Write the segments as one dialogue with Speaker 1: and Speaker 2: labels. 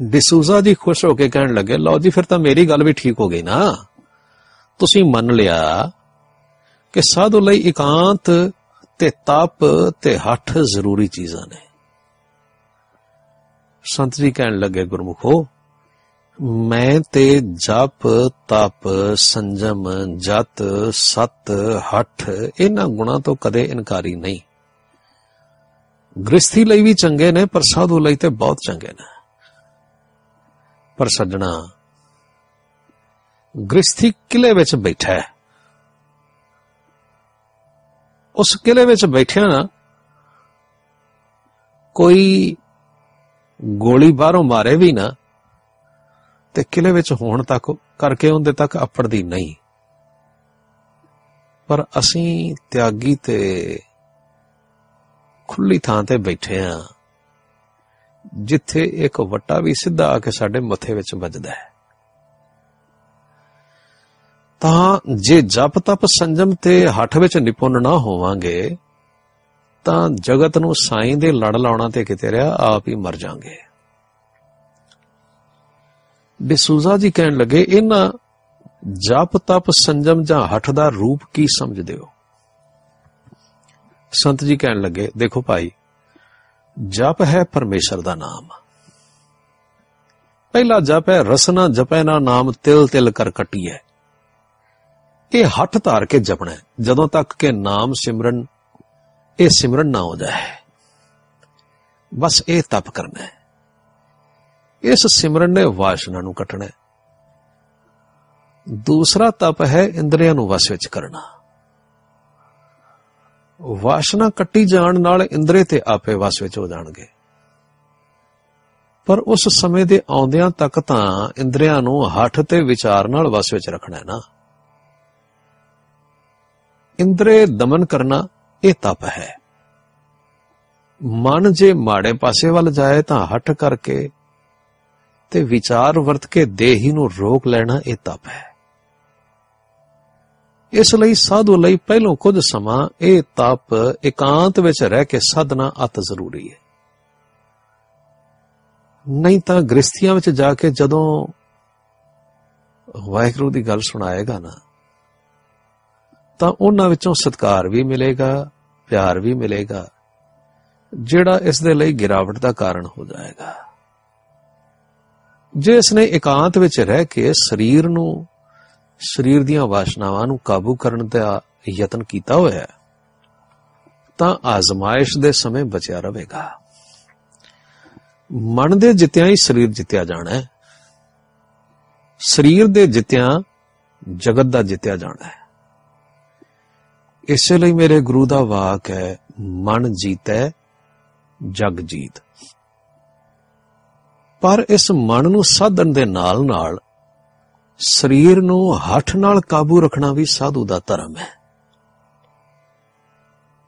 Speaker 1: ਡਿਸੂਜ਼ਾ ਜੀ ਖੁਸ਼ ਹੋ ਕੇ ਕਹਿਣ ਲੱਗੇ, ਲਓ ਜੀ, ਫਿਰ ਤਾਂ ਮੇਰੀ ਗੱਲ ਵੀ ਠੀਕ ਹੋ ਗਈ ਨਾ। ਤੁਸੀਂ ਮੰਨ ਲਿਆ ਕਿ ਸਾਧੂ ਲਈ ਇਕਾਂਤ ਤੇ ਤਪ ਤੇ ਹੱਠ ਜ਼ਰੂਰੀ ਚੀਜ਼ਾਂ ਨੇ। ਸੰਤ ਜੀ ਕਹਿਣ ਲੱਗੇ, ਗੁਰਮੁਖੋ, ਮੈਂ ਤੇ ਜਪ, ਤਪ, ਸੰਜਮ, ਜਤ, ਸਤ, ਹੱਠ, ਇਹਨਾਂ ਗੁਣਾਂ ਤੋਂ ਕਦੇ ਇਨਕਾਰੀ ਨਹੀਂ। ਗ੍ਰਸਥੀ ਲਈ ਵੀ ਚੰਗੇ ਨੇ, ਪਰ ਸਾਧੂ ਲਈ ਤੇ ਬਹੁਤ ਚੰਗੇ ਨੇ। ਪਰ ਸੱਜਣਾ ਗ੍ਰਸਥੀ ਕਿਲੇ ਵਿੱਚ ਬੈਠਾ ਹੈ। ਉਸ ਕਿਲੇ ਵਿੱਚ ਬੈਠਿਆ ਨਾ ਕੋਈ ਗੋਲੀ ਬਾਹਰੋਂ ਮਾਰੇ ਵੀ ਨਾ, ਤੇ ਕਿਲੇ ਵਿੱਚ ਹੋਣ ਤੱਕ, ਕਰਕੇ ਉਹਦੇ ਤੱਕ ਅਪੜਦੀ ਨਹੀਂ। ਪਰ ਅਸੀਂ ਤਿਆਗੀ ਤੇ ਖੁੱਲੀ ਥਾਂ ਤੇ ਬੈਠੇ ਆ ਜਿੱਥੇ ਇੱਕ ਵੱਟਾ ਵੀ ਸਿੱਧਾ ਆ ਕੇ ਸਾਡੇ ਮੱਥੇ ਵਿੱਚ ਵੱਜਦਾ ਹੈ। ਤਾਂ ਜੇ ਜਪ ਤਪ ਸੰਜਮ ਤੇ ਹੱਠ ਵਿੱਚ ਨਿਪੁੰਨ ਨਾ ਹੋਵਾਂਗੇ, ਤਾਂ ਜਗਤ ਨੂੰ ਸਾਈਂ ਦੇ ਲੜ ਲਾਉਣਾ ਤੇ ਕਿਤੇ ਰਿਹਾ ਆਪ ਹੀ ਮਰ ਜਾਾਂਗੇ। ਬਿਸੂਜ਼ਾ ਜੀ ਕਹਿਣ ਲੱਗੇ, ਇਹਨਾਂ ਜਪ ਤਪ ਸੰਜਮ ਜਾਂ ਹੱਠ ਦਾ ਰੂਪ ਕੀ ਸਮਝਦੇ ਹੋ? ਸੰਤ ਜੀ ਕਹਿਣ ਲੱਗੇ, ਦੇਖੋ ਭਾਈ ਜਪ ਹੈ ਪਰਮੇਸ਼ਰ ਦਾ ਨਾਮ। ਪਹਿਲਾ ਜਪ ਹੈ, ਰਸਨਾ ਜਪੈ ਨਾ ਨਾਮ, ਤਿਲ ਤਿਲ ਕਰ ਕਟੀਐ ਇਹ ਹੱਠ ਧਾਰ ਕੇ ਜਪਣਾ ਜਦੋਂ ਤੱਕ ਕਿ ਨਾਮ ਸਿਮਰਨ, ਇਹ ਸਿਮਰਨ ਨਾ ਹੋ ਜਾਏ। ਬਸ ਇਹ ਤਪ ਕਰਨਾ ਹੈ। ਇਸ ਸਿਮਰਨ ਨੇ ਵਾਸ਼ਨਾ ਨੂੰ ਕੱਟਣਾ ਹੈ। ਦੂਸਰਾ ਤਪ ਹੈ, ਇੰਦਰੀਆਂ ਨੂੰ ਵਸ ਵਿੱਚ ਕਰਨਾ। ਵਾਸ਼ਨਾ ਕੱਟੀ ਜਾਣ ਨਾਲ ਇੰਦਰੇ ਤੇ ਆਪੇ ਵਸ ਵਿੱਚ ਹੋ ਜਾਣਗੇ। ਪਰ ਉਸ ਸਮੇਂ ਦੇ ਆਉਂਦਿਆਂ ਤੱਕ ਤਾਂ ਇੰਦਰੀਆਂ ਨੂੰ ਹੱਠ ਤੇ ਵਿਚਾਰ ਨਾਲ ਵਸ ਵਿੱਚ ਰੱਖਣਾ ਹੈ ਨਾ। ਇੰਦਰੇ ਦਮਨ ਕਰਨਾ ਇਹ ਤਪ ਹੈ। ਮਨ ਜੇ ਮਾੜੇ ਪਾਸੇ ਵੱਲ ਜਾਏ ਤਾਂ ਹੱਠ ਕਰਕੇ ਤੇ ਵਿਚਾਰ ਵਰਤ ਕੇ ਦੇਹੀ ਨੂੰ ਰੋਕ ਲੈਣਾ ਇਹ ਤਪ ਹੈ। ਇਸ ਲਈ ਸਾਧੂ ਲਈ ਪਹਿਲੋਂ ਕੁਝ ਸਮਾਂ ਇਹ ਤਪ ਇਕਾਂਤ ਵਿੱਚ ਰਹਿ ਕੇ ਸਾਧਨਾ ਅਤ ਜ਼ਰੂਰੀ ਹੈ। ਨਹੀਂ ਤਾਂ ਗ੍ਰਸਥੀਆਂ ਵਿੱਚ ਜਾ ਕੇ ਜਦੋਂ ਵਾਹਿਗੁਰੂ ਦੀ ਗੱਲ ਸੁਣਾਏਗਾ ਨਾ, ਤਾਂ ਉਹਨਾਂ ਵਿੱਚੋਂ ਸਤਕਾਰ ਵੀ ਮਿਲੇਗਾ, ਪਿਆਰ ਵੀ ਮਿਲੇਗਾ, ਜਿਹੜਾ ਇਸ ਦੇ ਲਈ ਗਿਰਾਵਟ ਦਾ ਕਾਰਨ ਹੋ ਜਾਏਗਾ। ਜੇ ਇਸਨੇ ਇਕਾਂਤ ਵਿੱਚ ਰਹਿ ਕੇ ਸਰੀਰ ਨੂੰ ਸਰੀਰ ਦੀਆਂ ਵਾਸ਼ਨਾਵਾਂ ਨੂੰ ਕਾਬੂ ਕਰਨ ਦਾ ਯਤਨ ਕੀਤਾ ਹੋਇਆ ਹੈ, ਤਾਂ ਆਜ਼ਮਾਇਸ਼ ਦੇ ਸਮੇਂ ਬਚਿਆ ਰਹੇਗਾ। ਮਨ ਦੇ ਜਿੱਤਿਆਂ ਹੀ ਸਰੀਰ ਜਿੱਤਿਆ ਜਾਣਾ ਹੈ। ਸਰੀਰ ਦੇ ਜਿੱਤਿਆਂ ਜਗਤ ਦਾ ਜਿੱਤਿਆ ਜਾਣਾ ਹੈ। ਇਸੇ ਲਈ ਮੇਰੇ ਗੁਰੂ ਦਾ ਵਾਕ ਹੈ, ਮਨ ਜੀਤੈ, ਜਗ ਜੀਤ। ਪਰ ਇਸ ਮਨ ਨੂੰ ਸਾਧਨ ਦੇ ਨਾਲ ਨਾਲ ਸਰੀਰ ਨੂੰ ਹੱਠ ਨਾਲ ਕਾਬੂ ਰੱਖਣਾ ਵੀ ਸਾਧੂ ਦਾ ਧਰਮ ਹੈ।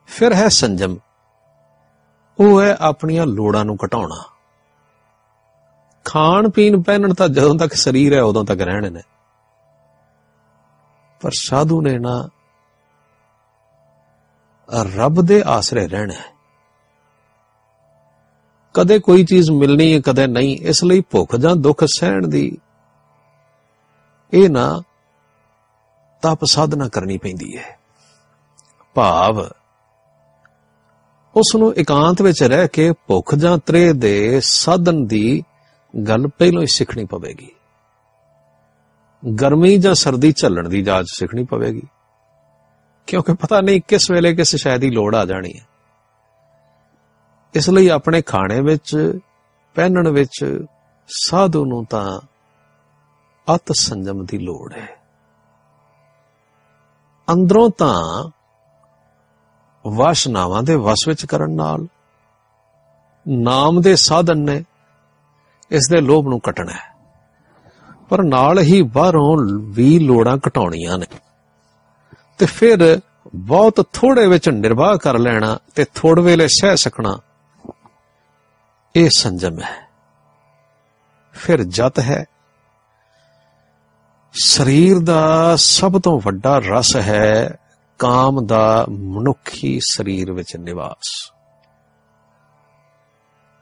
Speaker 1: ਫਿਰ ਹੈ ਸੰਜਮ। ਉਹ ਹੈ ਆਪਣੀਆਂ ਲੋੜਾਂ ਨੂੰ ਘਟਾਉਣਾ। ਖਾਣ, ਪੀਣ, ਪਹਿਨਣ ਤਾਂ ਜਦੋਂ ਤੱਕ ਸਰੀਰ ਹੈ, ਉਦੋਂ ਤੱਕ ਰਹਿਣੇ ਨੇ। ਪਰ ਸਾਧੂ ਨੇ ਨਾ ਰੱਬ ਦੇ ਆਸਰੇ ਰਹਿਣਾ ਕਦੇ ਕੋਈ ਚੀਜ਼ ਮਿਲਣੀ ਹੈ, ਕਦੇ ਨਹੀਂ, ਇਸ ਲਈ ਭੁੱਖ ਜਾਂ ਦੁੱਖ ਸਹਿਣ ਦੀ ਇਹ ਨਾ ਤਪ ਸਾਧਨਾ ਕਰਨੀ ਪੈਂਦੀ ਹੈ। ਭਾਵ ਉਸ ਨੂੰ ਇਕਾਂਤ ਵਿੱਚ ਰਹਿ ਕੇ ਭੁੱਖ ਜਾਂ ਤ੍ਰੇ ਦੇ ਸਾਧਨ ਦੀ ਗੱਲ ਪਹਿਲਾਂ ਹੀ ਸਿੱਖਣੀ ਪਵੇਗੀ। ਗਰਮੀ ਜਾਂ ਸਰਦੀ ਝੱਲਣ ਦੀ ਜਾਚ ਸਿੱਖਣੀ ਪਵੇਗੀ। ਕਿਉਂਕਿ ਪਤਾ ਨਹੀਂ ਕਿਸ ਵੇਲੇ ਕਿਸ ਸ਼ਾਇਦ ਦੀ ਲੋੜ ਆ ਜਾਣੀ ਹੈ। ਇਸ ਲਈ ਆਪਣੇ ਖਾਣੇ ਵਿੱਚ, ਪਹਿਨਣ ਵਿੱਚ ਸਾਧੂ ਨੂੰ ਤਾਂ ਅਤ ਸੰਜਮ ਦੀ ਲੋੜ ਹੈ। ਅੰਦਰੋਂ ਤਾਂ ਵਾਸ਼ਨਾਵਾਂ ਦੇ ਵਸ ਵਿੱਚ ਕਰਨ ਨਾਲ, ਨਾਮ ਦੇ ਸਾਧਨ ਨੇ ਇਸ ਦੇ ਲੋਭ ਨੂੰ ਕੱਟਣਾ ਹੈ। ਪਰ ਨਾਲ ਹੀ ਬਾਹਰੋਂ ਵੀ ਲੋੜਾਂ ਘਟਾਉਣੀਆਂ ਨੇ। ਤੇ ਫਿਰ ਬਹੁਤ ਥੋੜੇ ਵਿੱਚ ਨਿਰਵਾਹ ਕਰ ਲੈਣਾ ਤੇ ਥੋੜ ਵੇਲੇ ਸਹਿ ਸਕਣਾ, ਇਹ ਸੰਜਮ ਹੈ। ਫਿਰ ਜਤ ਹੈ। ਸਰੀਰ ਦਾ ਸਭ ਤੋਂ ਵੱਡਾ ਰਸ ਹੈ ਕਾਮ ਦਾ ਮਨੁੱਖੀ ਸਰੀਰ ਵਿੱਚ ਨਿਵਾਸ।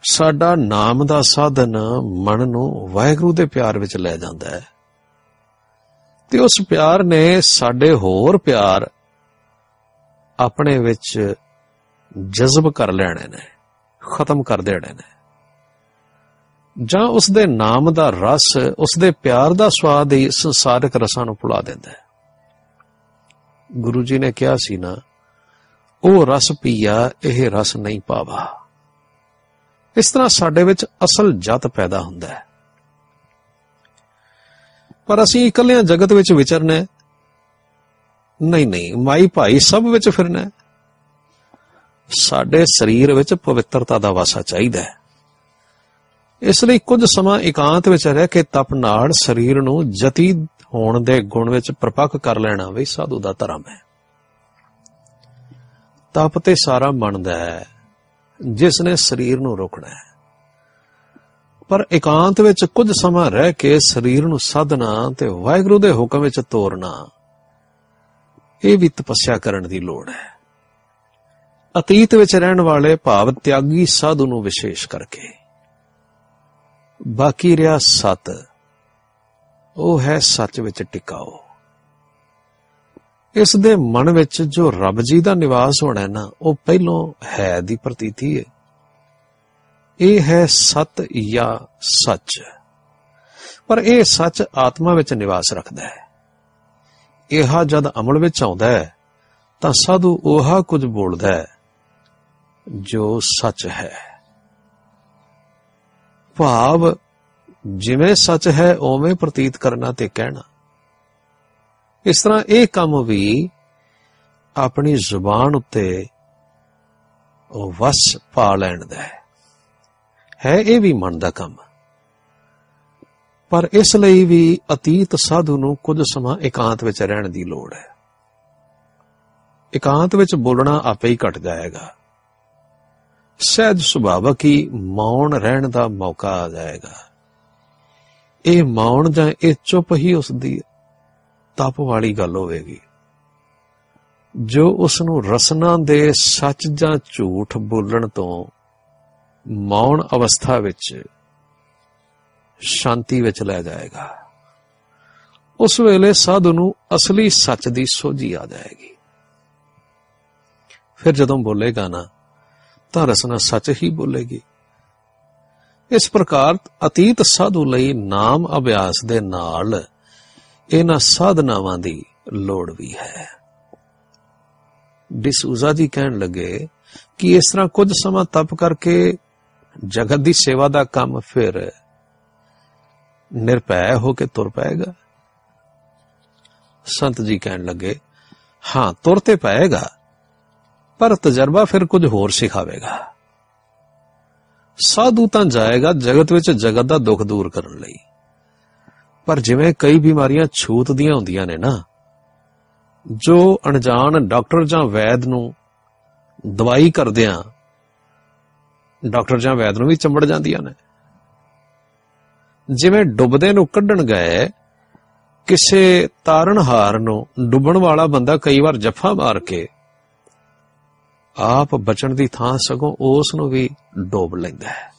Speaker 1: ਸਾਡਾ ਨਾਮ ਦਾ ਸਾਧਨ ਮਨ ਨੂੰ ਵਾਹਿਗੁਰੂ ਦੇ ਪਿਆਰ ਵਿੱਚ ਲੈ ਜਾਂਦਾ ਹੈ। ਤੇ ਉਸ ਪਿਆਰ ਨੇ ਸਾਡੇ ਹੋਰ ਪਿਆਰ ਆਪਣੇ ਵਿੱਚ ਜਜ਼ਬ ਕਰ ਲੈਣੇ ਨੇ, ਖਤਮ ਕਰ ਦੇਣੇ ਨੇ। ਜਾਂ ਉਸ ਦੇ ਨਾਮ ਦਾ ਰਸ ਉਸ ਦੇ ਪਿਆਰ ਦਾ ਸਵਾਦ ਹੀ ਸੰਸਾਰਿਕ ਰਸਾਂ ਨੂੰ ਭੁਲਾ ਦਿੰਦਾ ਹੈ। ਗੁਰੂ ਜੀ ਨੇ ਕਿਹਾ ਸੀ ਨਾ, ਉਹ ਰਸ ਪੀਆ, ਇਹ ਰਸ ਨਹੀਂ ਪਾਵਾ। ਇਸ ਤਰ੍ਹਾਂ ਸਾਡੇ ਵਿੱਚ ਅਸਲ ਜਤ ਪੈਦਾ ਹੁੰਦਾ ਹੈ। ਪਰ ਅਸੀਂ ਇਕੱਲਿਆਂ ਜਗਤ ਵਿੱਚ ਵਿਚਰਨਾ ਨਹੀਂ ਨਹੀਂ, ਮਾਈ ਭਾਈ ਸਭ ਵਿੱਚ ਫਿਰਨਾ ਸਾਡੇ ਸਰੀਰ ਵਿੱਚ ਪਵਿੱਤਰਤਾ ਦਾ ਵਾਸਾ ਚਾਹੀਦਾ ਹੈ। ਇਸ ਲਈ ਕੁਝ ਸਮਾਂ ਇਕਾਂਤ ਵਿੱਚ ਰਹਿ ਕੇ ਤਪ ਨਾਲ ਸਰੀਰ ਨੂੰ ਜਤੀ ਹੋਣ ਦੇ ਗੁਣ ਵਿੱਚ ਪ੍ਰਪੱਕ ਕਰ ਲੈਣਾ ਵੀ ਸਾਧੂ ਦਾ ਧਰਮ ਹੈ। ਤਪ ਤੇ ਸਾਰਾ ਬਣਦਾ ਹੈ, ਜਿਸ ਨੇ ਸਰੀਰ ਨੂੰ ਰੋਕਣਾ ਹੈ। ਪਰ ਇਕਾਂਤ ਵਿੱਚ ਕੁਝ ਸਮਾਂ ਰਹਿ ਕੇ ਸਰੀਰ ਨੂੰ ਸਾਧਨਾ ਤੇ ਵਾਹਿਗੁਰੂ ਦੇ ਹੁਕਮ ਵਿੱਚ ਤੋਰਨਾ, ਇਹ ਵੀ ਤਪੱਸਿਆ ਕਰਨ ਦੀ ਲੋੜ ਹੈ। ਅਤੀਤ ਵਿੱਚ ਰਹਿਣ ਵਾਲੇ ਭਾਵ ਤਿਆਗੀ ਸਾਧੂ ਨੂੰ ਵਿਸ਼ੇਸ਼ ਕਰਕੇ। ਬਾਕੀ ਰਿਹਾ ਸਤ। ਉਹ ਹੈ ਸੱਚ ਵਿੱਚ ਟਿਕਾਓ। ਇਸ ਦੇ ਮਨ ਵਿੱਚ ਜੋ ਰੱਬ ਜੀ ਦਾ ਨਿਵਾਸ ਹੋਣਾ ਨਾ, ਉਹ ਪਹਿਲੋਂ ਹੈ ਦੀ ਪ੍ਰਤੀਤੀ ਹੈ ਇਹ ਹੈ ਸਤ ਜਾਂ ਸੱਚ। ਪਰ ਇਹ ਸੱਚ ਆਤਮਾ ਵਿੱਚ ਨਿਵਾਸ ਰੱਖਦਾ ਹੈ। ਇਹ ਜਦ ਅਮਲ ਵਿੱਚ ਆਉਂਦਾ ਹੈ, ਤਾਂ ਸਾਧੂ ਉਹ ਕੁਝ ਬੋਲਦਾ ਹੈ, ਜੋ ਸੱਚ ਹੈ। ਭਾਵ ਜਿਵੇਂ ਸੱਚ ਹੈ, ਉਵੇਂ ਪ੍ਰਤੀਤ ਕਰਨਾ ਤੇ ਕਹਿਣਾ। ਇਸ ਤਰ੍ਹਾਂ ਇਹ ਕੰਮ ਵੀ ਆਪਣੀ ਜ਼ੁਬਾਨ ਉੱਤੇ ਉਹ ਵਸ ਪਾ ਲੈਣ ਦਾ ਹੈ। ਹੈ ਇਹ ਵੀ ਮਨ ਦਾ ਕੰਮ। ਪਰ ਇਸ ਲਈ ਵੀ ਅਤੀਤ ਸਾਧੂ ਨੂੰ ਕੁਝ ਸਮਾਂ ਇਕਾਂਤ ਵਿੱਚ ਰਹਿਣ ਦੀ ਲੋੜ ਹੈ। ਇਕਾਂਤ ਵਿੱਚ ਬੋਲਣਾ ਆਪੇ ਹੀ ਘਟ ਜਾਏਗਾ। ਸਹਿਜ ਸੁਭਾਵਕ ਹੀ ਮੌਨ ਰਹਿਣ ਦਾ ਮੌਕਾ ਆ ਜਾਏਗਾ। ਇਹ ਮੌਨ ਜਾਂ ਇਹ ਚੁੱਪ ਹੀ ਉਸ ਦੀ ਤਪ ਵਾਲੀ ਗੱਲ ਹੋਵੇਗੀ। ਜੋ ਉਸ ਨੂੰ ਰਸਨਾ ਦੇ ਸੱਚ ਜਾਂ ਝੂਠ ਬੋਲਣ ਤੋਂ ਮੌਨ ਅਵਸਥਾ ਵਿੱਚ ਸ਼ਾਂਤੀ ਵਿੱਚ ਲੈ ਜਾਏਗਾ। ਉਸ ਵੇਲੇ ਸਾਧੂ ਨੂੰ ਅਸਲੀ ਸੱਚ ਦੀ ਸੋਝੀ ਆ ਜਾਏਗੀ। ਫਿਰ ਜਦੋਂ ਬੋਲੇਗਾ ਨਾ ਤਾਂ ਰਸਨਾ ਸੱਚ ਹੀ ਬੋਲੇਗੀ। ਇਸ ਪ੍ਰਕਾਰ ਅਤੀਤ ਸਾਧੂ ਲਈ ਨਾਮ ਅਭਿਆਸ ਦੇ ਨਾਲ ਇਹਨਾਂ ਸਾਧਨਾਵਾਂ ਦੀ ਲੋੜ ਵੀ ਹੈ। ਡਿਸੂਜ਼ਾ ਜੀ ਕਹਿਣ ਲੱਗੇ ਕਿ ਇਸ ਤਰ੍ਹਾਂ ਕੁਝ ਸਮਾਂ ਤਪ ਕਰਕੇ ਜਗਤ ਦੀ ਸੇਵਾ ਦਾ ਕੰਮ ਫਿਰ ਨਿਰਪੈ ਹੋ ਕੇ ਤੁਰ ਪਾਏਗਾ। ਸੰਤ ਜੀ ਕਹਿਣ ਲੱਗੇ, ਹਾਂ, ਤੁਰ ਤੇ ਪਾਏਗਾ। ਪਰ ਤਜਰਬਾ ਫਿਰ ਕੁਝ ਹੋਰ ਸਿਖਾਵੇਗਾ। ਸਾਧੂ ਤਾਂ ਜਾਏਗਾ ਜਗਤ ਵਿੱਚ ਜਗਤ ਦਾ ਦੁੱਖ ਦੂਰ ਕਰਨ ਲਈ। ਪਰ ਜਿਵੇਂ ਕਈ ਬਿਮਾਰੀਆਂ ਛੂਤ ਦੀਆਂ ਹੁੰਦੀਆਂ ਨੇ ਨਾ, ਜੋ ਅਣਜਾਣ ਡਾਕਟਰ ਜਾਂ ਵੈਦ ਨੂੰ ਦਵਾਈ ਕਰਦਿਆਂ ਡਾਕਟਰ ਜਾਂ ਵੈਦ ਨੂੰ ਵੀ ਚੰਬੜ ਜਾਂਦੀਆਂ ਨੇ। ਜਿਵੇਂ ਡੁੱਬਦੇ ਨੂੰ ਕੱਢਣ ਗਏ, ਕਿਸੇ ਤਾਰਨਹਾਰ ਨੂੰ ਡੁੱਬਣ ਵਾਲਾ ਬੰਦਾ ਕਈ ਵਾਰ ਜੱਫਾ ਮਾਰ ਕੇ ਆਪ ਬਚਣ ਦੀ ਥਾਂ ਸਗੋਂ ਉਸ ਨੂੰ ਵੀ ਡੋਬ ਲੈਂਦਾ ਹੈ।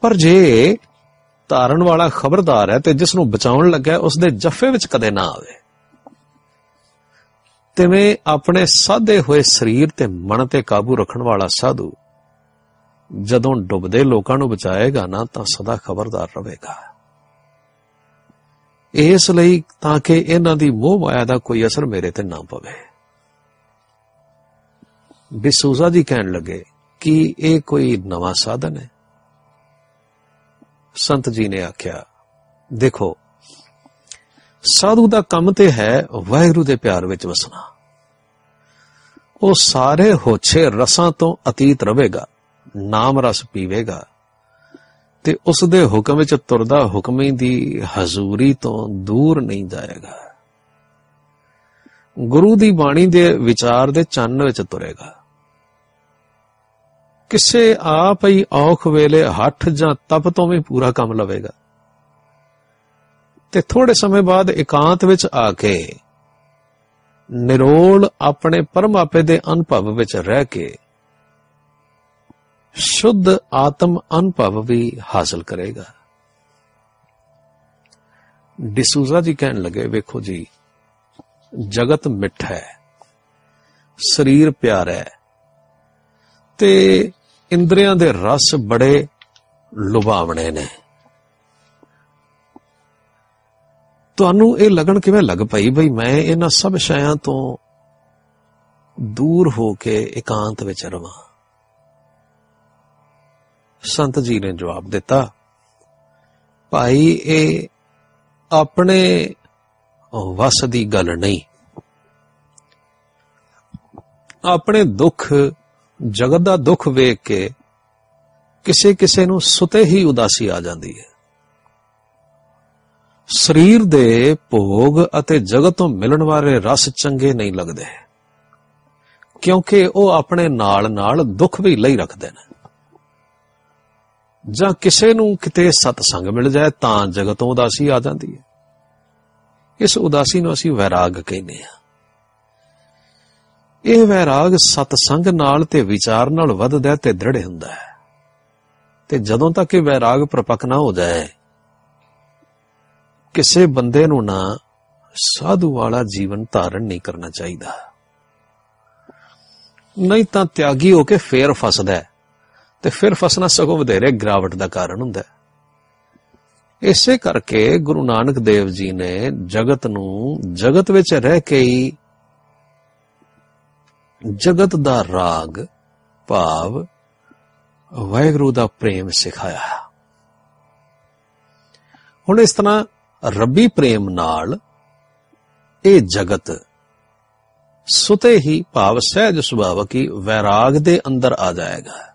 Speaker 1: ਪਰ ਜੇ ਧਾਰਨ ਵਾਲਾ ਖਬਰਦਾਰ ਹੈ ਤੇ ਜਿਸ ਨੂੰ ਬਚਾਉਣ ਲੱਗਾ ਉਸ ਦੇ ਜੱਫੇ ਵਿੱਚ ਕਦੇ ਨਾ ਆਵੇ। ਤਿਵੇਂ ਆਪਣੇ ਸਾਧੇ ਹੋਏ ਸਰੀਰ ਤੇ ਮਨ ਤੇ ਕਾਬੂ ਰੱਖਣ ਵਾਲਾ ਸਾਧੂ ਜਦੋਂ ਡੁੱਬਦੇ ਲੋਕਾਂ ਨੂੰ ਬਚਾਏਗਾ ਨਾ, ਤਾਂ ਸਦਾ ਖਬਰਦਾਰ ਰਹੇਗਾ। ਇਸ ਲਈ ਤਾਂ ਕਿ ਇਹਨਾਂ ਦੀ ਮੋਹ ਮਾਇਆ ਦਾ ਕੋਈ ਅਸਰ ਮੇਰੇ ਤੇ ਨਾ ਪਵੇ। ਬਿਸੂਜ਼ਾ ਜੀ ਕਹਿਣ ਲੱਗੇ ਕਿ ਇਹ ਕੋਈ ਨਵਾਂ ਸਾਧਨ ਹੈ। ਸੰਤ ਜੀ ਨੇ ਆਖਿਆ, ਦੇਖੋ, ਸਾਧੂ ਦਾ ਕੰਮ ਤੇ ਹੈ ਵਾਹਿਗੁਰੂ ਦੇ ਪਿਆਰ ਵਿੱਚ ਵਸਣਾ। ਉਹ ਸਾਰੇ ਹੋਛੇ ਰਸਾਂ ਤੋਂ ਅਤੀਤ ਰਹੇਗਾ, ਨਾਮ ਰਸ ਪੀਵੇਗਾ ਤੇ ਉਸ ਦੇ ਹੁਕਮ ਵਿੱਚ ਤੁਰਦਾ ਹੁਕਮੀ ਦੀ ਹਜ਼ੂਰੀ ਤੋਂ ਦੂਰ ਨਹੀਂ ਜਾਏਗਾ। ਗੁਰੂ ਦੀ ਬਾਣੀ ਦੇ ਵਿਚਾਰ ਦੇ ਚੰਨ ਵਿੱਚ ਤੁਰੇਗਾ। ਕਿਸੇ ਆਪ ਹੀ ਔਖ ਵੇਲੇ ਹੱਠ ਜਾਂ ਤਪ ਤੋਂ ਵੀ ਪੂਰਾ ਕੰਮ ਲਵੇਗਾ। ਤੇ ਥੋੜੇ ਸਮੇਂ ਬਾਅਦ ਇਕਾਂਤ ਵਿੱਚ ਆ ਕੇ ਨਿਰੋਲ ਆਪਣੇ ਪਰਮਾਪੇ ਦੇ ਅਨੁਭਵ ਵਿੱਚ ਰਹਿ ਕੇ ਸ਼ੁੱਧ ਆਤਮ ਅਨੁਭਵ ਵੀ ਹਾਸਲ ਕਰੇਗਾ। ਡਿਸੂਜ਼ਾ ਜੀ ਕਹਿਣ ਲੱਗੇ, ਵੇਖੋ ਜੀ, ਜਗਤ ਮਿੱਠਾ ਹੈ, ਸਰੀਰ ਪਿਆਰਾ ਹੈ ਤੇ ਇੰਦਰੀਆਂ ਦੇ ਰਸ ਬੜੇ ਲੁਭਾਵਣੇ ਨੇ। ਤੁਹਾਨੂੰ ਇਹ ਲੱਗਣ ਕਿਵੇਂ ਲੱਗ ਪਈ ਬਈ ਮੈਂ ਇਹਨਾਂ ਸਭ ਸ਼ਾਇਆਂ ਤੋਂ ਦੂਰ ਹੋ ਕੇ ਇਕਾਂਤ ਵਿੱਚ ਰਵਾਂ? ਸੰਤ ਜੀ ਨੇ ਜਵਾਬ ਦਿੱਤਾ, ਭਾਈ, ਇਹ ਆਪਣੇ ਵਸ ਦੀ ਗੱਲ ਨਹੀਂ। ਆਪਣੇ ਦੁੱਖ ਜਗਤ ਦਾ ਦੁੱਖ ਵੇਖ ਕੇ ਕਿਸੇ ਕਿਸੇ ਨੂੰ ਸੁਤੇ ਹੀ ਉਦਾਸੀ ਆ ਜਾਂਦੀ ਹੈ। ਸਰੀਰ ਦੇ ਭੋਗ ਅਤੇ ਜਗਤ ਤੋਂ ਮਿਲਣ ਵਾਲੇ ਰਸ ਚੰਗੇ ਨਹੀਂ ਲੱਗਦੇ। ਕਿਉਂਕਿ ਉਹ ਆਪਣੇ ਨਾਲ ਨਾਲ ਦੁੱਖ ਵੀ ਲਈ ਰੱਖਦੇ ਨੇ। ਜਾਂ ਕਿਸੇ ਨੂੰ ਕਿਤੇ ਸਤਸੰਗ ਮਿਲ ਜਾਏ ਤਾਂ ਜਗਤੋਂ ਉਦਾਸੀ ਆ ਜਾਂਦੀ ਹੈ। ਇਸ ਉਦਾਸੀ ਨੂੰ ਅਸੀਂ ਵੈਰਾਗ ਕਹਿੰਦੇ ਹਾਂ। ਇਹ ਵੈਰਾਗ ਸਤਸੰਗ ਨਾਲ ਤੇ ਵਿਚਾਰ ਨਾਲ ਵੱਧਦਾ ਤੇ ਦ੍ਰਿੜ ਹੁੰਦਾ ਹੈ। ਤੇ ਜਦੋਂ ਤੱਕ ਇਹ ਵੈਰਾਗ ਪ੍ਰਪੱਕ ਨਾ ਹੋ ਜਾਏ, ਕਿਸੇ ਬੰਦੇ ਨੂੰ ਨਾ ਸਾਧੂ ਵਾਲਾ ਜੀਵਨ ਧਾਰਨ ਨਹੀਂ ਕਰਨਾ ਚਾਹੀਦਾ। ਨਹੀਂ ਤਾਂ ਤਿਆਗੀ ਹੋ ਕੇ ਫੇਰ ਫਸਦਾ ਤੇ ਫਿਰ ਫਸਣਾ ਸਗੋਂ ਵਧੇਰੇ ਗਿਰਾਵਟ ਦਾ ਕਾਰਨ ਹੁੰਦਾ ਹੈ। ਇਸੇ ਕਰਕੇ ਗੁਰੂ ਨਾਨਕ ਦੇਵ ਜੀ ਨੇ ਜਗਤ ਨੂੰ ਜਗਤ ਵਿੱਚ ਰਹਿ ਕੇ ਹੀ ਜਗਤ ਦਾ ਰਾਗ, ਭਾਵ ਵਾਹਿਗੁਰੂ ਦਾ ਪ੍ਰੇਮ ਸਿਖਾਇਆ ਹੁਣ ਇਸ ਤਰ੍ਹਾਂ ਰੱਬੀ ਪ੍ਰੇਮ ਨਾਲ ਇਹ ਜਗਤ ਸੁਤੇ ਹੀ ਭਾਵ ਸਹਿਜ ਸੁਭਾਵਕ ਹੀ ਵੈਰਾਗ ਦੇ ਅੰਦਰ ਆ ਜਾਏਗਾ।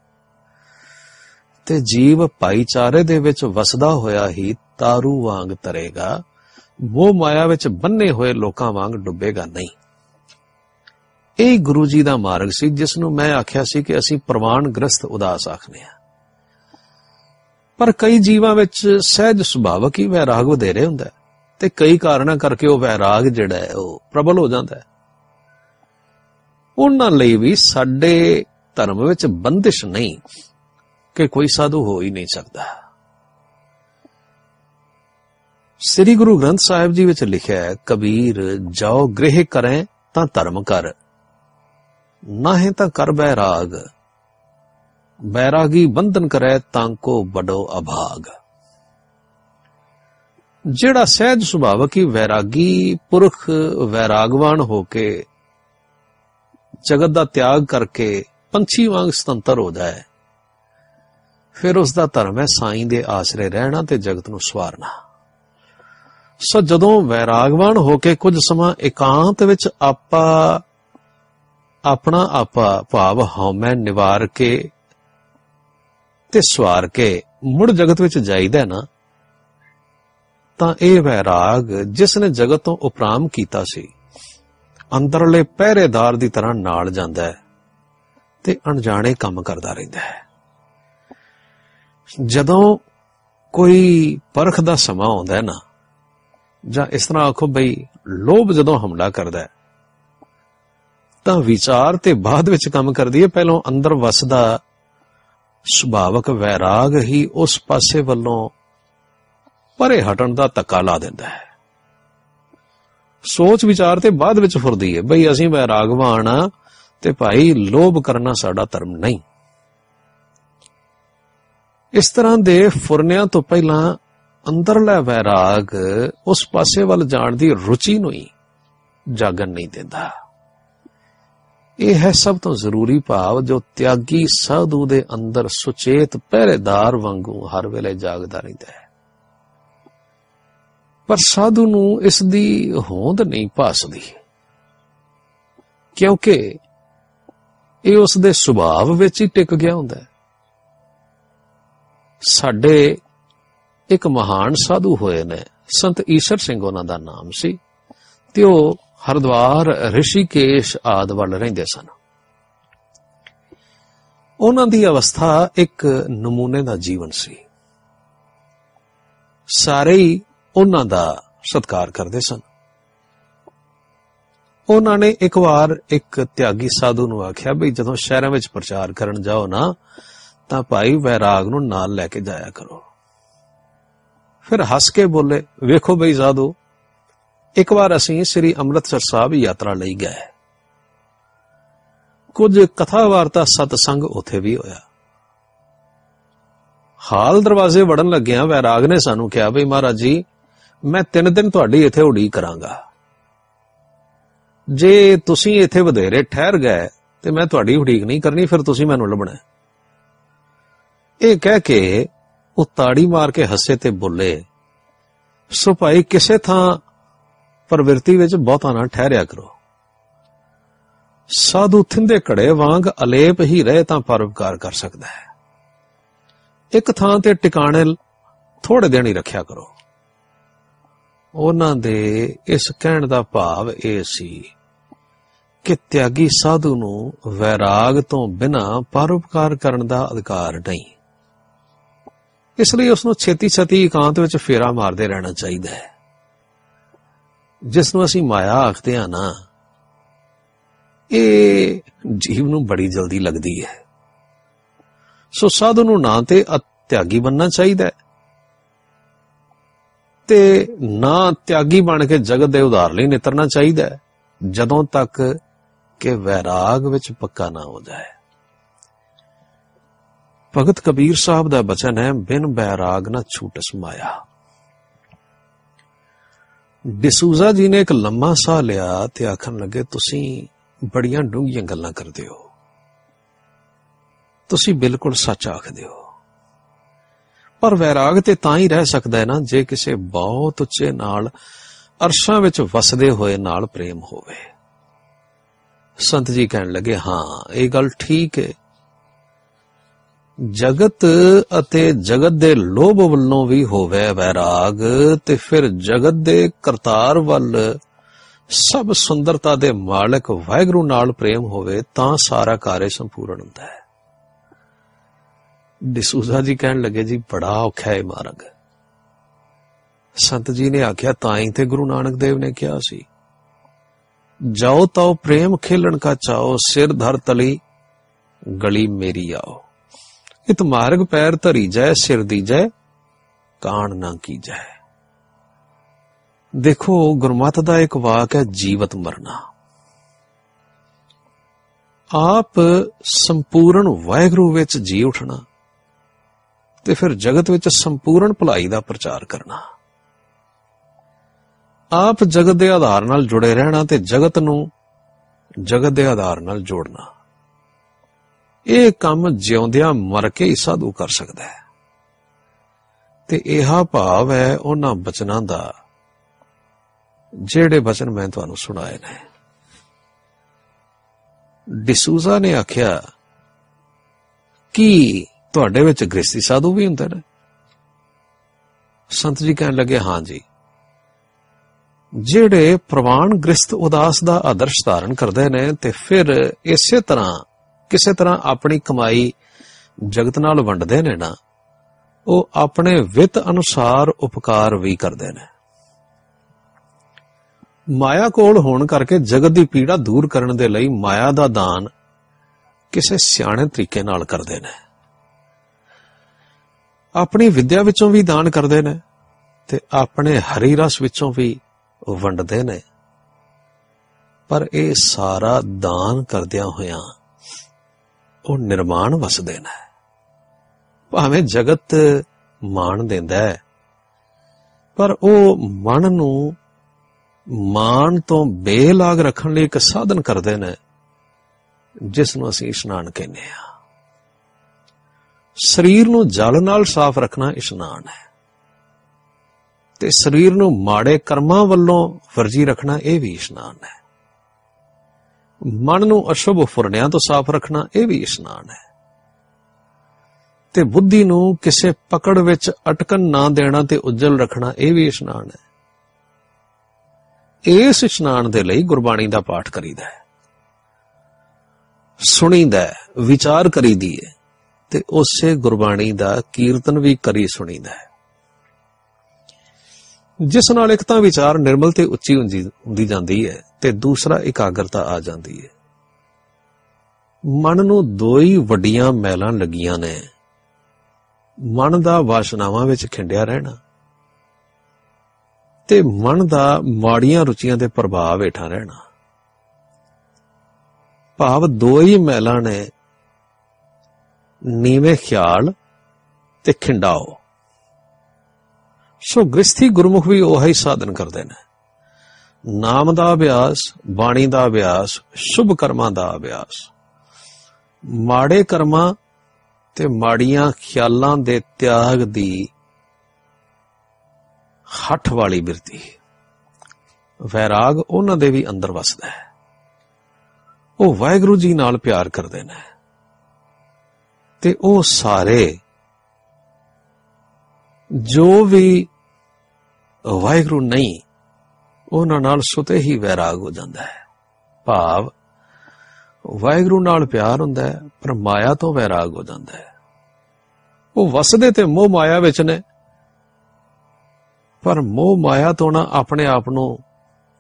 Speaker 1: ਤੇ ਜੀਵ ਭਾਈਚਾਰੇ ਦੇ ਵਿੱਚ ਵਸਦਾ ਹੋਇਆ ਹੀ ਤਾਰੂ ਵਾਂਗ ਤਰੇਗਾ ਉਹ ਮਾਇਆ ਵਿੱਚ ਬੰਨੇ ਹੋਏ ਲੋਕਾਂ ਵਾਂਗ ਡੁੱਬੇਗਾ ਨਹੀਂ। ਇਹ ਗੁਰੂ ਜੀ ਦਾ ਮਾਰਗ ਸੀ ਜਿਸ ਨੂੰ ਮੈਂ ਆਖਿਆ ਸੀ ਕਿ ਅਸੀਂ ਪ੍ਰਵਾਨ ਗ੍ਰਸਤ ਉਦਾਸ ਆਖਨੇ ਆ ਪਰ ਕਈ ਜੀਵਾਂ ਵਿੱਚ ਸਹਿਜ ਸੁਭਾਵਕ ਹੀ ਵੈਰਾਗ ਵਧੇਰੇ ਹੁੰਦਾ ਤੇ ਕਈ ਕਾਰਨਾਂ ਕਰਕੇ ਉਹ ਵੈਰਾਗ ਜਿਹੜਾ ਹੈ, ਉਹ ਪ੍ਰਬਲ ਹੋ ਜਾਂਦਾ ਹੈ। ਉਹਨਾਂ ਲਈ ਵੀ ਸਾਡੇ ਧਰਮ ਵਿੱਚ ਬੰਦਿਸ਼ ਨਹੀਂ ਕਿ ਕੋਈ ਸਾਧੂ ਹੋ ਹੀ ਨਹੀਂ ਸਕਦਾ। ਸ੍ਰੀ ਗੁਰੂ ਗ੍ਰੰਥ ਸਾਹਿਬ ਜੀ ਵਿੱਚ ਲਿਖਿਆ ਹੈ, ਕਬੀਰ ਜਾਓ ਗ੍ਰਹਿ ਕਰੇ ਤਾਂ ਧਰਮ ਕਰ। ਨਾਹੀਂ ਤਾਂ ਕਰ ਬੈਰਾਗ। ਬੈਰਾਗੀ ਬੰਧਨ ਕਰੇ ਤਾਂ ਕੋ ਬੜੋ ਅਭਾਗ। ਜਿਹੜਾ ਸਹਿਜ ਸੁਭਾਵਕ ਹੀ ਵੈਰਾਗੀ, ਪੁਰਖ ਵੈਰਾਗਵਾਨ ਹੋ ਕੇ ਜਗਤ ਦਾ ਤਿਆਗ ਕਰਕੇ ਪੰਛੀ ਵਾਂਗ ਸੁਤੰਤਰ ਹੋ ਜਾਏ, ਫਿਰ ਉਸ ਦਾ ਧਰਮ ਹੈ ਸਾਈਂ ਦੇ ਆਸਰੇ ਰਹਿਣਾ ਤੇ ਜਗਤ ਨੂੰ ਸਵਾਰਨਾ। ਸੋ ਜਦੋਂ ਵੈਰਾਗਵਾਨ ਹੋ ਕੇ ਕੁਝ ਸਮਾਂ ਇਕਾਂਤ ਵਿੱਚ ਆਪਾ ਆਪਣਾ ਆਪਾ ਭਾਵ ਹਉਮੈ ਨਿਵਾਰ ਕੇ ਤੇ ਸਵਾਰ ਕੇ ਮੁੜ ਜਗਤ ਵਿੱਚ ਜਾਈਦਾ ਨਾ, ਤਾਂ ਇਹ ਵੈਰਾਗ ਜਿਸ ਨੇ ਜਗਤ ਤੋਂ ਉਪਰਾਮ ਕੀਤਾ ਸੀ। ਅੰਦਰਲੇ ਪਹਿਰੇਦਾਰ ਦੀ ਤਰ੍ਹਾਂ ਨਾਲ ਜਾਂਦਾ ਹੈ ਤੇ ਅਣਜਾਣੇ ਕੰਮ ਕਰਦਾ ਰਹਿੰਦਾ ਹੈ। ਜਦੋਂ ਕੋਈ ਪਰਖ ਦਾ ਸਮਾਂ ਆਉਂਦਾ ਹੈ ਨਾ, ਜਾਂ ਇਸ ਤਰ੍ਹਾਂ ਆਖੋ ਬਈ ਲੋਭ ਜਦੋਂ ਹਮਲਾ ਕਰਦਾ ਹੈ ਤਾਂ ਵਿਚਾਰ ਤੇ ਬਾਅਦ ਵਿੱਚ ਕੰਮ ਕਰਦੀ ਹੈ। ਪਹਿਲਾਂ ਅੰਦਰ ਵਸਦਾ ਸੁਭਾਵਕ ਵੈਰਾਗ ਹੀ ਉਸ ਪਾਸੇ ਵੱਲੋਂ ਪਰੇ ਹਟਣ ਦਾ ਤੱਕਾ ਲਾ ਦਿੰਦਾ ਹੈ। ਸੋਚ ਵਿਚਾਰ ਤੇ ਬਾਅਦ ਵਿੱਚ ਫੁਰਦੀ ਹੈ। ਬਈ ਅਸੀਂ ਵੈਰਾਗਵਾਨ ਆ ਤੇ ਭਾਈ ਲੋਭ ਕਰਨਾ ਸਾਡਾ ਧਰਮ ਨਹੀਂ। ਇਸ ਤਰ੍ਹਾਂ ਦੇ ਫੁਰਨਿਆਂ ਤੋਂ ਪਹਿਲਾਂ ਅੰਦਰਲਾ ਵੈਰਾਗ ਉਸ ਪਾਸੇ ਵੱਲ ਜਾਣ ਦੀ ਰੁਚੀ ਨੂੰ ਹੀ ਜਾਗਣ ਨਹੀਂ ਦਿੰਦਾ। ਇਹ ਹੈ ਸਭ ਤੋਂ ਜ਼ਰੂਰੀ ਭਾਵ ਜੋ ਤਿਆਗੀ ਸਾਧੂ ਦੇ ਅੰਦਰ ਸੁਚੇਤ ਪਹਿਰੇਦਾਰ ਵਾਂਗੂ ਹਰ ਵੇਲੇ ਜਾਗਦਾ ਰਹਿੰਦਾ ਹੈ। ਪਰ ਸਾਧੂ ਨੂੰ ਇਸ ਦੀ ਹੋਂਦ ਨਹੀਂ ਭਾਸਦੀ। ਕਿਉਂਕਿ ਇਹ ਉਸ ਦੇ ਸੁਭਾਅ ਵਿੱਚ ਹੀ ਟਿਕ ਗਿਆ ਹੁੰਦਾ ਹੈ। ਸਾਡੇ ਇੱਕ ਮਹਾਨ ਸਾਧੂ ਹੋਏ ਨੇ, ਸੰਤ ਈਸ਼ਰ ਸਿੰਘ ਉਹਨਾਂ ਦਾ ਨਾਮ ਸੀ, ਤੇ ਉਹ ਹਰਦੁਆਰ ਰਿਸ਼ੀਕੇਸ਼ ਆਦ ਵੱਲ ਰਹਿੰਦੇ ਸਨ। ਉਹਨਾਂ ਦੀ ਅਵਸਥਾ ਇੱਕ ਨਮੂਨੇ ਦਾ ਜੀਵਨ ਸੀ। ਸਾਰੇ ਹੀ ਉਹਨਾਂ ਦਾ ਸਤਿਕਾਰ ਕਰਦੇ ਸਨ। ਉਹਨਾਂ ਨੇ ਇੱਕ ਵਾਰ ਇੱਕ ਤਿਆਗੀ ਸਾਧੂ ਨੂੰ ਆਖਿਆ ਵੀ ਜਦੋਂ ਸ਼ਹਿਰਾਂ ਵਿੱਚ ਪ੍ਰਚਾਰ ਕਰਨ ਜਾਓ ਨਾ, ਤਾਂ ਭਾਈ ਵੈਰਾਗ ਨੂੰ ਨਾਲ ਲੈ ਕੇ ਜਾਇਆ ਕਰੋ। ਫਿਰ ਹੱਸ ਕੇ ਬੋਲੇ, ਵੇਖੋ ਬਈ ਸਾਧੂ ਇੱਕ ਵਾਰ ਅਸੀਂ ਸ੍ਰੀ ਅੰਮ੍ਰਿਤਸਰ ਸਾਹਿਬ ਯਾਤਰਾ ਲਈ ਗਏ। ਕੁਝ ਕਥਾ ਵਾਰਤਾ ਸਤਸੰਗ ਉੱਥੇ ਵੀ ਹੋਇਆ। ਹਾਲ ਦਰਵਾਜ਼ੇ ਵੜਨ ਲੱਗਿਆ ਵੈਰਾਗ ਨੇ ਸਾਨੂੰ ਕਿਹਾ, ਬਈ ਮਹਾਰਾਜ ਜੀ, ਮੈਂ ਤਿੰਨ ਦਿਨ ਤੁਹਾਡੀ ਇੱਥੇ ਉਡੀਕ ਕਰਾਂਗਾ। ਜੇ ਤੁਸੀਂ ਇੱਥੇ ਵਧੇਰੇ ਠਹਿਰ ਗਏ, ਤੇ ਮੈਂ ਤੁਹਾਡੀ ਉਡੀਕ ਨਹੀਂ ਕਰਨੀ, ਫਿਰ ਤੁਸੀਂ ਮੈਨੂੰ ਲੱਭਣਾ ਇਹ ਕਹਿ ਕੇ ਉਹ ਤਾੜੀ ਮਾਰ ਕੇ ਹੱਸੇ ਤੇ ਬੋਲੇ ਸੋ ਭਾਈ ਕਿਸੇ ਥਾਂ ਪ੍ਰਵਿਰਤੀ ਵਿੱਚ ਬਹੁਤਾ ਨਾ ਠਹਿਰਿਆ ਕਰੋ। ਸਾਧੂ ਥਿੰਦੇ ਘੜੇ ਵਾਂਗ ਅਲੇਪ ਹੀ ਰਹੇ ਤਾਂ ਪਰਉਪਕਾਰ ਕਰ ਸਕਦਾ ਹੈ। ਇੱਕ ਥਾਂ ਤੇ ਟਿਕਾਣੇ ਥੋੜੇ ਦਿਨ ਹੀ ਰੱਖਿਆ ਕਰੋ। ਉਹਨਾਂ ਦੇ ਇਸ ਕਹਿਣ ਦਾ ਭਾਵ ਇਹ ਸੀ ਕਿ ਤਿਆਗੀ ਸਾਧੂ ਨੂੰ ਵੈਰਾਗ ਤੋਂ ਬਿਨਾ ਪਰਉਪਕਾਰ ਕਰਨ ਦਾ ਅਧਿਕਾਰ ਨਹੀਂ। ਇਸ ਲਈ ਉਸ ਨੂੰ ਛੇਤੀ ਛੇਤੀ ਇਕਾਂਤ ਵਿੱਚ ਫੇਰਾ ਮਾਰਦੇ ਰਹਿਣਾ ਚਾਹੀਦਾ ਹੈ। ਜਿਸ ਨੂੰ ਅਸੀਂ ਮਾਇਆ ਆਖਦੇ ਆ ਨਾ, ਇਹ ਜੀਵ ਨੂੰ ਬੜੀ ਜਲਦੀ ਲੱਗਦੀ ਹੈ। ਸੋ ਸਾਧੂ ਨੂੰ ਨਾ ਤੇ ਤਿਆਗੀ ਬੰਨਣਾ ਚਾਹੀਦਾ ਹੈ ਤੇ ਨਾ ਤਿਆਗੀ ਬਣ ਕੇ ਜਗਤ ਦੇ ਉਧਾਰ ਲਈ ਨਿਤਰਨਾ ਚਾਹੀਦਾ ਹੈ, ਜਦੋਂ ਤੱਕ ਕਿ ਵੈਰਾਗ ਵਿੱਚ ਪੱਕਾ ਨਾ ਹੋ ਜਾਏ। ਭਗਤ ਕਬੀਰ ਸਾਹਿਬ ਦਾ ਬਚਨ ਹੈ, ਬਿਨ ਬੈਰਾਗ ਨਾ ਛੂਟਸ ਮਾਇਆ। ਡਿਸੂਜ਼ਾ ਜੀ ਨੇ ਇੱਕ ਲੰਮਾ ਸਾਹ ਲਿਆ ਤੇ ਆਖਣ ਲੱਗੇ, ਤੁਸੀਂ ਬੜੀਆਂ ਡੂੰਘੀਆਂ ਗੱਲਾਂ ਕਰਦੇ ਹੋ। ਤੁਸੀਂ ਬਿਲਕੁਲ ਸੱਚ ਆਖਦੇ ਹੋ। ਪਰ ਵੈਰਾਗ ਤੇ ਤਾਂ ਹੀ ਰਹਿ ਸਕਦਾ ਹੈ ਨਾ, ਜੇ ਕਿਸੇ ਬਹੁਤ ਉੱਚੇ ਨਾਲ, ਅਰਸ਼ਾਂ ਵਿੱਚ ਵਸਦੇ ਹੋਏ ਨਾਲ ਪ੍ਰੇਮ ਹੋਵੇ। ਸੰਤ ਜੀ ਕਹਿਣ ਲੱਗੇ, ਹਾਂ, ਇਹ ਗੱਲ ਠੀਕ ਹੈ ਜਗਤ ਅਤੇ ਜਗਤ ਦੇ ਲੋਭ ਵੱਲੋਂ ਵੀ ਹੋਵੇ ਵੈਰਾਗ, ਤੇ ਫਿਰ ਜਗਤ ਦੇ ਕਰਤਾਰ ਵੱਲ ਸਭ ਸੁੰਦਰਤਾ ਦੇ ਮਾਲਕ ਵਾਹਿਗੁਰੂ ਨਾਲ ਪ੍ਰੇਮ ਹੋਵੇ, ਤਾਂ ਸਾਰਾ ਕਾਰਜ ਸੰਪੂਰਨ ਹੁੰਦਾ ਹੈ। ਡਿਸੂਜ਼ਾ ਜੀ ਕਹਿਣ ਲੱਗੇ, ਜੀ, ਬੜਾ ਔਖਾ ਹੈ ਮਾਰਗ। ਸੰਤ ਜੀ ਨੇ ਆਖਿਆ, ਤਾਂ ਹੀ ਤੇ ਗੁਰੂ ਨਾਨਕ ਦੇਵ ਨੇ ਕਿਹਾ ਸੀ, ਜਾਓ ਤਾਓ ਪ੍ਰੇਮ ਖੇਲਣ ਕਾ ਚਾਓ ਸਿਰ ਧਰ ਤਲੀ, ਗਲੀ ਮੇਰੀ ਆਓ। ਇਤ ਮਾਰਗ ਪੈਰ ਧਰੀ ਜੈ ਸਿਰ ਦੀ ਜੈ ਕਾਣ ਨਾ ਕੀ ਜੈ ਦੇਖੋ, ਗੁਰਮਤ ਦਾ ਇੱਕ ਵਾਕ ਹੈ, ਜੀਵਤ ਮਰਨਾ। ਆਪ ਸੰਪੂਰਨ ਵਾਹਿਗੁਰੂ ਵਿੱਚ ਜੀ ਉਠਣਾ ਤੇ ਫਿਰ ਜਗਤ ਵਿੱਚ ਸੰਪੂਰਨ ਭਲਾਈ ਦਾ ਪ੍ਰਚਾਰ ਕਰਨਾ। ਆਪ ਜਗਤ ਦੇ ਆਧਾਰ ਨਾਲ ਜੁੜੇ ਰਹਿਣਾ ਤੇ ਜਗਤ ਨੂੰ ਜਗਤ ਦੇ ਆਧਾਰ ਨਾਲ ਜੋੜਨਾ। ਇਹ ਕੰਮ ਜਿਉਂਦਿਆਂ ਮਰ ਕੇ ਹੀ ਸਾਧੂ ਕਰ ਸਕਦਾ ਹੈ। ਤੇ ਇਹਾ ਭਾਵ ਹੈ ਉਹਨਾਂ ਬਚਨਾਂ ਦਾ, ਜਿਹੜੇ ਬਚਨ ਮੈਂ ਤੁਹਾਨੂੰ ਸੁਣਾਏ ਨੇ। ਡਿਸੂਜ਼ਾ ਨੇ ਆਖਿਆ, ਕਿ ਤੁਹਾਡੇ ਵਿੱਚ ਗ੍ਰਸਤੀ ਸਾਧੂ ਵੀ ਹੁੰਦੇ ਨੇ? ਸੰਤ ਜੀ ਕਹਿਣ ਲੱਗੇ, ਹਾਂ ਜੀ। ਜਿਹੜੇ ਪ੍ਰਵਾਨ ਗ੍ਰਸਤ ਉਦਾਸ ਦਾ ਆਦਰਸ਼ ਧਾਰਨ ਕਰਦੇ ਨੇ ਤੇ ਫਿਰ ਇਸੇ ਤਰ੍ਹਾਂ ਕਿਸੇ ਤਰ੍ਹਾਂ ਆਪਣੀ ਕਮਾਈ ਜਗਤ ਨਾਲ ਵੰਡਦੇ ਨੇ ਨਾ, ਉਹ ਆਪਣੇ ਵਿੱਤ ਅਨੁਸਾਰ ਉਪਕਾਰ ਵੀ ਕਰਦੇ ਨੇ। ਮਾਇਆ ਕੋਲ ਹੋਣ ਕਰਕੇ ਜਗਤ ਦੀ ਪੀੜਾ ਦੂਰ ਕਰਨ ਦੇ ਲਈ ਮਾਇਆ ਦਾ ਦਾਨ ਕਿਸੇ ਸਿਆਣੇ ਤਰੀਕੇ ਨਾਲ ਕਰਦੇ ਨੇ। ਆਪਣੀ ਵਿਦਿਆ ਵਿੱਚੋਂ ਵੀ ਦਾਨ ਕਰਦੇ ਨੇ ਤੇ ਆਪਣੇ ਹਰੀ ਰਸ ਵਿੱਚੋਂ ਵੀ ਵੰਡਦੇ ਨੇ। ਪਰ ਇਹ ਸਾਰਾ ਦਾਨ ਕਰਦਿਆਂ ਹੋਇਆਂ ਉਹ ਨਿਰਮਾਣ ਵਸਦੇ ਨੇ। ਭਾਵੇਂ ਜਗਤ ਮਾਣ ਦਿੰਦਾ ਹੈ, ਪਰ ਉਹ ਮਨ ਨੂੰ ਮਾਣ ਤੋਂ ਬੇਲਾਗ ਰੱਖਣ ਲਈ ਇੱਕ ਸਾਧਨ ਕਰਦੇ ਨੇ, ਜਿਸ ਨੂੰ ਅਸੀਂ ਇਸ਼ਨਾਨ ਕਹਿੰਦੇ ਆ ਸਰੀਰ ਨੂੰ ਜਲ ਨਾਲ ਸਾਫ਼ ਰੱਖਣਾ ਇਸ਼ਨਾਨ ਹੈ। ਤੇ ਸਰੀਰ ਨੂੰ ਮਾੜੇ ਕਰਮਾਂ ਵੱਲੋਂ ਵਰਜੀ ਰੱਖਣਾ ਇਹ ਵੀ ਇਸ਼ਨਾਨ ਹੈ। ਮਨ ਨੂੰ ਅਸ਼ੁਭ ਫੁਰਨਿਆਂ ਤੋਂ ਸਾਫ਼ ਰੱਖਣਾ, ਇਹ ਵੀ ਇਸ਼ਨਾਨ ਹੈ। ਤੇ ਬੁੱਧੀ ਨੂੰ ਕਿਸੇ ਪਕੜ ਵਿੱਚ ਅਟਕਣ ਨਾ ਦੇਣਾ ਤੇ ਉਜਲ ਰੱਖਣਾ, ਇਹ ਵੀ ਇਸ਼ਨਾਨ ਹੈ। ਇਸ ਇਸ਼ਨਾਨ ਦੇ ਲਈ ਗੁਰਬਾਣੀ ਦਾ ਪਾਠ ਕਰੀਦਾ ਹੈ। ਸੁਣੀਦਾ ਹੈ, ਵਿਚਾਰ ਕਰੀਦੀ ਹੈ, ਤੇ ਉਸੇ ਗੁਰਬਾਣੀ ਦਾ ਕੀਰਤਨ ਵੀ ਕਰੀ ਸੁਣੀਦਾ ਹੈ। ਜਿਸ ਨਾਲ ਇੱਕ ਤਾਂ ਵਿਚਾਰ ਨਿਰਮਲ ਤੇ ਉੱਚੀ ਹੁੰਦੀ ਹੁੰਦੀ ਜਾਂਦੀ ਹੈ ਤੇ ਦੂਸਰਾ ਇਕਾਗਰਤਾ ਆ ਜਾਂਦੀ ਹੈ ਮਨ ਨੂੰ ਦੋ ਹੀ ਵੱਡੀਆਂ ਮੈਲਾਂ ਲੱਗੀਆਂ ਨੇ। ਮਨ ਦਾ ਵਾਸ਼ਨਾਵਾਂ ਵਿੱਚ ਖਿੰਡਿਆ ਰਹਿਣਾ ਤੇ ਮਨ ਦਾ ਮਾੜੀਆਂ ਰੁਚੀਆਂ ਦੇ ਪ੍ਰਭਾਵ ਹੇਠਾਂ ਰਹਿਣਾ। ਭਾਵ ਦੋ ਹੀ ਮੈਲਾਂ ਨੇ। ਨੀਵੇਂ ਖਿਆਲ ਤੇ ਖਿੰਡਾਓ। ਸੋ ਗ੍ਰਸਥੀ ਗੁਰਮੁਖ ਵੀ ਉਹ ਹੀ ਸਾਧਨ ਕਰਦੇ ਨੇ। ਨਾਮ ਦਾ ਅਭਿਆਸ, ਬਾਣੀ ਦਾ ਅਭਿਆਸ, ਸ਼ੁਭ ਕਰਮਾਂ ਦਾ ਅਭਿਆਸ। ਮਾੜੇ ਕਰਮਾਂ ਤੇ ਮਾੜੀਆਂ ਖਿਆਲਾਂ ਦੇ ਤਿਆਗ ਦੀ ਹੱਠ ਵਾਲੀ ਬਿਰਤੀ। ਵੈਰਾਗ ਉਹਨਾਂ ਦੇ ਵੀ ਅੰਦਰ ਵਸਦਾ ਹੈ। ਉਹ ਵਾਹਿਗੁਰੂ ਜੀ ਨਾਲ ਪਿਆਰ ਕਰਦੇ ਨੇ। ਤੇ ਉਹ ਸਾਰੇ ਜੋ ਵੀ ਵਾਹਿਗੁਰੂ ਨਹੀਂ ਉਹਨਾਂ ਨਾਲ ਸੁਤੇ ਹੀ ਵੈਰਾਗ ਹੋ ਜਾਂਦਾ ਹੈ। ਭਾਵ ਵਾਹਿਗੁਰੂ ਨਾਲ ਪਿਆਰ ਹੁੰਦਾ ਹੈ, ਪਰ ਮਾਇਆ ਤੋਂ ਵੈਰਾਗ ਹੋ ਜਾਂਦਾ ਹੈ। ਉਹ ਵਸਦੇ ਤੇ ਮੋਹ ਮਾਇਆ ਵਿੱਚ ਨੇ, ਪਰ ਮੋਹ ਮਾਇਆ ਤੋਂ ਨਾ ਆਪਣੇ ਆਪ ਨੂੰ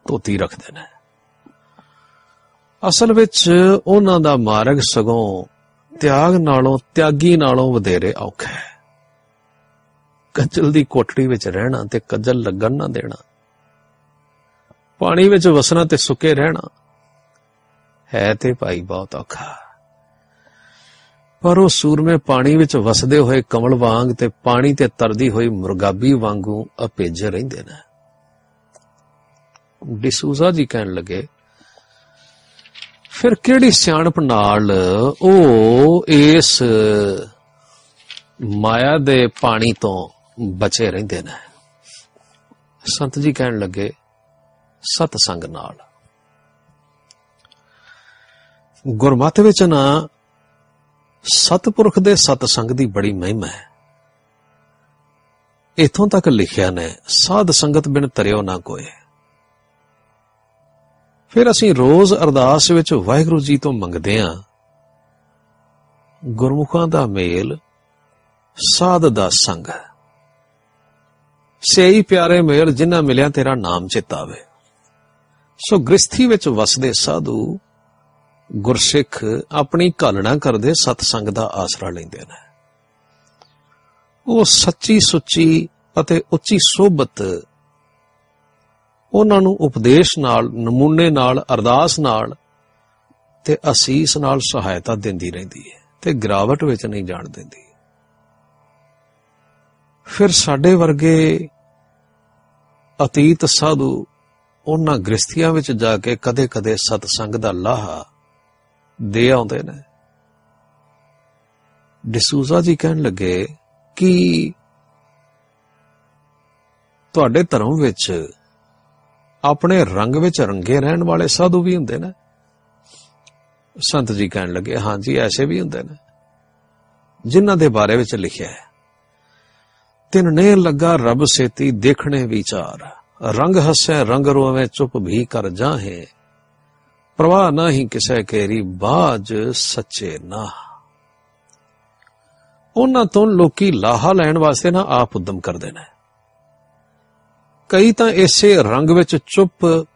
Speaker 1: ਧੋਤੀ ਰੱਖਦੇ ਨੇ। ਅਸਲ ਵਿੱਚ ਉਹਨਾਂ ਦਾ ਮਾਰਗ ਸਗੋਂ ਤਿਆਗ ਨਾਲੋਂ, ਤਿਆਗੀ ਨਾਲੋਂ ਵਧੇਰੇ ਔਖਾ ਹੈ। ਕੱਜਲ ਦੀ ਕੋਠੜੀ ਵਿੱਚ ਰਹਿਣਾ ਤੇ ਕੱਜਲ ਲੱਗਣ ਨਾ ਦੇਣਾ ਪਾਣੀ ਵਿੱਚ ਵਸਣਾ ਤੇ ਸੁੱਕੇ ਰਹਿਣਾ। ਹੈ ਤੇ ਭਾਈ ਬਹੁਤ ਔਖਾ। ਪਰ ਉਹ ਸੂਰਮੇ ਪਾਣੀ ਵਿੱਚ ਵਸਦੇ ਹੋਏ ਕਮਲ ਵਾਂਗ ਤੇ ਪਾਣੀ ਤੇ ਤਰਦੀ ਹੋਈ ਮੁਰਗਾਬੀ ਵਾਂਗੂ ਅਪੇਜੇ ਰਹਿੰਦੇ ਨੇ। ਡਿਸੂਜ਼ਾ ਜੀ ਕਹਿਣ ਲੱਗੇ, ਫਿਰ ਕਿਹੜੀ ਸਿਆਣਪ ਨਾਲ ਉਹ ਇਸ ਮਾਇਆ ਦੇ ਪਾਣੀ ਤੋਂ ਬਚੇ ਰਹਿੰਦੇ ਨੇ? ਸੰਤ ਜੀ ਕਹਿਣ ਲੱਗੇ ਸਤ ਸੰਗ ਨਾਲ। ਗੁਰਮਤਿ ਵਿੱਚ ਨਾ ਸਤਪੁਰਖ ਦੇ ਸਤ ਸੰਗ ਦੀ ਬੜੀ ਮਹਿਮਾ ਹੈ। ਇਥੋਂ ਤੱਕ ਲਿਖਿਆ ਨੇ, ਸਾਧ ਸੰਗਤ ਬਿਨ ਤਰਿਓ ਨਾ ਕੋਏ। ਫਿਰ ਅਸੀਂ ਰੋਜ਼ ਅਰਦਾਸ ਵਿੱਚ ਵਾਹਿਗੁਰੂ ਜੀ ਤੋਂ ਮੰਗਦੇ ਹਾਂ, ਗੁਰਮੁਖਾਂ ਦਾ ਮੇਲ ਸਾਧ ਦਾ ਸੰਗ ਹੈ। ਸਹੀ ਪਿਆਰੇ ਮੇਲ ਜਿਨ੍ਹਾਂ ਮਿਲਿਆ ਤੇਰਾ ਨਾਮ ਚਿਤਾਵੇ। ਸੋ ਗ੍ਰਸਥੀ ਵਿੱਚ ਵਸਦੇ ਸਾਧੂ ਗੁਰਸਿੱਖ ਆਪਣੀ ਘਾਲਣਾ ਕਰਦੇ ਸਤਸੰਗ ਦਾ ਆਸਰਾ ਲੈਂਦੇ ਨੇ। ਉਹ ਸੱਚੀ ਸੁੱਚੀ ਅਤੇ ਉੱਚੀ ਸੋਭਤ ਉਹਨਾਂ ਨੂੰ ਉਪਦੇਸ਼ ਨਾਲ, ਨਮੂਨੇ ਨਾਲ, ਅਰਦਾਸ ਨਾਲ ਤੇ ਅਸੀਸ ਨਾਲ ਸਹਾਇਤਾ ਦਿੰਦੀ ਰਹਿੰਦੀ ਹੈ ਤੇ ਗਿਰਾਵਟ ਵਿੱਚ ਨਹੀਂ ਜਾਣ ਦਿੰਦੀ। ਫਿਰ ਸਾਡੇ ਵਰਗੇ ਅਤੀਤ ਸਾਧੂ ਉਹਨਾਂ ਗ੍ਰਸਥੀਆਂ ਵਿੱਚ ਜਾ ਕੇ ਕਦੇ-ਕਦੇ ਸਤਸੰਗ ਦਾ ਲਾਹਾ ਦੇ ਆਉਂਦੇ ਨੇ। ਡਿਸੂਜ਼ਾ ਜੀ ਕਹਿਣ ਲੱਗੇ ਕਿ ਤੁਹਾਡੇ ਧਰਮ ਵਿੱਚ ਆਪਣੇ ਰੰਗ ਵਿੱਚ ਰੰਗੇ ਰਹਿਣ ਵਾਲੇ ਸਾਧੂ ਵੀ ਹੁੰਦੇ ਨੇ। ਸੰਤ ਜੀ ਕਹਿਣ ਲੱਗੇ ਹਾਂਜੀ ਐਸੇ ਵੀ ਹੁੰਦੇ ਨੇ, ਜਿਨ੍ਹਾਂ ਦੇ ਬਾਰੇ ਵਿੱਚ ਲਿਖਿਆ ਹੈ। ਤਿਨ ਨੇ ਲੱਗਾ ਰੱਬ ਸੇਤੀ ਦੇਖਣੇ ਵਿਚਾਰ। ਰੰਗ ਹੱਸੇ, ਰੰਗ ਰੋਵੇਂ, ਚੁੱਪ ਵੀ ਕਰ ਜਾਹੇ। ਪ੍ਰਵਾਹ ਨਹੀਂ ਕਿਸੇ ਕੇਰੀ ਬਾਜ ਸੱਚੇ ਨਾ ਉਹਨਾਂ ਤੋਂ ਲੋਕੀ ਲਾਹਾ ਲੈਣ ਵਾਸਤੇ ਨਾ ਆਪ ਉਦਮ ਕਰਦੇ ਨੇ। ਕਈ ਤਾਂ ਇਸੇ ਰੰਗ ਵਿੱਚ ਚੁੱਪ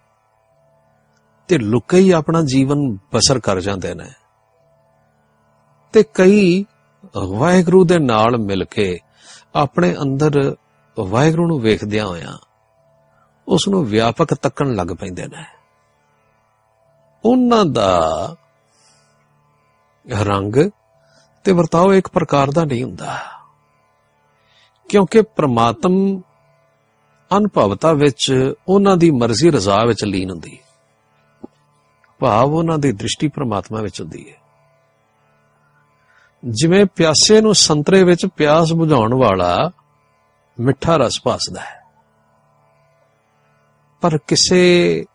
Speaker 1: ਤੇ ਲੁਕੇ ਹੀ ਆਪਣਾ ਜੀਵਨ ਬਸਰ ਕਰ ਜਾਂਦੇ ਨੇ। ਤੇ ਕਈ ਵਾਹਿਗੁਰੂ ਦੇ ਨਾਲ ਮਿਲ ਕੇ ਆਪਣੇ ਅੰਦਰ ਵਾਹਿਗੁਰੂ ਨੂੰ ਵੇਖਦਿਆਂ ਹੋਇਆਂ ਉਸ ਨੂੰ ਵਿਆਪਕ ਤੱਕਣ ਲੱਗ ਪੈਂਦੇ ਨੇ। ਉਹਨਾਂ ਦਾ ਰੰਗ ਤੇ ਵਰਤਾਓ ਇੱਕ ਪ੍ਰਕਾਰ ਦਾ ਨਹੀਂ ਹੁੰਦਾ। ਕਿਉਂਕਿ ਪ੍ਰਮਾਤਮ ਅਨੁਭਵਤਾ ਵਿੱਚ ਉਹਨਾਂ ਦੀ ਮਰਜ਼ੀ ਰਜ਼ਾ ਵਿੱਚ ਲੀਨ ਹੁੰਦੀ ਭਾਵ ਉਹਨਾਂ ਦੀ ਦ੍ਰਿਸ਼ਟੀ ਪ੍ਰਮਾਤਮਾ ਵਿੱਚ ਹੁੰਦੀ ਹੈ। ਜਿਵੇਂ ਪਿਆਸੇ ਨੂੰ ਸੰਤਰੇ ਵਿੱਚ ਪਿਆਸ ਬੁਝਾਉਣ ਵਾਲਾ ਮਿੱਠਾ ਰਸ ਭਾਸਦਾ ਹੈ। ਪਰ ਕਿਸੇ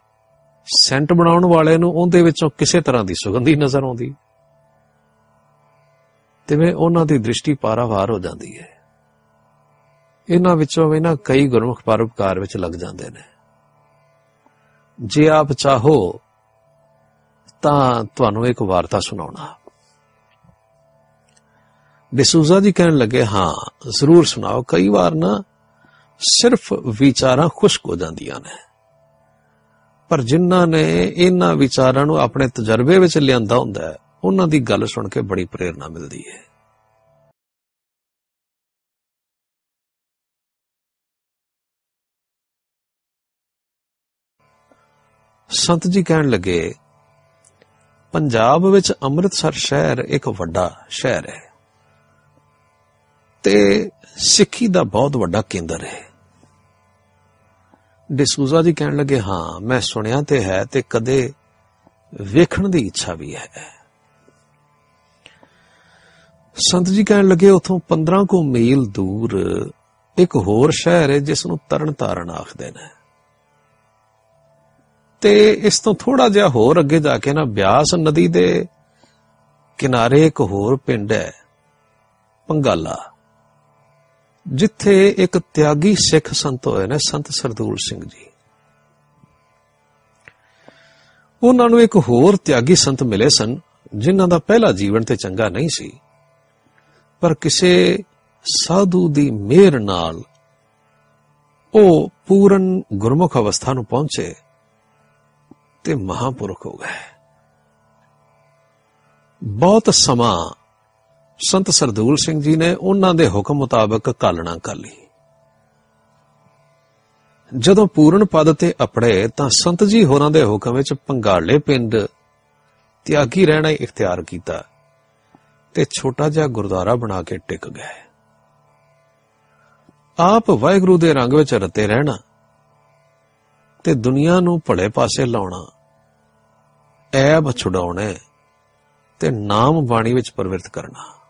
Speaker 1: ਸੈਂਟ ਬਣਾਉਣ ਵਾਲੇ ਨੂੰ ਉਹਦੇ ਵਿੱਚੋਂ ਕਿਸੇ ਤਰ੍ਹਾਂ ਦੀ ਸੁਗੰਧੀ ਨਜ਼ਰ ਆਉਂਦੀ। ਤਿਵੇਂ ਉਹਨਾਂ ਦੀ ਦ੍ਰਿਸ਼ਟੀ ਪਾਰਾਵਾਰ ਹੋ ਜਾਂਦੀ ਹੈ। ਇਹਨਾਂ ਵਿੱਚੋਂ ਵੀ ਨਾ ਕਈ ਗੁਰਮੁਖ ਪਰਉਪਕਾਰ ਵਿੱਚ ਲੱਗ ਜਾਂਦੇ ਨੇ। ਜੇ ਆਪ ਚਾਹੋ, ਤਾਂ ਤੁਹਾਨੂੰ ਇੱਕ ਵਾਰਤਾ ਸੁਣਾਉਣਾ। ਡਿਸੂਜ਼ਾ ਜੀ ਕਹਿਣ ਲੱਗੇ, ਹਾਂ, ਜ਼ਰੂਰ ਸੁਣਾਓ। ਕਈ ਵਾਰ ਨਾ ਸਿਰਫ ਵਿਚਾਰਾਂ ਖੁਸ਼ਕ ਹੋ ਜਾਂਦੀਆਂ ਨੇ। ਪਰ ਜਿਨ੍ਹਾਂ ਨੇ ਇਹਨਾਂ ਵਿਚਾਰਾਂ ਨੂੰ ਆਪਣੇ ਤਜਰਬੇ ਵਿੱਚ ਲਿਆਂਦਾ ਹੁੰਦਾ ਹੈ, ਉਹਨਾਂ ਦੀ ਗੱਲ ਸੁਣ ਕੇ ਬੜੀ ਪ੍ਰੇਰਣਾ ਮਿਲਦੀ ਹੈ। ਸੰਤ ਜੀ ਕਹਿਣ ਲੱਗੇ, ਪੰਜਾਬ ਵਿੱਚ ਅੰਮ੍ਰਿਤਸਰ ਸ਼ਹਿਰ ਇੱਕ ਵੱਡਾ ਸ਼ਹਿਰ ਹੈ ਤੇ ਸਿੱਖੀ ਦਾ ਬਹੁਤ ਵੱਡਾ ਕੇਂਦਰ ਹੈ। ਡਿਸੂਜ਼ਾ ਜੀ ਕਹਿਣ ਲੱਗੇ, ਹਾਂ, ਮੈਂ ਸੁਣਿਆ ਤੇ ਹੈ ਤੇ ਕਦੇ ਵੇਖਣ ਦੀ ਇੱਛਾ ਵੀ ਹੈ। ਸੰਤ ਜੀ ਕਹਿਣ ਲੱਗੇ, ਉਥੋਂ 15 ਕੋ ਮੀਲ ਦੂਰ ਇੱਕ ਹੋਰ ਸ਼ਹਿਰ ਹੈ, ਜਿਸ ਨੂੰ ਤਰਨਤਾਰਨ ਆਖਦੇ ਨੇ। ਤੇ ਇਸ ਤੋਂ ਥੋੜਾ ਜਿਹਾ ਹੋਰ ਅੱਗੇ ਜਾ ਕੇ ਨਾ, ਬਿਆਸ ਨਦੀ ਦੇ ਕਿਨਾਰੇ ਇੱਕ ਹੋਰ ਪਿੰਡ ਹੈ, ਪੰਗਾਲਾ। ਜਿੱਥੇ ਇੱਕ ਤਿਆਗੀ ਸਿੱਖ ਸੰਤ ਹੋਏ ਨੇ, ਸੰਤ ਸਰਦੂਲ ਸਿੰਘ ਜੀ। ਉਹਨਾਂ ਨੂੰ ਇੱਕ ਹੋਰ ਤਿਆਗੀ ਸੰਤ ਮਿਲੇ ਸਨ, ਜਿਨ੍ਹਾਂ ਦਾ ਪਹਿਲਾ ਜੀਵਨ ਤੇ ਚੰਗਾ ਨਹੀਂ ਸੀ। ਪਰ ਕਿਸੇ ਸਾਧੂ ਦੀ ਮਿਹਰ ਨਾਲ ਉਹ ਪੂਰਨ ਗੁਰਮੁਖ ਅਵਸਥਾ ਨੂੰ ਪਹੁੰਚੇ ਤੇ ਮਹਾਪੁਰਖ ਹੋ ਗਏ। ਬਹੁਤ ਸਮਾਂ ਸੰਤ ਸਰਦੂਲ ਸਿੰਘ ਜੀ ਨੇ ਉਹਨਾਂ ਦੇ ਹੁਕਮ ਮੁਤਾਬਕ ਕਾਲਣਾ ਕਰ ਲਈ। ਜਦੋਂ ਪੂਰਨ ਪਦ ਤੇ ਅਪੜੇ ਤਾਂ ਸੰਤ ਜੀ ਹੋਰਾਂ ਦੇ ਹੁਕਮ ਵਿੱਚ ਪੰਗਾਲੇ ਪਿੰਡ ਤਿਆਗੀ ਰਹਿਣਾ ਹੀ ਇਖਤਿਆਰ ਕੀਤਾ ਤੇ ਛੋਟਾ ਜਿਹਾ ਗੁਰਦੁਆਰਾ ਬਣਾ ਕੇ ਟਿਕ ਗਏ। ਆਪ ਵਾਹਿਗੁਰੂ ਦੇ ਰੰਗ ਵਿੱਚ ਰਤੇ ਰਹਿਣਾ ਤੇ ਦੁਨੀਆ ਨੂੰ ਭਲੇ ਪਾਸੇ ਲਾਉਣਾ, ਐਬ ਛੁਡਾਉਣੇ ਤੇ ਨਾਮ ਬਾਣੀ ਵਿੱਚ ਪਰਵਿਰਤ ਕਰਨਾ।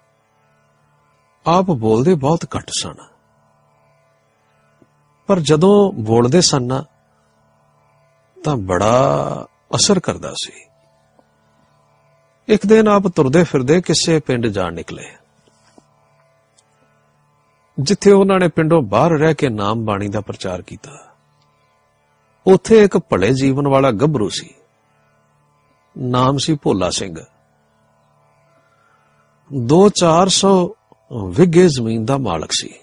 Speaker 1: ਆਪ ਬੋਲਦੇ ਬਹੁਤ ਘੱਟ ਸਨ। ਪਰ ਜਦੋਂ ਬੋਲਦੇ ਸਨ ਨਾ, ਤਾਂ ਬੜਾ ਅਸਰ ਕਰਦਾ ਸੀ। ਇੱਕ ਦਿਨ ਆਪ ਤੁਰਦੇ ਫਿਰਦੇ ਕਿਸੇ ਪਿੰਡ ਜਾਣ ਨਿਕਲੇ। ਜਿੱਥੇ ਉਹਨਾਂ ਨੇ ਪਿੰਡੋਂ ਬਾਹਰ ਰਹਿ ਕੇ ਨਾਮ ਬਾਣੀ ਦਾ ਪ੍ਰਚਾਰ ਕੀਤਾ। ਉੱਥੇ ਇੱਕ ਭਲੇ ਜੀਵਨ ਵਾਲਾ ਗੱਭਰੂ ਸੀ। ਨਾਮ ਸੀ ਭੋਲਾ ਸਿੰਘ। 2-400 ਵਿਗੇ ਜ਼ਮੀਨ ਦਾ ਮਾਲਕ ਸੀ।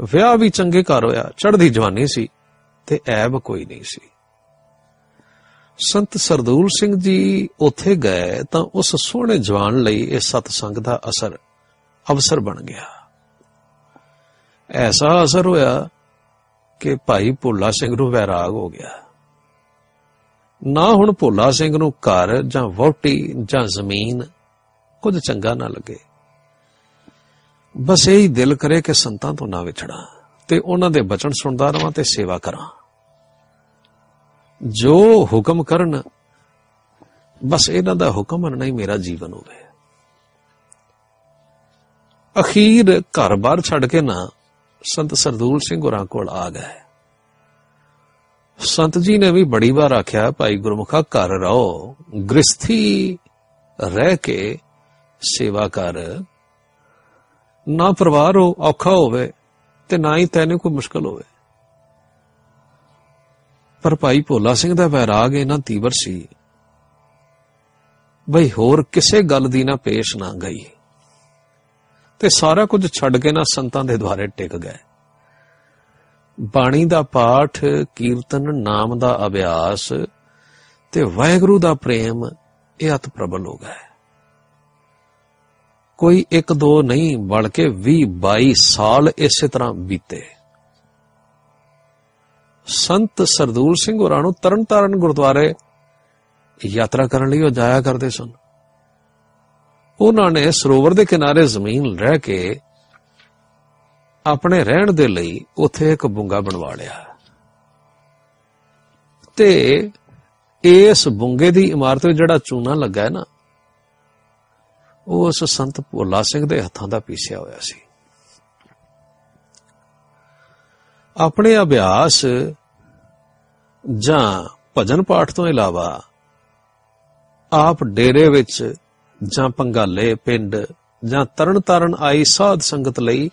Speaker 1: ਵਿਆਹ ਵੀ ਚੰਗੇ ਘਰ ਹੋਇਆ, ਚੜ੍ਹਦੀ ਜਵਾਨੀ ਸੀ ਤੇ ਐਬ ਕੋਈ ਨਹੀਂ ਸੀ। ਸੰਤ ਸਰਦੂਲ ਸਿੰਘ ਜੀ ਉੱਥੇ ਗਏ ਤਾਂ ਉਸ ਸੋਹਣੇ ਜਵਾਨ ਲਈ ਇਹ ਸਤਸੰਗ ਦਾ ਅਸਰ, ਅਵਸਰ ਬਣ ਗਿਆ। ਐਸਾ ਅਸਰ ਹੋਇਆ ਕਿ ਭਾਈ ਭੋਲਾ ਸਿੰਘ ਨੂੰ ਵੈਰਾਗ ਹੋ ਗਿਆ। ਨਾ ਹੁਣ ਭੋਲਾ ਸਿੰਘ ਨੂੰ ਘਰ ਜਾਂ ਵੋਟੀ ਜਾਂ ਜ਼ਮੀਨ ਕੁਝ ਚੰਗਾ ਨਾ ਲੱਗੇ। ਬਸ ਇਹੀ ਦਿਲ ਕਰੇ ਕਿ ਸੰਤਾਂ ਤੋਂ ਨਾ ਵਿਛੜਾਂ ਤੇ ਉਹਨਾਂ ਦੇ ਬਚਨ ਸੁਣਦਾ ਰਵਾਂ ਤੇ ਸੇਵਾ ਕਰਾਂ। ਜੋ ਹੁਕਮ ਕਰਨ, ਬਸ ਇਹਨਾਂ ਦਾ ਹੁਕਮ ਮੰਨਣਾ ਹੀ ਮੇਰਾ ਜੀਵਨ ਹੋਵੇ। ਅਖੀਰ ਘਰ-ਬਾਰ ਛੱਡ ਕੇ ਨਾ ਸੰਤ ਸਰਦੂਲ ਸਿੰਘ ਹੋਰਾਂ ਕੋਲ ਆ ਗਏ। ਸੰਤ ਜੀ ਨੇ ਵੀ ਬੜੀ ਵਾਰ ਆਖਿਆ, ਭਾਈ ਗੁਰਮੁਖਾ, ਘਰ ਰਹੋ, ਗ੍ਰਸਥੀ ਰਹਿ ਕੇ ਸੇਵਾ ਕਰ ਨਾ ਪਰਿਵਾਰ ਹੋ, ਔਖਾ ਹੋਵੇ ਤੇ ਨਾ ਹੀ ਤੈਨੂੰ ਕੋਈ ਮੁਸ਼ਕਲ ਹੋਵੇ। ਪਰ ਭਾਈ ਭੋਲਾ ਸਿੰਘ ਦਾ ਵੈਰਾਗ ਇਹਨਾਂ ਤੀਵਰ ਸੀ, ਬਈ ਹੋਰ ਕਿਸੇ ਗੱਲ ਦੀ ਨਾ ਪੇਸ਼ ਨਾ ਗਈ। ਤੇ ਸਾਰਾ ਕੁਝ ਛੱਡ ਕੇ ਨਾ ਸੰਤਾਂ ਦੇ ਦੁਆਰੇ ਟਿਕ ਗਏ। ਬਾਣੀ ਦਾ ਪਾਠ, ਕੀਰਤਨ, ਨਾਮ ਦਾ ਅਭਿਆਸ ਤੇ ਵਾਹਿਗੁਰੂ ਦਾ ਪ੍ਰੇਮ ਇਹ ਅਤ ਪ੍ਰਬਲ ਹੋ ਗਏ ਕੋਈ ਇੱਕ ਦੋ ਨਹੀਂ, ਬਲਕਿ 20 22 ਸਾਲ ਇਸੇ ਤਰ੍ਹਾਂ ਬੀਤੇ। ਸੰਤ ਸਰਦੂਲ ਸਿੰਘ ਹੋਰਾਂ ਨੂੰ ਤਰਨਤਾਰਨ ਗੁਰਦੁਆਰੇ ਯਾਤਰਾ ਕਰਨ ਲਈ ਉਹ ਜਾਇਆ ਕਰਦੇ ਸਨ। ਉਹਨਾਂ ਨੇ ਸਰੋਵਰ ਦੇ ਕਿਨਾਰੇ ਜ਼ਮੀਨ ਰਹਿ ਕੇ ਆਪਣੇ ਰਹਿਣ ਦੇ ਲਈ ਉੱਥੇ ਇੱਕ ਬੁੰਗਾ ਬਣਵਾ ਲਿਆ। ਤੇ ਇਸ ਬੁੰਗੇ ਦੀ ਇਮਾਰਤ ਵਿੱਚ ਜਿਹੜਾ ਚੂਨਾ ਲੱਗਾ ਹੈ ਨਾ ਉਹ ਉਸ ਸੰਤ ਭੋਲਾ ਸਿੰਘ ਦੇ ਹੱਥਾਂ ਦਾ ਪੀਸਿਆ ਹੋਇਆ ਸੀ। ਆਪਣੇ ਅਭਿਆਸ ਜਾਂ ਭਜਨ ਪਾਠ ਤੋਂ ਇਲਾਵਾ ਆਪ ਡੇਰੇ ਵਿੱਚ ਜਾਂ ਪੰਗਾਲੇ, ਪਿੰਡ ਜਾਂ ਤਰਨ ਤਾਰਨ ਆਈ ਸਾਧ ਸੰਗਤ ਲਈ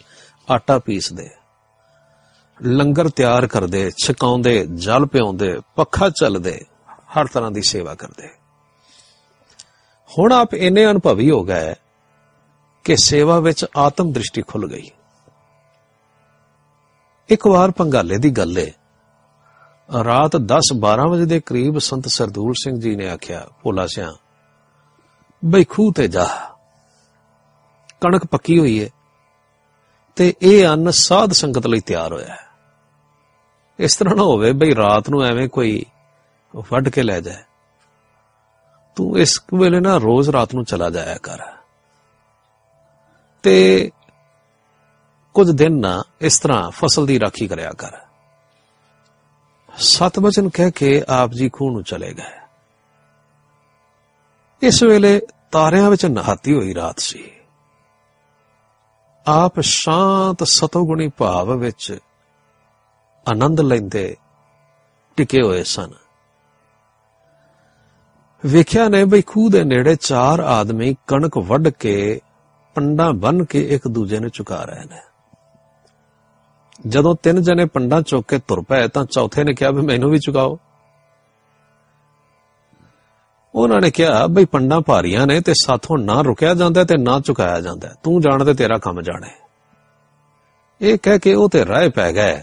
Speaker 1: ਆਟਾ ਪੀਸਦੇ, ਲੰਗਰ ਤਿਆਰ ਕਰਦੇ, ਛਕਾਉਂਦੇ, ਜਲ ਪਿਆਉਂਦੇ, ਪੱਖਾ ਚੱਲਦੇ, ਹਰ ਤਰ੍ਹਾਂ ਦੀ ਸੇਵਾ ਕਰਦੇ। ਹੁਣ ਆਪ ਇੰਨੇ ਅਨੁਭਵੀ ਹੋ ਗਏ ਕਿ ਸੇਵਾ ਵਿੱਚ ਆਤਮ ਦ੍ਰਿਸ਼ਟੀ ਖੁੱਲ ਗਈ। ਇੱਕ ਵਾਰ ਪੰਗਾਲੇ ਦੀ ਗੱਲ ਏ। ਰਾਤ 10-12 ਵਜੇ ਦੇ ਕਰੀਬ ਸੰਤ ਸਰਦੂਲ ਸਿੰਘ ਜੀ ਨੇ ਆਖਿਆ, ਭੋਲਾ ਸਿਆ, ਬਈ ਖੂਹ ਤੇ ਜਾ। ਕਣਕ ਪੱਕੀ ਹੋਈ ਏ ਤੇ ਇਹ ਅੰਨ ਸਾਧ ਸੰਗਤ ਲਈ ਤਿਆਰ ਹੋਇਆ। ਹੈ ਇਸ ਤਰ੍ਹਾਂ ਨਾ ਹੋਵੇ ਬਈ ਰਾਤ ਨੂੰ ਐਵੇਂ ਕੋਈ ਵੱਢ ਕੇ ਲੈ ਜਾਏ। ਤੂੰ ਇਸ ਵੇਲੇ ਨਾ ਰੋਜ਼ ਰਾਤ ਨੂੰ ਚਲਾ ਜਾਇਆ ਕਰ। ਤੇ ਕੁਝ ਦਿਨ ਨਾ ਇਸ ਤਰ੍ਹਾਂ ਫਸਲ ਦੀ ਰਾਖੀ ਕਰਿਆ ਕਰ। ਸਤਵਚਨ ਕਹਿ ਕੇ ਆਪ ਜੀ ਖੂਹ ਨੂੰ ਚਲੇ ਗਏ। ਇਸ ਵੇਲੇ ਤਾਰਿਆਂ ਵਿੱਚ ਨਹਾਤੀ ਹੋਈ ਰਾਤ ਸੀ। ਆਪ ਸ਼ਾਂਤ ਸਤੋਗੁਣੀ ਭਾਵ ਵਿੱਚ ਆਨੰਦ ਲੈਂਦੇ ਟਿਕੇ ਹੋਏ ਸਨ। ਵੇਖਿਆ ਨੇ ਬਈ ਖੂਹ ਦੇ ਨੇੜੇ ਚਾਰ ਆਦਮੀ ਕਣਕ ਵੱਢ ਕੇ ਪੰਡਾ ਬੰਨ ਕੇ ਇੱਕ ਦੂਜੇ ਨੂੰ ਚੁਕਾ ਰਹੇ ਨੇ। ਜਦੋਂ ਤਿੰਨ ਜਣੇ ਪੰਡਾ ਚੁੱਕ ਕੇ ਤੁਰ ਪਏ ਤਾਂ ਚੌਥੇ ਨੇ ਕਿਹਾ ਵੀ ਮੈਨੂੰ ਵੀ ਚੁਕਾਓ। ਉਹਨਾਂ ਨੇ ਕਿਹਾ, ਬਈ ਪੰਡਾ ਭਾਰੀਆਂ ਨੇ ਤੇ ਸਾਥੋਂ ਨਾ ਰੁਕਿਆ ਜਾਂਦਾ ਤੇ ਨਾ ਚੁਕਾਇਆ ਜਾਂਦਾ। ਤੂੰ ਜਾਣ ਤੇ ਤੇਰਾ ਕੰਮ ਜਾਣੇ। ਇਹ ਕਹਿ ਕੇ ਉਹ ਤੇ ਰਾਹ ਪੈ ਗਏ।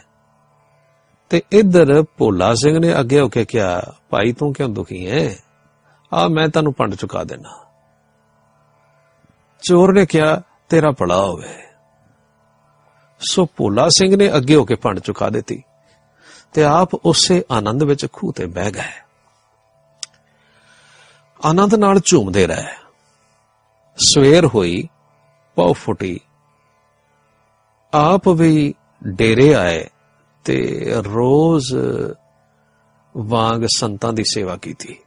Speaker 1: ਤੇ ਇੱਧਰ ਭੋਲਾ ਸਿੰਘ ਨੇ ਅੱਗੇ ਹੋ ਕੇ ਕਿਹਾ, ਭਾਈ ਤੂੰ ਕਿਉਂ ਦੁਖੀ ਹੈ? ਆ ਮੈਂ ਤੈਨੂੰ ਪੰਡ ਚੁਕਾ ਦੇਣਾ। ਚੋਰ ਨੇ ਕਿਹਾ, ਤੇਰਾ ਭਲਾ ਹੋਵੇ। ਸੋ ਭੋਲਾ ਸਿੰਘ ਨੇ ਅੱਗੇ ਹੋ ਕੇ ਪੰਡ ਚੁਕਾ ਦਿੱਤੀ ਤੇ ਆਪ ਉਸੇ ਆਨੰਦ ਵਿੱਚ ਖੂਹ ਤੇ ਬਹਿ ਗਏ। ਆਨੰਦ ਨਾਲ ਝੂਮਦੇ ਰਹੇ। ਸਵੇਰ ਹੋਈ ਪਉ ਫੁੱਟੀ। ਆਪ ਵੀ ਡੇਰੇ ਆਏ ਤੇ ਰੋਜ਼ ਵਾਂਗ ਸੰਤਾਂ ਦੀ ਸੇਵਾ ਕੀਤੀ।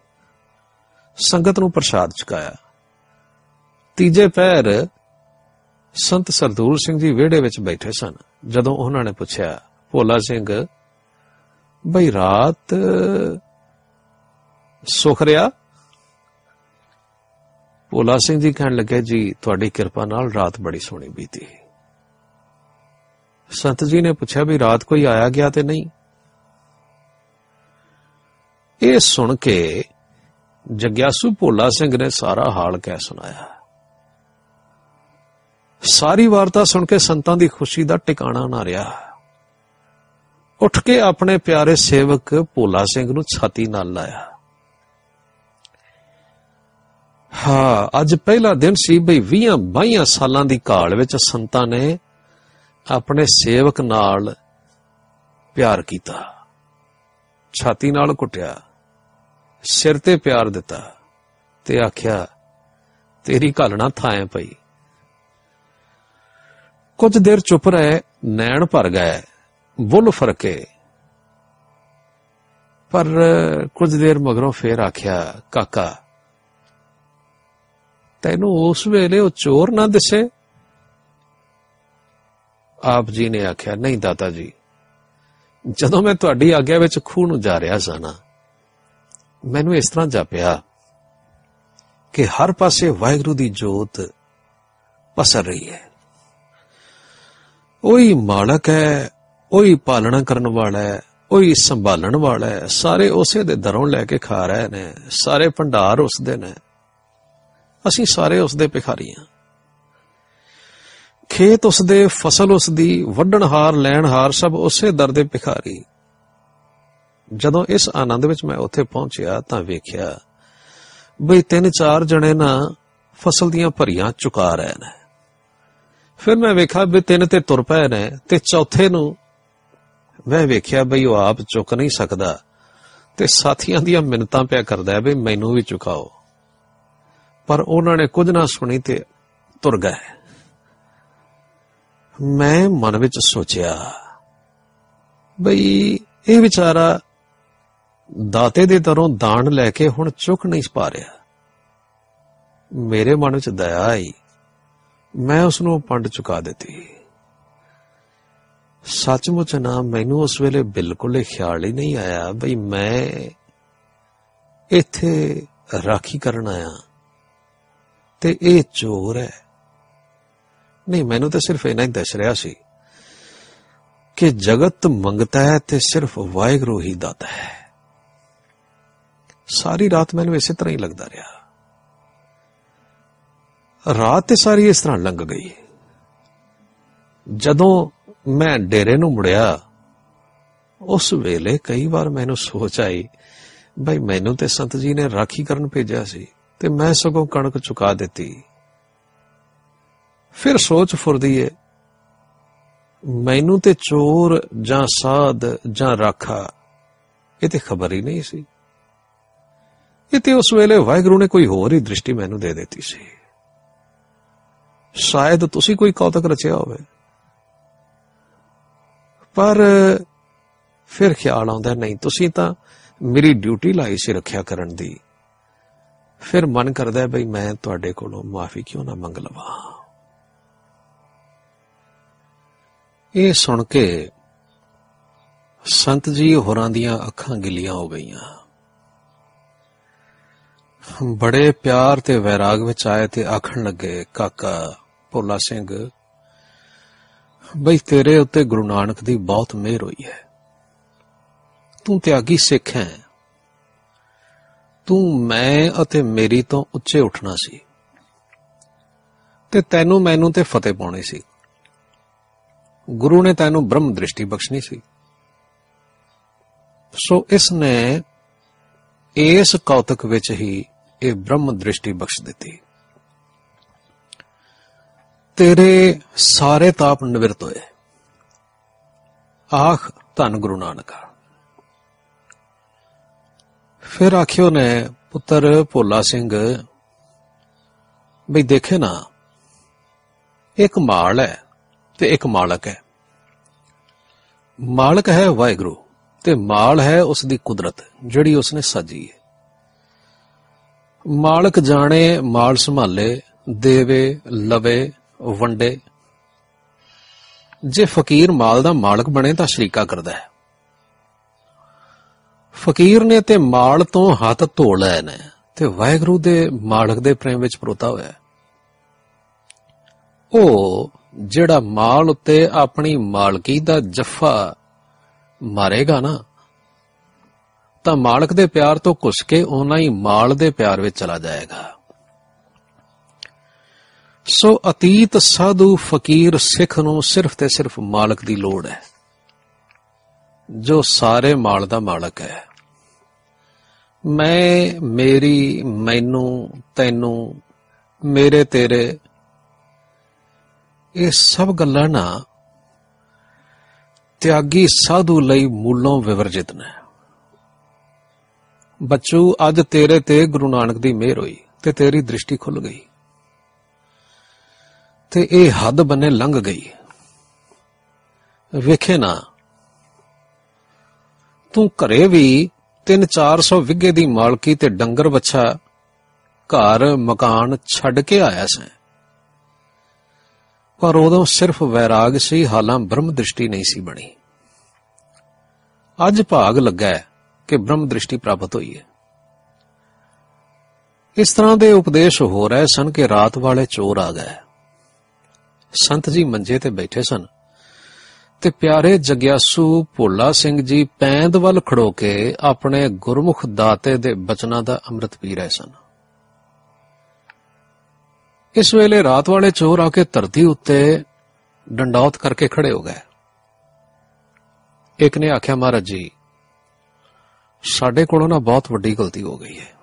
Speaker 1: ਸੰਗਤ ਨੂੰ ਪ੍ਰਸ਼ਾਦ ਚੁਕਾਇਆ। ਤੀਜੇ ਪੈਰ ਸੰਤ ਸਰਦੂਰ ਸਿੰਘ ਜੀ ਵਿਹੜੇ ਵਿੱਚ ਬੈਠੇ ਸਨ। ਜਦੋਂ ਉਹਨਾਂ ਨੇ ਪੁੱਛਿਆ, ਭੋਲਾ ਸਿੰਘ, ਬਈ ਰਾਤ ਸੁਖ ਰਿਆ ਭੋਲਾ ਸਿੰਘ ਜੀ ਕਹਿਣ ਲੱਗੇ, ਜੀ, ਤੁਹਾਡੀ ਕਿਰਪਾ ਨਾਲ ਰਾਤ ਬੜੀ ਸੋਹਣੀ ਬੀਤੀ ਸੰਤ ਜੀ ਨੇ ਪੁੱਛਿਆ ਵੀ ਰਾਤ ਕੋਈ ਆਇਆ ਗਿਆ ਤੇ ਨਹੀਂ? ਇਹ ਸੁਣ ਕੇ ਜਗਿਆਸੂ ਭੋਲਾ ਸਿੰਘ ਨੇ ਸਾਰਾ ਹਾਲ ਕਹਿ ਸੁਣਾਇਆ। ਸਾਰੀ ਵਾਰਤਾ ਸੁਣ ਕੇ ਸੰਤਾਂ ਦੀ ਖੁਸ਼ੀ ਦਾ ਟਿਕਾਣਾ ਨਾ ਰਿਹਾ। ਉੱਠ ਕੇ ਆਪਣੇ ਪਿਆਰੇ ਸੇਵਕ ਭੋਲਾ ਸਿੰਘ ਨੂੰ ਛਾਤੀ ਨਾਲ ਲਾਇਆ। ਹਾਂ, ਅੱਜ ਪਹਿਲਾ ਦਿਨ ਸੀ ਬਈ 20 22 ਸਾਲਾਂ ਦੀ ਕਾਲ ਵਿੱਚ ਸੰਤਾਂ ਨੇ ਆਪਣੇ ਸੇਵਕ ਨਾਲ ਪਿਆਰ ਕੀਤਾ। ਛਾਤੀ ਨਾਲ ਕੁੱਟਿਆ। ਸਿਰ ਤੇ ਪਿਆਰ ਦਿੱਤਾ ਤੇ ਆਖਿਆ, ਤੇਰੀ ਘਾਲਣਾ ਥਾਂ ਪਈ ਕੁਝ ਦੇਰ ਚੁੱਪ ਰਹੇ, ਨੈਣ ਭਰ ਗਏ, ਬੁੱਲ ਫਰਕੇ। ਪਰ ਕੁਝ ਦੇਰ ਮਗਰੋਂ ਫੇਰ ਆਖਿਆ, ਕਾਕਾ, ਤੈਨੂੰ ਉਸ ਵੇਲੇ ਉਹ ਚੋਰ ਨਾ ਦਿਸੇ? ਆਪ ਜੀ ਨੇ ਆਖਿਆ, ਨਹੀਂ ਦਾਤਾ ਜੀ, ਜਦੋਂ ਮੈਂ ਤੁਹਾਡੀ ਆਗਿਆ ਵਿੱਚ ਖੂਹ ਨੂੰ ਜਾ ਰਿਹਾ ਸਾਂ ਨਾ ਮੈਨੂੰ ਇਸ ਤਰ੍ਹਾਂ ਜਾਪਿਆ ਕਿ ਹਰ ਪਾਸੇ ਵਾਹਿਗੁਰੂ ਦੀ ਜੋਤ ਪਸਰ ਰਹੀ ਹੈ। ਉਹੀ ਮਾਲਕ ਹੈ, ਉਹੀ ਪਾਲਣਾ ਕਰਨ ਵਾਲਾ ਹੈ, ਉਹੀ ਸੰਭਾਲਣ ਵਾਲਾ ਹੈ, ਸਾਰੇ ਉਸੇ ਦੇ ਦਰੋਂ ਲੈ ਕੇ ਖਾ ਰਹੇ ਨੇ, ਸਾਰੇ ਭੰਡਾਰ ਉਸ ਦੇ ਨੇ। ਅਸੀਂ ਸਾਰੇ ਉਸ ਦੇ ਭਿਖਾਰੀ ਹਾਂ। ਖੇਤ ਉਸ ਦੇ, ਫਸਲ ਉਸ ਦੀ, ਵੱਢਣ ਹਾਰ ਸਭ ਉਸੇ ਦਰ ਦੇ ਭਿਖਾਰੀ। ਜਦੋਂ ਇਸ ਆਨੰਦ ਵਿੱਚ ਮੈਂ ਉੱਥੇ ਪਹੁੰਚਿਆ ਤਾਂ ਵੇਖਿਆ, ਬਈ ਤਿੰਨ ਚਾਰ ਜਣੇ ਨਾ ਫਸਲ ਦੀਆਂ ਭਰੀਆਂ ਚੁਕਾ ਰਹੇ ਨੇ। ਫਿਰ ਮੈਂ ਵੇਖਿਆ ਵੀ ਤਿੰਨ ਤੇ ਤੁਰ ਪਏ ਨੇ ਤੇ ਚੌਥੇ ਨੂੰ ਮੈਂ ਵੇਖਿਆ ਬਈ ਉਹ ਆਪ ਚੁੱਕ ਨਹੀਂ ਸਕਦਾ ਤੇ ਸਾਥੀਆਂ ਦੀਆਂ ਮਿੰਨਤਾਂ ਪਿਆ ਕਰਦਾ ਬਈ ਮੈਨੂੰ ਵੀ ਚੁਕਾਓ। ਪਰ ਉਹਨਾਂ ਨੇ ਕੁਝ ਨਾ ਸੁਣੀ ਤੇ ਤੁਰ ਗਏ। ਮੈਂ ਮਨ ਵਿੱਚ ਸੋਚਿਆ, ਬਈ ਇਹ ਵਿਚਾਰਾ ਦਾਤੇ ਦੇ ਤਰੋਂ ਦਾਨ ਲੈ ਕੇ ਹੁਣ ਚੁੱਕ ਨਹੀਂ ਪਾ ਰਿਹਾ। ਮੇਰੇ ਮਨ ਵਿੱਚ ਦਇਆ ਆਈ। ਮੈਂ ਉਸ ਨੂੰ ਪੰਡ ਚੁਕਾ ਦਿੱਤੀ। ਸੱਚਮੁੱਚ ਨਾ ਮੈਨੂੰ ਉਸ ਵੇਲੇ ਬਿਲਕੁਲ ਇਹ ਖਿਆਲ ਹੀ ਨਹੀਂ ਆਇਆ ਬਈ ਮੈਂ ਇੱਥੇ ਰਾਖੀ ਕਰਨ ਆਇਆ। ਤੇ ਇਹ ਚੋਰ ਹੈ। ਨਹੀਂ, ਮੈਨੂੰ ਤਾਂ ਸਿਰਫ ਇਹਨਾਂ ਹੀ ਦੱਸ ਰਿਹਾ ਸੀ ਕਿ ਜਗਤ ਮੰਗਤਾ ਹੈ ਤੇ ਸਿਰਫ ਵਾਹਿਗੁਰੂ ਹੀ ਦਾਤਾ ਹੈ। ਸਾਰੀ ਰਾਤ ਮੈਨੂੰ ਇਸੇ ਤਰ੍ਹਾਂ ਹੀ ਲੱਗਦਾ ਰਿਹਾ। ਰਾਤ ਤੇ ਸਾਰੀ ਇਸ ਤਰ੍ਹਾਂ ਲੰਘ ਗਈ। ਜਦੋਂ ਮੈਂ ਡੇਰੇ ਨੂੰ ਮੁੜਿਆ, ਉਸ ਵੇਲੇ ਕਈ ਵਾਰ ਮੈਨੂੰ ਸੋਚ ਆਈ, ਬਈ ਮੈਨੂੰ ਤੇ ਸੰਤ ਜੀ ਨੇ ਰਾਖੀ ਕਰਨ ਭੇਜਿਆ ਸੀ ਤੇ ਮੈਂ ਸਗੋਂ ਕਣਕ ਚੁਕਾ ਦਿੱਤੀ। ਫਿਰ ਸੋਚ ਫੁਰਦੀ ਏ, ਮੈਨੂੰ ਤੇ ਚੋਰ ਜਾਂ ਸਾਧ ਜਾਂ ਰਾਖਾ, ਇਹ ਤੇ ਖਬਰ ਹੀ ਨਹੀਂ ਸੀ। ਇਹ ਤੇ ਉਸ ਵੇਲੇ ਵਾਹਿਗੁਰੂ ਨੇ ਕੋਈ ਹੋਰ ਹੀ ਦ੍ਰਿਸ਼ਟੀ ਮੈਨੂੰ ਦੇ ਦਿੱਤੀ ਸੀ। ਸ਼ਾਇਦ ਤੁਸੀਂ ਕੋਈ ਕੌਤਕ ਰਚਿਆ ਹੋਵੇ। ਪਰ ਫਿਰ ਖਿਆਲ ਆਉਂਦਾ, ਨਹੀਂ, ਤੁਸੀਂ ਤਾਂ ਮੇਰੀ ਡਿਊਟੀ ਲਾਈ ਸੀ ਰੱਖਿਆ ਕਰਨ ਦੀ। ਫਿਰ ਮਨ ਕਰਦਾ ਬਈ ਮੈਂ ਤੁਹਾਡੇ ਕੋਲੋਂ ਮਾਫੀ ਕਿਉਂ ਨਾ ਮੰਗ ਲਵਾਂ। ਇਹ ਸੁਣ ਕੇ ਸੰਤ ਜੀ ਹੋਰਾਂ ਦੀਆਂ ਅੱਖਾਂ ਗਿੱਲੀਆਂ ਹੋ ਗਈਆਂ। ਬੜੇ ਪਿਆਰ ਤੇ ਵੈਰਾਗ ਵਿੱਚ ਆਏ ਤੇ ਆਖਣ ਲੱਗੇ, ਕਾਕਾ, ਭੋਲਾ ਸਿੰਘ, ਬਈ ਤੇਰੇ ਉੱਤੇ ਗੁਰੂ ਨਾਨਕ ਦੀ ਬਹੁਤ ਮਿਹਰ ਹੋਈ ਹੈ। ਤੂੰ ਤਿਆਗੀ ਸਿੱਖ ਹੈ। ਤੂੰ ਮੈਂ ਅਤੇ ਮੇਰੀ ਤੋਂ ਉੱਚੇ ਉੱਠਣਾ ਸੀ ਤੇ ਤੈਨੂੰ ਮੈਨੂੰ ਤੇ ਫਤਿਹ ਪਾਉਣੀ ਸੀ। ਗੁਰੂ ਨੇ ਤੈਨੂੰ ਬ੍ਰਹਮ ਦ੍ਰਿਸ਼ਟੀ ਬਖਸ਼ਣੀ ਸੀ। ਸੋ ਇਸ ਨੇ ਇਸ ਕੌਤਕ ਵਿੱਚ ਹੀ ਇਹ ਬ੍ਰਹਮ ਦ੍ਰਿਸ਼ਟੀ ਬਖਸ਼ ਦਿੱਤੀ। ਤੇਰੇ ਸਾਰੇ ਤਾਪ ਨਿਵਰਤ ਹੋਏ। ਆਖ ਧੰਨ ਗੁਰੂ ਨਾਨਕ। ਫਿਰ ਆਖਿਓ ਨੇ, ਪੁੱਤਰ ਭੋਲਾ ਸਿੰਘ, ਬਈ ਦੇਖੇ ਨਾ, ਇੱਕ ਮਾਲ ਹੈ ਤੇ ਇੱਕ ਮਾਲਕ ਹੈ। ਮਾਲਕ ਹੈ ਵਾਹਿਗੁਰੂ ਤੇ ਮਾਲ ਹੈ ਉਸ ਦੀ ਕੁਦਰਤ ਜਿਹੜੀ ਉਸਨੇ ਸਾਜੀ ਹੈ। ਮਾਲਕ ਜਾਣੇ, ਮਾਲ ਸੰਭਾਲੇ, ਦੇਵੇ, ਲਵੇ, ਵੰਡੇ। ਜੇ ਫਕੀਰ ਮਾਲ ਦਾ ਮਾਲਕ ਬਣੇ ਤਾਂ ਸ਼ਰੀਕਾ ਕਰਦਾ ਹੈ। ਫਕੀਰ ਨੇ ਤੇ ਮਾਲ ਤੋਂ ਹੱਥ ਧੋ ਲਏ ਨੇ ਤੇ ਵਾਹਿਗੁਰੂ ਦੇ ਮਾਲਕ ਦੇ ਪ੍ਰੇਮ ਵਿੱਚ ਪਰੋਤਾ ਹੋਇਆ ਉਹ ਜਿਹੜਾ ਮਾਲ ਉੱਤੇ ਆਪਣੀ ਮਾਲਕੀ ਦਾ ਜੱਫਾ ਮਾਰੇਗਾ ਨਾ ਤਾਂ ਮਾਲਕ ਦੇ ਪਿਆਰ ਤੋਂ ਘੁੱਸ ਕੇ ਉਹਨਾਂ ਹੀ ਮਾਲ ਦੇ ਪਿਆਰ ਵਿੱਚ ਚਲਾ ਜਾਏਗਾ। ਸੋ ਅਤੀਤ ਸਾਧੂ ਫਕੀਰ ਸਿੱਖ ਨੂੰ ਸਿਰਫ ਤੇ ਸਿਰਫ ਮਾਲਕ ਦੀ ਲੋੜ ਹੈ, ਜੋ ਸਾਰੇ ਮਾਲ ਦਾ ਮਾਲਕ ਹੈ। ਮੈਂ, ਮੇਰੀ, ਮੈਨੂੰ, ਤੈਨੂੰ, ਮੇਰੇ, ਤੇਰੇ, ਇਹ ਸਭ ਗੱਲਾਂ ਨਾ ਤਿਆਗੀ ਸਾਧੂ ਲਈ ਮੂਲੋਂ ਵਿਵਰਜਿਤ ਨੇ। ਬੱਚੂ, ਅੱਜ ਤੇਰੇ ਤੇ ਗੁਰੂ ਨਾਨਕ ਦੀ ਮਿਹਰ ਹੋਈ ਤੇ ਤੇਰੀ ਦ੍ਰਿਸ਼ਟੀ ਖੁੱਲ ਗਈ। ਤੇ ਇਹ ਹੱਦ ਬੰਨੇ ਲੰਘ ਗਈ। ਵੇਖੇ ਨਾ, ਤੂੰ ਘਰੇ ਵੀ 3-400 ਵਿਗੇ ਦੀ ਮਾਲਕੀ ਤੇ ਡੰਗਰ ਬੱਛਾ ਘਰ, ਮਕਾਨ ਛੱਡ ਕੇ ਆਇਆ ਸੈਂ। ਪਰ ਉਦੋਂ ਸਿਰਫ ਵੈਰਾਗ ਸੀ, ਹਾਲਾਂ ਬ੍ਰਹਮ ਦ੍ਰਿਸ਼ਟੀ ਨਹੀਂ ਸੀ ਬਣੀ। ਅੱਜ ਭਾਗ ਲੱਗਾ ਕਿ ਬ੍ਰਹਮ ਦ੍ਰਿਸ਼ਟੀ ਪ੍ਰਾਪਤ ਹੋਈ ਹੈ। ਇਸ ਤਰ੍ਹਾਂ ਦੇ ਉਪਦੇਸ਼ ਹੋ ਰਹੇ ਸਨ ਕਿ ਰਾਤ ਵਾਲੇ ਚੋਰ ਆ ਗਏ। ਸੰਤ ਜੀ ਮੰਜੇ ਤੇ ਬੈਠੇ ਸਨ ਤੇ ਪਿਆਰੇ ਜਗਿਆਸੂ ਭੋਲਾ ਸਿੰਘ ਜੀ ਪੈਂਦ ਵੱਲ ਖੜੋ ਕੇ ਆਪਣੇ ਗੁਰਮੁਖ ਦਾਤੇ ਦੇ ਬਚਨਾਂ ਦਾ ਅੰਮ੍ਰਿਤ ਪੀ ਰਹੇ ਸਨ। ਇਸ ਵੇਲੇ ਰਾਤ ਵਾਲੇ ਚੋਰ ਆ ਕੇ ਧਰਤੀ ਉੱਤੇ ਡੰਡੌਤ ਕਰਕੇ ਖੜੇ ਹੋ ਗਏ। ਇੱਕ ਨੇ ਆਖਿਆ, ਮਹਾਰਾਜ ਜੀ ਸਾਡੇ ਕੋਲੋਂ ਨਾ ਬਹੁਤ ਵੱਡੀ ਗਲਤੀ ਹੋ ਗਈ ਹੈ।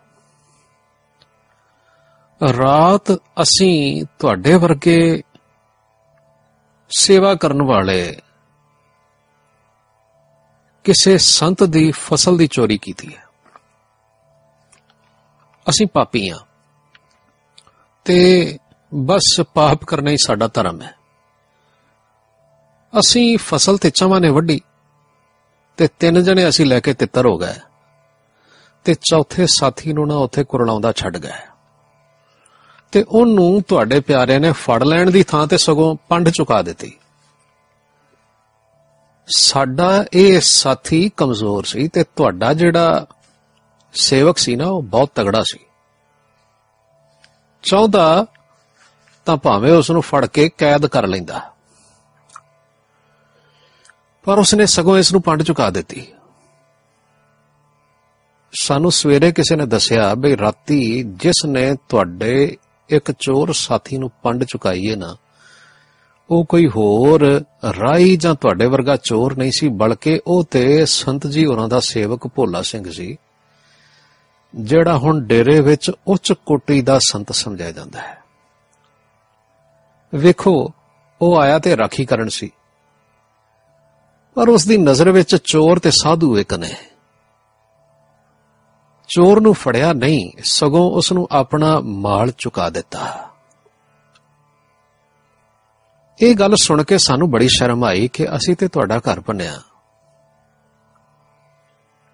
Speaker 1: ਰਾਤ ਅਸੀਂ ਤੁਹਾਡੇ ਵਰਗੇ ਸੇਵਾ ਕਰਨ ਵਾਲੇ ਕਿਸੇ ਸੰਤ ਦੀ ਫਸਲ ਦੀ ਚੋਰੀ ਕੀਤੀ ਹੈ। ਅਸੀਂ ਪਾਪੀ ਹਾਂ ਤੇ ਬਸ ਪਾਪ ਕਰਨਾ ਹੀ ਸਾਡਾ ਧਰਮ ਹੈ। ਅਸੀਂ ਫਸਲ ਤੇ ਚਵਾਂ ਨੇ ਵੱਢੀ ਤੇ ਤਿੰਨ ਜਣੇ ਅਸੀਂ ਲੈ ਕੇ ਤਿੱਤਰ ਹੋ ਗਏ। ਤੇ ਚੌਥੇ ਸਾਥੀ ਨੂੰ ਨਾ ਉੱਥੇ ਕੁਰਲਾਉਂਦਾ ਛੱਡ ਗਿਆ ਤੇ ਉਹਨੂੰ ਤੁਹਾਡੇ ਪਿਆਰਿਆਂ ਨੇ ਫੜ ਲੈਣ ਦੀ ਥਾਂ ਤੇ ਸਗੋਂ ਪੰਡ ਚੁਕਾ ਦਿੱਤੀ। ਸਾਡਾ ਇਹ ਸਾਥੀ ਕਮਜ਼ੋਰ ਸੀ ਤੇ ਤੁਹਾਡਾ ਜਿਹੜਾ ਸੇਵਕ ਸੀ ਨਾ, ਉਹ ਬਹੁਤ ਤਗੜਾ ਸੀ। ਚਾਹੁੰਦਾ ਤਾਂ ਭਾਵੇਂ ਉਸ ਨੂੰ ਫੜ ਕੇ ਕੈਦ ਕਰ ਲੈਂਦਾ। ਪਰ ਉਸਨੇ ਸਗੋਂ ਇਸ ਨੂੰ ਪੰਡ ਚੁਕਾ ਦਿੱਤੀ। ਸਾਨੂੰ ਸਵੇਰੇ ਕਿਸੇ ਨੇ ਦੱਸਿਆ ਵੀ ਰਾਤੀ ਜਿਸ ਨੇ ਤੁਹਾਡੇ ਇੱਕ ਚੋਰ ਸਾਥੀ ਨੂੰ ਪੰਡ ਚੁਕਾਈਏ ਨਾ, ਉਹ ਕੋਈ ਹੋਰ ਰਾਈ ਜਾਂ ਤੁਹਾਡੇ ਵਰਗਾ ਚੋਰ ਨਹੀਂ ਸੀ, ਬਲਕਿ ਉਹ ਤੇ ਸੰਤ ਜੀ ਉਹਨਾਂ ਦਾ ਸੇਵਕ ਭੋਲਾ ਸਿੰਘ ਸੀ, ਜਿਹੜਾ ਹੁਣ ਡੇਰੇ ਵਿੱਚ ਉੱਚ ਕੋਟੀ ਦਾ ਸੰਤ ਸਮਝਿਆ ਜਾਂਦਾ ਹੈ। ਵੇਖੋ, ਉਹ ਆਇਆ ਤੇ ਰਾਖੀ ਕਰਨ ਸੀ, ਪਰ ਉਸ ਦੀ ਨਜ਼ਰ ਵਿੱਚ ਚੋਰ ਤੇ ਸਾਧੂ ਇੱਕ ਨੇ। ਚੋਰ ਨੂੰ ਫੜਿਆ ਨਹੀਂ, ਸਗੋਂ ਉਸ ਨੂੰ ਆਪਣਾ ਮਾਲ ਚੁਕਾ ਦਿੱਤਾ। ਇਹ ਗੱਲ ਸੁਣ ਕੇ ਸਾਨੂੰ ਬੜੀ ਸ਼ਰਮ ਆਈ ਕਿ ਅਸੀਂ ਤੇ ਤੁਹਾਡਾ ਘਰ ਭੰਨਿਆ।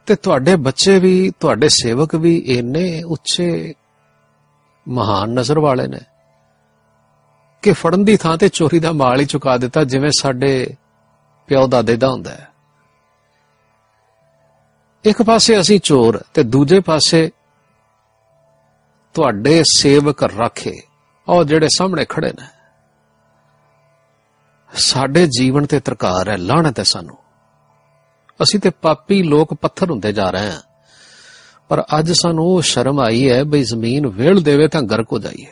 Speaker 1: ਤੇ ਤੁਹਾਡੇ ਬੱਚੇ ਵੀ, ਤੁਹਾਡੇ ਸੇਵਕ ਵੀ ਇੰਨੇ ਉੱਚੇ, ਮਹਾਨ ਨਜ਼ਰ ਵਾਲੇ ਨੇ ਕਿ ਫੜਨ ਦੀ ਥਾਂ ਤੇ ਚੋਰੀ ਦਾ ਮਾਲ ਹੀ ਚੁਕਾ ਦਿੱਤਾ, ਜਿਵੇਂ ਸਾਡੇ ਪਿਓ ਦਾਦੇ ਦਾ ਹੁੰਦਾ ਹੈ। ਇੱਕ ਪਾਸੇ ਅਸੀਂ ਚੋਰ ਤੇ ਦੂਜੇ ਪਾਸੇ ਤੁਹਾਡੇ ਸੇਵਕ ਰੱਖੇ। ਉਹ ਜਿਹੜੇ ਸਾਹਮਣੇ ਖੜੇ ਨੇ। ਸਾਡੇ ਜੀਵਨ ਤੇ ਤਰਕਾਰ ਹੈ ਲਾਹਣਤ ਹੈ ਸਾਨੂੰ। ਅਸੀਂ ਤੇ ਪਾਪੀ ਲੋਕ ਪੱਥਰ ਹੁੰਦੇ ਜਾ ਰਹੇ ਹਾਂ। ਪਰ ਅੱਜ ਸਾਨੂੰ ਉਹ ਸ਼ਰਮ ਆਈ ਹੈ, ਬਈ ਜ਼ਮੀਨ ਵੇਲ ਦੇਵੇ ਤਾਂ ਗਰਕ ਹੋ ਜਾਈਏ।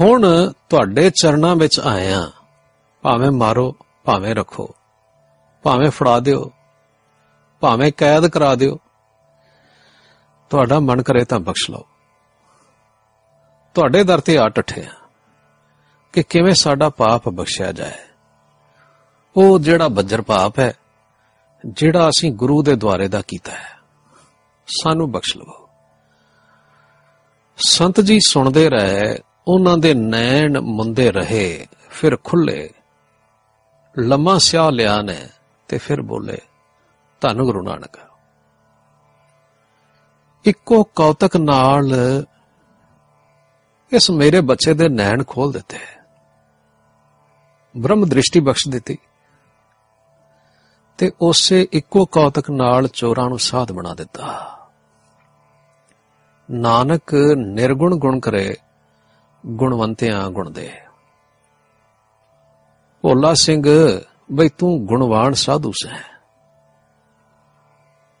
Speaker 1: ਹੁਣ ਤੁਹਾਡੇ ਚਰਨਾਂ ਵਿੱਚ ਆਇਆ ਭਾਵੇਂ ਮਾਰੋ, ਭਾਵੇਂ ਰੱਖੋ। ਭਾਵੇਂ ਫੜਾ ਦਿਓ। ਭਾਵੇਂ ਕੈਦ ਕਰਾ ਦਿਓ, ਤੁਹਾਡਾ ਮਨ ਕਰੇ ਤਾਂ ਬਖਸ਼ ਲਓ। ਤੁਹਾਡੇ ਦਰ ਤੇ ਆ ਟੱਠਿਆ ਕਿ ਕਿਵੇਂ ਸਾਡਾ ਪਾਪ ਬਖਸ਼ਿਆ ਜਾਏ। ਉਹ ਜਿਹੜਾ ਬੱਜਰ ਪਾਪ ਹੈ, ਜਿਹੜਾ ਅਸੀਂ ਗੁਰੂ ਦੇ ਦੁਆਰੇ ਦਾ ਕੀਤਾ ਹੈ, ਸਾਨੂੰ ਬਖਸ਼ ਲਵੋ। ਸੰਤ ਜੀ ਸੁਣਦੇ ਰਹੇ, ਉਹਨਾਂ ਦੇ ਨੈਣ ਮੁੰਦੇ ਰਹੇ, ਫਿਰ ਖੁੱਲੇ, ਲੰਮਾ ਸਿਆ ਲਿਆ ਨੇ ਤੇ ਫਿਰ ਬੋਲੇ ਧੰਨ ਗੁਰੂ ਨਾਨਕ। ਇੱਕੋ ਕੌਤਕ ਨਾਲ ਇਸ ਮੇਰੇ ਬੱਚੇ ਦੇ ਨੈਣ ਖੋਲ ਦਿੱਤੇ। ਬ੍ਰਹਮ ਦ੍ਰਿਸ਼ਟੀ ਬਖਸ਼ ਦਿੱਤੀ। ਤੇ ਉਸੇ ਇੱਕੋ ਕੌਤਕ ਨਾਲ ਚੋਰਾਂ ਨੂੰ ਸਾਧ ਬਣਾ ਦਿੱਤਾ। ਨਾਨਕ ਨਿਰਗੁਣ ਗੁਣ ਕਰੇ, ਗੁਣਵੰਤਿਆਂ ਗੁਣ ਦੇ। ਭੋਲਾ ਸਿੰਘ, ਬਈ ਤੂੰ ਗੁਣਵਾਨ ਸਾਧੂ ਸੈਂ।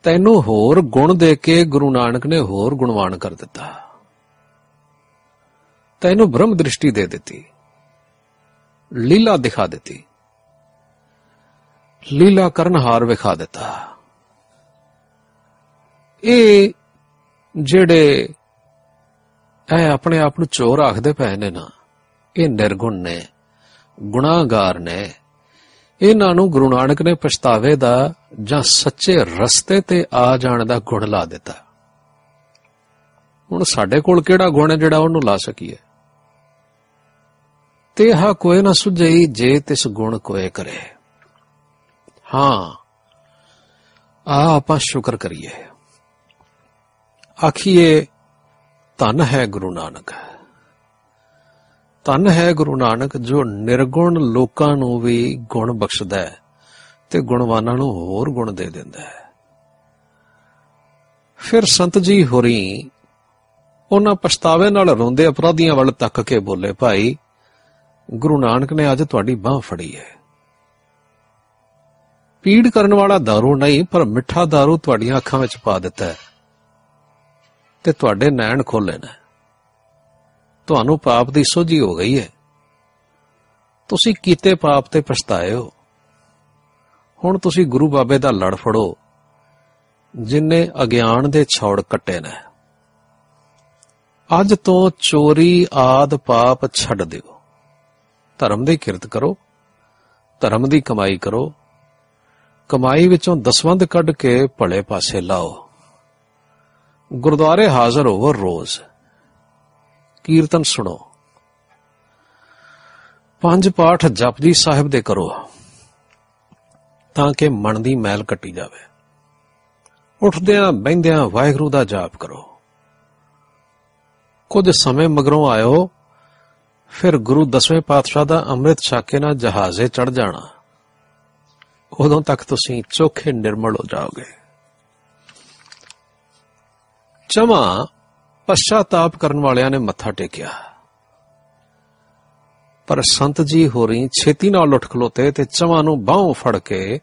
Speaker 1: ਤੈਨੂੰ ਹੋਰ ਗੁਣ ਦੇ ਕੇ ਗੁਰੂ ਨਾਨਕ ਨੇ ਹੋਰ ਗੁਣਵਾਨ ਕਰ ਦਿੱਤਾ। ਤੈਨੂੰ ਬ੍ਰਹਮ ਦ੍ਰਿਸ਼ਟੀ ਦੇ ਦਿੱਤੀ। ਲੀਲਾ ਦਿਖਾ ਦਿੱਤੀ। ਲੀਲਾ ਕਰਨਹਾਰ ਵਿਖਾ ਦਿੱਤਾ। ਇਹ ਜਿਹੜੇ ਐ ਆਪਣੇ ਆਪ ਨੂੰ ਚੋਰ ਆਖਦੇ ਪਏ ਨੇ ਨਾ, ਇਹ ਨਿਰਗੁਣ ਨੇ, ਗੁਨਾਹਗਾਰ ਨੇ। ਇਹਨਾਂ ਨੂੰ ਗੁਰੂ ਨਾਨਕ ਨੇ ਪਛਤਾਵੇ ਦਾ ਜਾਂ ਸੱਚੇ ਰਸਤੇ ਤੇ ਆ ਜਾਣ ਦਾ ਗੁਣ ਲਾ ਦਿੱਤਾ। ਹੁਣ ਸਾਡੇ ਕੋਲ ਕਿਹੜਾ ਗੁਣ ਹੈ ਜਿਹੜਾ ਉਹਨੂੰ ਲਾ ਸਕੀਏ? ਤੇ ਹਾ ਕੋਈ ਨਾ ਸੁਝਈ ਜੇ ਤਿਸ ਗੁਣ ਕੋਏ ਕਰੇ। ਹਾਂ ਆ ਆਪਾਂ ਸ਼ੁਕਰ ਕਰੀਏ। ਆਖੀਏ, ਧਨ ਹੈ ਗੁਰੂ ਨਾਨਕ। ਧੰਨ ਹੈ ਗੁਰੂ ਨਾਨਕ ਜੋ ਨਿਰਗੁਣ ਲੋਕਾਂ ਨੂੰ ਵੀ ਗੁਣ ਬਖਸ਼ਦਾ ਹੈ ਤੇ ਗੁਣਵਾਨਾਂ ਨੂੰ ਹੋਰ ਗੁਣ ਦੇ ਦਿੰਦਾ ਹੈ ਫਿਰ ਸੰਤ ਜੀ ਹੋਰੀ ਉਹਨਾਂ ਪਛਤਾਵੇ ਨਾਲ ਰੋਂਦੇ ਅਪਰਾਧੀਆਂ ਵੱਲ ਤੱਕ ਕੇ ਬੋਲੇ ਭਾਈ ਗੁਰੂ ਨਾਨਕ ਨੇ ਅੱਜ ਤੁਹਾਡੀ ਬਾਹ ਫੜੀ ਹੈ ਪੀੜ ਕਰਨ ਵਾਲਾ दारू ਨਹੀਂ ਪਰ ਮਿੱਠਾ दारू ਤੁਹਾਡੀਆਂ ਅੱਖਾਂ ਵਿੱਚ ਪਾ ਦਿੱਤਾ ਹੈ ਤੇ ਤੁਹਾਡੇ ਨੈਣ ਖੋਲੇ ਨੇ ਤੁਹਾਨੂੰ ਪਾਪ ਦੀ ਸੋਝੀ ਹੋ ਗਈ ਹੈ। ਤੁਸੀਂ ਕੀਤੇ ਪਾਪ ਤੇ ਪਛਤਾਏ ਹੋ। ਹੁਣ ਤੁਸੀਂ ਗੁਰੂ ਬਾਬੇ ਦਾ ਲੜ ਫੜੋ ਜਿਨਨੇ ਅਗਿਆਨ ਦੇ ਛੌੜ ਕੱਟੇ ਨੇ। ਅੱਜ ਤੋਂ ਚੋਰੀ ਆਦ ਪਾਪ ਛੱਡ ਦਿਓ। ਧਰਮ ਦੀ ਕਿਰਤ ਕਰੋ, ਧਰਮ ਦੀ ਕਮਾਈ ਕਰੋ, ਕਮਾਈ ਵਿੱਚੋਂ ਦਸਵੰਦ ਕੱਢ ਕੇ ਭਲੇ ਪਾਸੇ ਲਾਓ। ਗੁਰਦੁਆਰੇ ਹਾਜ਼ਰ ਹੋਵੋ ਰੋਜ਼। ਕੀਰਤਨ ਸੁਣੋ। ਪੰਜ ਪਾਠ ਜਪਜੀ ਸਾਹਿਬ ਦੇ ਕਰੋ ਤਾਂ ਕਿ ਮਨ ਦੀ ਮੈਲ ਕੱਟੀ ਜਾਵੇ। ਉੱਠਦਿਆਂ ਬੈੰਦਿਆਂ ਵਾਹਿਗੁਰੂ ਦਾ ਜਾਪ ਕਰੋ। ਕੁਝ ਸਮੇਂ ਮਗਰੋਂ ਆਇਓ, ਫਿਰ ਗੁਰੂ ਦਸਵੇਂ ਪਾਤਸ਼ਾਹ ਦਾ ਅੰਮ੍ਰਿਤ ਛਕ ਨਾਲ ਜਹਾਜ਼ੇ ਚੜ ਜਾਣਾ। ਉਦੋਂ ਤੱਕ ਤੁਸੀਂ ਚੋਖੇ ਨਿਰਮਲ ਹੋ ਜਾਓਗੇ। ਚਮਾ ਪਛਤਾਪ ਕਰਨ ਵਾਲਿਆਂ ਨੇ ਮੱਥਾ ਟੇਕਿਆ। ਪਰ ਸੰਤ ਜੀ ਹੋਰੀ ਛੇਤੀ ਨਾਲ ਉੱਠ ਖਲੋਤੇ ਤੇ ਚਵਾਂ ਨੂੰ ਬਾਹੋਂ ਫੜ ਕੇ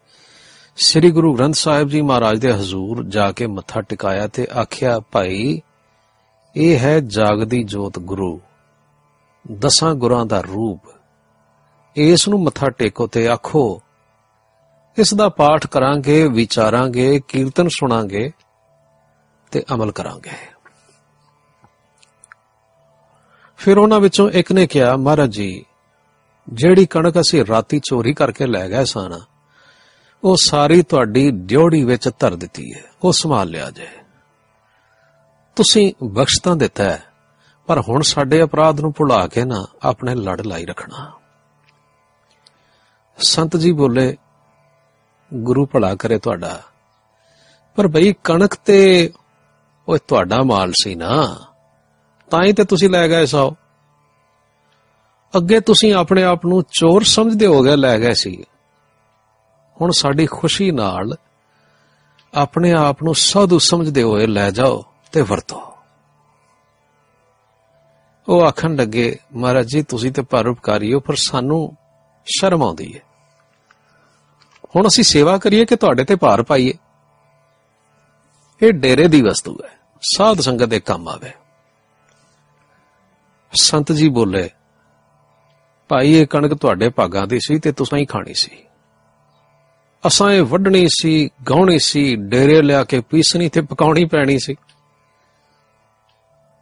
Speaker 1: ਸ੍ਰੀ ਗੁਰੂ ਗ੍ਰੰਥ ਸਾਹਿਬ ਜੀ ਮਹਾਰਾਜ ਦੇ ਹਜ਼ੂਰ ਜਾ ਕੇ ਮੱਥਾ ਟਿਕਾਇਆ ਤੇ ਆਖਿਆ, ਭਾਈ, ਇਹ ਹੈ ਜਾਗਦੀ ਜੋਤ ਗੁਰੂ। ਦਸਾਂ ਗੁਰਾਂ ਦਾ ਰੂਪ। ਇਸ ਨੂੰ ਮੱਥਾ ਟੇਕੋ ਤੇ ਆਖੋ, ਇਸ ਦਾ ਪਾਠ ਕਰਾਂਗੇ, ਵਿਚਾਰਾਂਗੇ, ਕੀਰਤਨ ਸੁਣਾਂਗੇ ਤੇ ਅਮਲ ਕਰਾਂਗੇ। ਫਿਰ ਉਹਨਾਂ ਵਿੱਚੋਂ ਇੱਕ ਨੇ ਕਿਹਾ, ਮਹਾਰਾਜ ਜੀ, ਜਿਹੜੀ ਕਣਕ ਅਸੀਂ ਰਾਤੀ ਚੋਰੀ ਕਰਕੇ ਲੈ ਗਏ ਸਾਂ ਉਹ ਸਾਰੀ ਤੁਹਾਡੀ ਡਿਉੜੀ ਵਿੱਚ ਧਰ ਦਿੱਤੀ ਹੈ, ਉਹ ਸੰਭਾਲ ਲਿਆ ਜੇ ਤੁਸੀਂ ਬਖਸ਼ ਤਾਂ ਦਿੱਤਾ ਹੈ, ਪਰ ਹੁਣ ਸਾਡੇ ਅਪਰਾਧ ਨੂੰ ਭੁਲਾ ਕੇ ਨਾ ਆਪਣੇ ਲੜ ਲਾਈ ਰੱਖਣਾ। ਸੰਤ ਜੀ ਬੋਲੇ, ਗੁਰੂ ਭਲਾ ਕਰੇ ਤੁਹਾਡਾ, ਪਰ ਬਈ ਕਣਕ ਤੇ ਉਹ ਤੁਹਾਡਾ ਮਾਲ ਸੀ ਨਾ। ਤਾਂ ਹੀ ਤੇ ਤੁਸੀਂ ਲੈ ਗਏ ਸੋ। ਅੱਗੇ ਤੁਸੀਂ ਆਪਣੇ ਆਪ ਨੂੰ ਚੋਰ ਸਮਝਦੇ ਹੋਗੇ ਲੈ ਗਏ ਸੀ। ਹੁਣ ਸਾਡੀ ਖੁਸ਼ੀ ਨਾਲ ਆਪਣੇ ਆਪ ਨੂੰ ਸਾਧੂ ਸਮਝਦੇ ਹੋਏ ਲੈ ਜਾਓ ਤੇ ਵਰਤੋ। ਉਹ ਆਖਣ ਲੱਗੇ, ਮਹਾਰਾਜ ਜੀ, ਤੁਸੀਂ ਤੇ ਪਰਉਪਕਾਰੀ ਹੋ ਪਰ ਸਾਨੂੰ ਸ਼ਰਮ ਆਉਂਦੀ ਹੈ ਹੁਣ ਅਸੀਂ ਸੇਵਾ ਕਰੀਏ ਕਿ ਤੁਹਾਡੇ ਤੇ ਭਾਰ ਪਾਈਏ? ਇਹ ਡੇਰੇ ਦੀ ਵਸਤੂ ਹੈ। ਸਾਧ ਸੰਗਤ ਦੇ ਕੰਮ ਆਵੇ। ਸੰਤ ਜੀ ਬੋਲੇ, ਭਾਈ, ਇਹ ਕਣਕ ਤੁਹਾਡੇ ਭਾਗਾਂ ਦੀ ਸੀ ਤੇ ਤੁਸੀਂ ਹੀ ਖਾਣੀ ਸੀ। ਅਸਾਂ ਇਹ ਵੱਢਣੀ ਸੀ, ਗਾਉਣੀ ਸੀ, ਡੇਰੇ ਲਿਆ ਕੇ ਪੀਸਣੀ ਤੇ ਪਕਾਉਣੀ ਪੈਣੀ ਸੀ।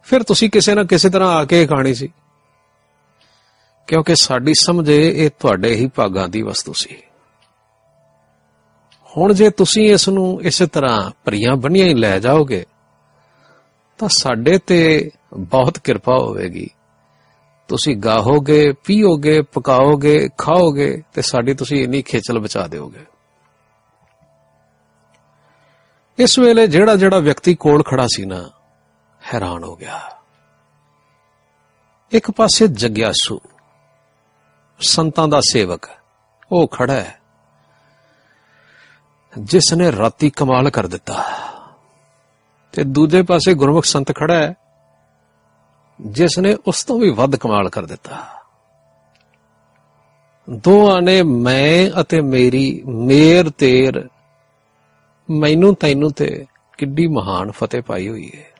Speaker 1: ਫਿਰ ਤੁਸੀਂ ਕਿਸੇ ਨਾ ਕਿਸੇ ਤਰ੍ਹਾਂ ਆ ਕੇ ਖਾਣੀ ਸੀ। ਕਿਉਂਕਿ ਸਾਡੀ ਸਮਝੇ ਇਹ ਤੁਹਾਡੇ ਹੀ ਭਾਗਾਂ ਦੀ ਵਸਤੂ ਸੀ। ਹੁਣ ਜੇ ਤੁਸੀਂ ਇਸ ਨੂੰ ਇਸੇ ਤਰ੍ਹਾਂ ਭਰੀਆਂ ਬੰਨੀਆਂ ਹੀ ਲੈ ਜਾਓਗੇ, ਤਾਂ ਸਾਡੇ ਤੇ ਬਹੁਤ ਕਿਰਪਾ ਹੋਵੇਗੀ। ਤੁਸੀਂ ਗਾਹੋਗੇ, ਪੀਓਗੇ, ਪਕਾਓਗੇ, ਖਾਓਗੇ ਤੇ ਸਾਡੀ ਤੁਸੀਂ ਇੰਨੀ ਖੇਚਲ ਬਚਾ ਦਿਓਗੇ। ਇਸ ਵੇਲੇ ਜਿਹੜਾ ਜਿਹੜਾ ਵਿਅਕਤੀ ਕੋਲ ਖੜਾ ਸੀ ਨਾ, ਹੈਰਾਨ ਹੋ ਗਿਆ। ਇੱਕ ਪਾਸੇ ਜਗਿਆਸੂ, ਸੰਤਾਂ ਦਾ ਸੇਵਕ, ਉਹ ਖੜਾ ਹੈ ਜਿਸ ਨੇ ਰਾਤੀ ਕਮਾਲ ਕਰ ਦਿੱਤਾ। ਤੇ ਦੂਜੇ ਪਾਸੇ ਗੁਰਮੁਖ ਸੰਤ ਖੜਾ ਹੈ ਜਿਸ ਨੇ ਉਸ ਤੋਂ ਵੀ ਵੱਧ ਕਮਾਲ ਕਰ ਦਿੱਤਾ। ਦੋਹਾਂ ਨੇ ਮੈਂ ਅਤੇ ਮੇਰੀ ਮੇਰ ਤੇਰ ਮੈਨੂੰ ਤੈਨੂੰ ਤੇ ਕਿੱਡੀ ਮਹਾਨ ਫਤਿਹ ਪਾਈ ਹੋਈ ਹੈ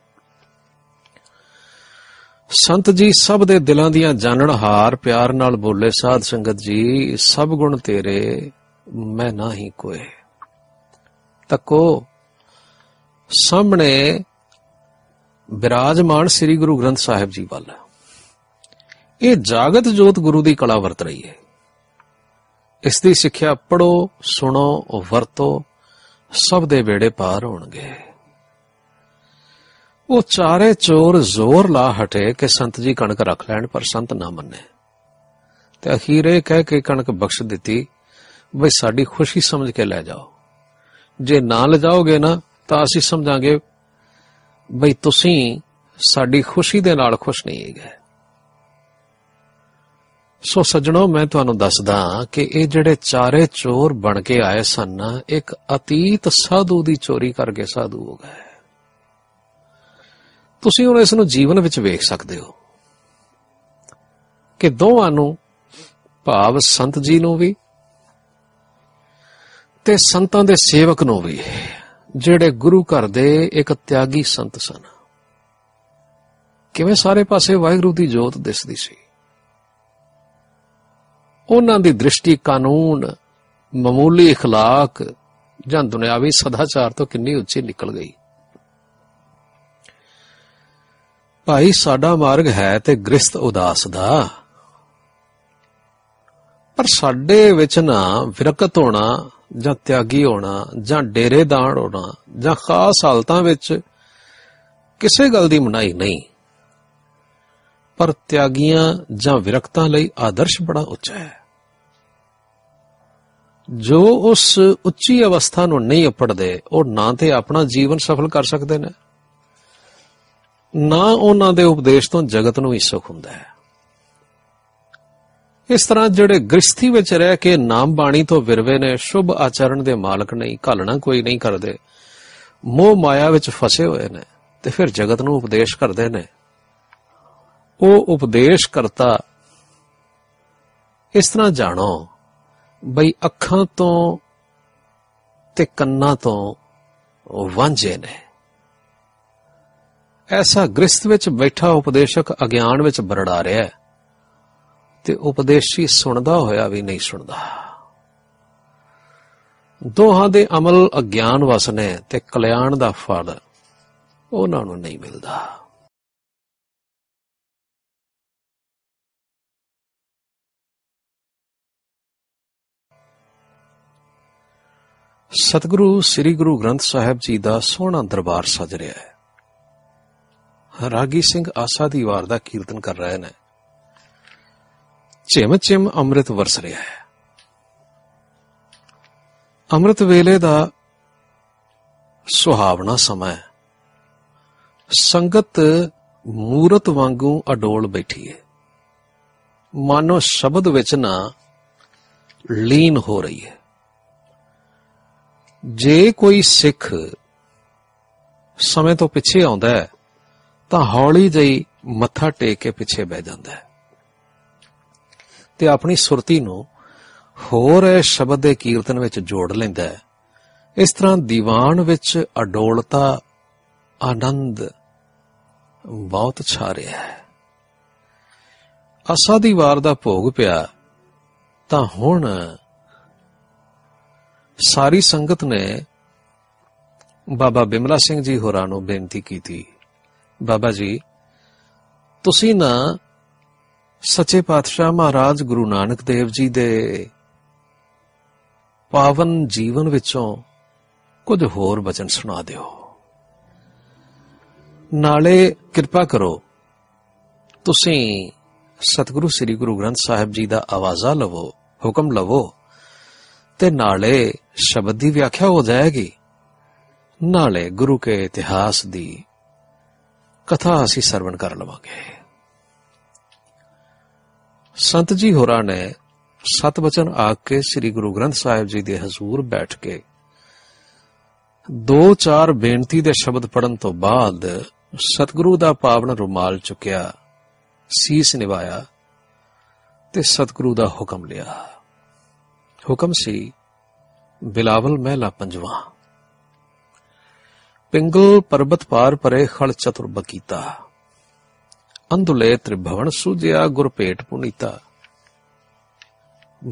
Speaker 1: ਸੰਤ ਜੀ ਸਭ ਦੇ ਦਿਲਾਂ ਦੀਆਂ ਜਾਣਨ ਪਿਆਰ ਨਾਲ ਬੋਲੇ, ਸਾਧ ਸੰਗਤ ਜੀ, ਸਭ ਗੁਣ ਤੇਰੇ, ਮੈਂ ਨਾ ਹੀ ਕੋਏ। ਤੱਕੋ ਸਾਹਮਣੇ ਬਿਰਾਜਮਾਨ ਸ੍ਰੀ ਗੁਰੂ ਗ੍ਰੰਥ ਸਾਹਿਬ ਜੀ ਵੱਲ। ਇਹ ਜਾਗਤ ਜੋਤ ਗੁਰੂ ਦੀ ਕਲਾ ਵਰਤ ਰਹੀ ਹੈ। ਇਸ ਦੀ ਸਿੱਖਿਆ ਪੜੋ ਸੁਣੋ, ਵਰਤੋ, ਸਭ ਦੇ ਵੇੜੇ ਪਾਰ ਹੋਣਗੇ। ਉਹ ਚਾਰੇ ਚੋਰ ਜ਼ੋਰ ਲਾ ਹਟੇ ਕਿ ਸੰਤ ਜੀ ਕਣਕ ਰੱਖ ਲੈਣ, ਪਰ ਸੰਤ ਨਾ ਮੰਨੇ। ਤੇ ਅਖੀਰੇ ਕਹਿ ਕੇ ਕਣਕ ਬਖਸ਼ ਦਿੱਤੀ, ਬਈ ਸਾਡੀ ਖੁਸ਼ੀ ਸਮਝ ਕੇ ਲੈ ਜਾਓ। ਜੇ ਨਾ ਲਿਜਾਓਗੇ ਨਾ, ਤਾਂ ਅਸੀਂ ਸਮਝਾਂਗੇ ਬਈ ਤੁਸੀਂ ਸਾਡੀ ਖੁਸ਼ੀ ਦੇ ਨਾਲ ਖੁਸ਼ ਨਹੀਂ ਹੈਗੇ। ਸੋ ਸੱਜਣੋ, ਮੈਂ ਤੁਹਾਨੂੰ ਦੱਸਦਾ ਕਿ ਇਹ ਜਿਹੜੇ ਚਾਰੇ ਚੋਰ ਬਣ ਕੇ ਆਏ ਸਨ, ਇੱਕ ਅਤੀਤ ਸਾਧੂ ਦੀ ਚੋਰੀ ਕਰਕੇ ਸਾਧੂ ਹੋ ਗਏ। ਤੁਸੀਂ ਹੁਣ ਇਸ ਨੂੰ ਜੀਵਨ ਵਿੱਚ ਵੇਖ ਸਕਦੇ ਹੋ ਕਿ ਦੋਵਾਂ ਨੂੰ, ਭਾਵ ਸੰਤ ਜੀ ਨੂੰ ਵੀ ਤੇ ਸੰਤਾਂ ਦੇ ਸੇਵਕ ਨੂੰ ਵੀ। ਜਿਹੜੇ ਗੁਰੂ ਘਰ ਦੇ ਇੱਕ ਤਿਆਗੀ ਸੰਤ ਸਨ ਕਿਵੇਂ ਸਾਰੇ ਪਾਸੇ ਵਾਹਿਗੁਰੂ ਦੀ ਜੋਤ ਦਿਸਦੀ ਸੀ ਉਹਨਾਂ ਦੀ ਦ੍ਰਿਸ਼ਟੀ ਕਾਨੂੰਨ ਮਾਮੂਲੀ اخلاق ਜਾਂ ਦੁਨਿਆਵੀ ਸਦਾਚਾਰ ਤੋਂ ਕਿੰਨੀ ਉੱਚੀ ਨਿਕਲ ਗਈ ਭਾਈ ਸਾਡਾ ਮਾਰਗ ਹੈ ਤੇ ਗ੍ਰਸਤ ਉਦਾਸ ਦਾ ਪਰ ਸਾਡੇ ਵਿੱਚ ਨਾ ਵਿਰਕਤ ਹੋਣਾ ਜਾਂ ਤਿਆਗੀ ਹੋਣਾ, ਜਾਂ ਡੇਰੇਦਾਰ ਹੋਣਾ, ਜਾਂ ਖਾਸ ਹਾਲਤਾਂ ਵਿੱਚ ਕਿਸੇ ਗੱਲ ਦੀ ਮਨਾਹੀ ਨਹੀਂ। ਪਰ ਤਿਆਗੀਆਂ ਜਾਂ ਵਿਰਕਤਾਂ ਲਈ ਆਦਰਸ਼ ਬੜਾ ਉੱਚਾ ਹੈ। ਜੋ ਉਸ ਉੱਚੀ ਅਵਸਥਾ ਨੂੰ ਨਹੀਂ ਅਪੜਦੇ ਉਹ ਨਾ ਤੇ ਆਪਣਾ ਜੀਵਨ ਸਫਲ ਕਰ ਸਕਦੇ ਨੇ, ਨਾ ਉਹਨਾਂ ਦੇ ਉਪਦੇਸ਼ ਤੋਂ ਜਗਤ ਨੂੰ ਹੀ ਸੁਖ ਹੁੰਦਾ ਹੈ। ਇਸ ਤਰ੍ਹਾਂ ਜਿਹੜੇ ਗ੍ਰਸਥੀ ਵਿੱਚ ਰਹਿ ਕੇ ਨਾਮ ਬਾਣੀ ਤੋਂ ਵਿਰਵੇ ਨੇ, ਸ਼ੁਭ ਆਚਰਣ ਦੇ ਮਾਲਕ ਨਹੀਂ ਘਾਲਣਾ ਕੋਈ ਨਹੀਂ ਕਰਦੇ। ਮੋਹ ਮਾਇਆ ਵਿੱਚ ਫਸੇ ਹੋਏ ਨੇ ਤੇ ਫਿਰ ਜਗਤ ਨੂੰ ਉਪਦੇਸ਼ ਕਰਦੇ ਨੇ। ਉਹ ਉਪਦੇਸ਼ ਕਰਤਾ। ਇਸ ਤਰ੍ਹਾਂ ਜਾਣੋ ਬਈ ਅੱਖਾਂ ਤੋਂ ਤੇ ਕੰਨਾਂ ਤੋਂ ਵਾਂਝੇ ਨੇ। ਐਸਾ ਗ੍ਰਸਥ ਵਿੱਚ ਬੈਠਾ ਉਪਦੇਸ਼ਕ ਅਗਿਆਨ ਵਿੱਚ ਬਰੜਾ ਰਿਹਾ ਹੈ। ਤੇ ਉਪਦੇਸ਼ੀ ਸੁਣਦਾ ਹੋਇਆ ਵੀ ਨਹੀਂ ਸੁਣਦਾ। ਦੋਹਾਂ ਦੇ ਅਮਲ ਅਗਿਆਨ ਵਸਨੇ ਤੇ ਕਲਿਆਣ ਦਾ ਫਲ ਉਹਨਾਂ ਨੂੰ ਨਹੀਂ ਮਿਲਦਾ। ਸਤਿਗੁਰੂ, ਸ੍ਰੀ ਗੁਰੂ ਗ੍ਰੰਥ ਸਾਹਿਬ ਜੀ ਦਾ ਸੋਹਣਾ ਦਰਬਾਰ ਸਜ ਰਿਹਾ ਹੈ। ਰਾਗੀ ਸਿੰਘ ਆਸਾ ਦੀ ਵਾਰ ਦਾ ਕੀਰਤਨ ਕਰ ਰਹੇ ਨੇ। ਚਿਮ ਚਿਮ ਅੰਮ੍ਰਿਤ ਵਰਸ ਰਿਹਾ ਹੈ। ਅੰਮ੍ਰਿਤ ਵੇਲੇ ਦਾ ਸੁਹਾਵਣਾ ਸਮਾਂ ਹੈ। ਸੰਗਤ ਮੂਰਤ ਵਾਂਗੂ ਅਡੋਲ ਬੈਠੀ ਹੈ। ਮਾਨੋ ਸ਼ਬਦ ਵਿੱਚ ਨਾ ਲੀਨ ਹੋ ਰਹੀ ਹੈ। ਜੇ ਕੋਈ ਸਿੱਖ ਸਮੇਂ ਤੋਂ ਪਿੱਛੇ ਆਉਂਦਾ ਹੈ, ਤਾਂ ਹੌਲੀ ਜਿਹੀ ਮੱਥਾ ਟੇਕ ਕੇ ਪਿੱਛੇ ਬਹਿ ਜਾਂਦਾ ਹੈ। ਤੇ ਆਪਣੀ ਸੁਰਤੀ ਨੂੰ ਹੋਰ ਸ਼ਬਦ ਦੇ ਕੀਰਤਨ ਵਿੱਚ ਜੋੜ ਲੈਂਦਾ ਹੈ। ਇਸ ਤਰ੍ਹਾਂ ਦੀਵਾਨ ਵਿੱਚ ਅਡੋਲਤਾ, ਆਨੰਦ ਬਹੁਤ ਛਾ ਰਿਹਾ ਹੈ। ਅਸਾ ਦੀ ਵਾਰ ਦਾ ਭੋਗ ਪਿਆ, ਤਾਂ ਹੁਣ ਸਾਰੀ ਸੰਗਤ ਨੇ ਬਾਬਾ ਬਿਮਲਾ ਸਿੰਘ ਜੀ ਹੋਰਾਂ ਨੂੰ ਬੇਨਤੀ ਕੀਤੀ। ਬਾਬਾ ਜੀ, ਤੁਸੀਂ ਨਾ ਸੱਚੇ ਪਾਤਸ਼ਾਹ ਮਹਾਰਾਜ ਗੁਰੂ ਨਾਨਕ ਦੇਵ ਜੀ ਦੇ ਪਾਵਨ ਜੀਵਨ ਵਿੱਚੋਂ ਕੁਝ ਹੋਰ ਬਚਨ ਸੁਣਾ ਦਿਓ। ਨਾਲੇ ਕਿਰਪਾ ਕਰੋ, ਤੁਸੀਂ ਸਤਿਗੁਰੂ ਸ੍ਰੀ ਗੁਰੂ ਗ੍ਰੰਥ ਸਾਹਿਬ ਜੀ ਦਾ ਆਵਾਜ਼ਾ ਲਵੋ, ਹੁਕਮ ਲਵੋ, ਤੇ ਨਾਲੇ ਸ਼ਬਦ ਦੀ ਵਿਆਖਿਆ ਹੋ ਜਾਏਗੀ। ਨਾਲੇ ਗੁਰੂ ਕੇ ਇਤਿਹਾਸ ਦੀ ਕਥਾ ਅਸੀਂ ਸਰਵਣ ਕਰ ਲਵਾਂਗੇ। ਸੰਤ ਜੀ ਹੋਰਾਂ ਨੇ ਸਤ ਬਚਨ ਆਖ ਕੇ ਸ੍ਰੀ ਗੁਰੂ ਗ੍ਰੰਥ ਸਾਹਿਬ ਜੀ ਦੇ ਹਜ਼ੂਰ ਬੈਠ ਕੇ ਦੋ ਚਾਰ ਬੇਨਤੀ ਦੇ ਸ਼ਬਦ ਪੜਨ ਤੋਂ ਬਾਅਦ ਸਤਿਗੁਰੂ ਦਾ ਪਾਵਨ ਰੁਮਾਲ ਚੁੱਕਿਆ, ਸੀਸ ਨਿਵਾਇਆ ਤੇ ਸਤਿਗੁਰੂ ਦਾ ਹੁਕਮ ਲਿਆ। ਹੁਕਮ ਸੀ, ਬਿਲਾਵਲ ਮਹਿਲਾ ਪੰਜਵਾ। ਪਿੰਗਲ ਪਰਬਤ ਪਾਰ ਪਰੇ ਖਲ ਚਤੁਰ ਬਕੀਤਾ ਅੰਧੁਲੇ ਤ੍ਰਿਭਵਨ ਸੁਜਿਆ ਗੁਰ ਭੇਟ ਪੁਨੀਤਾ।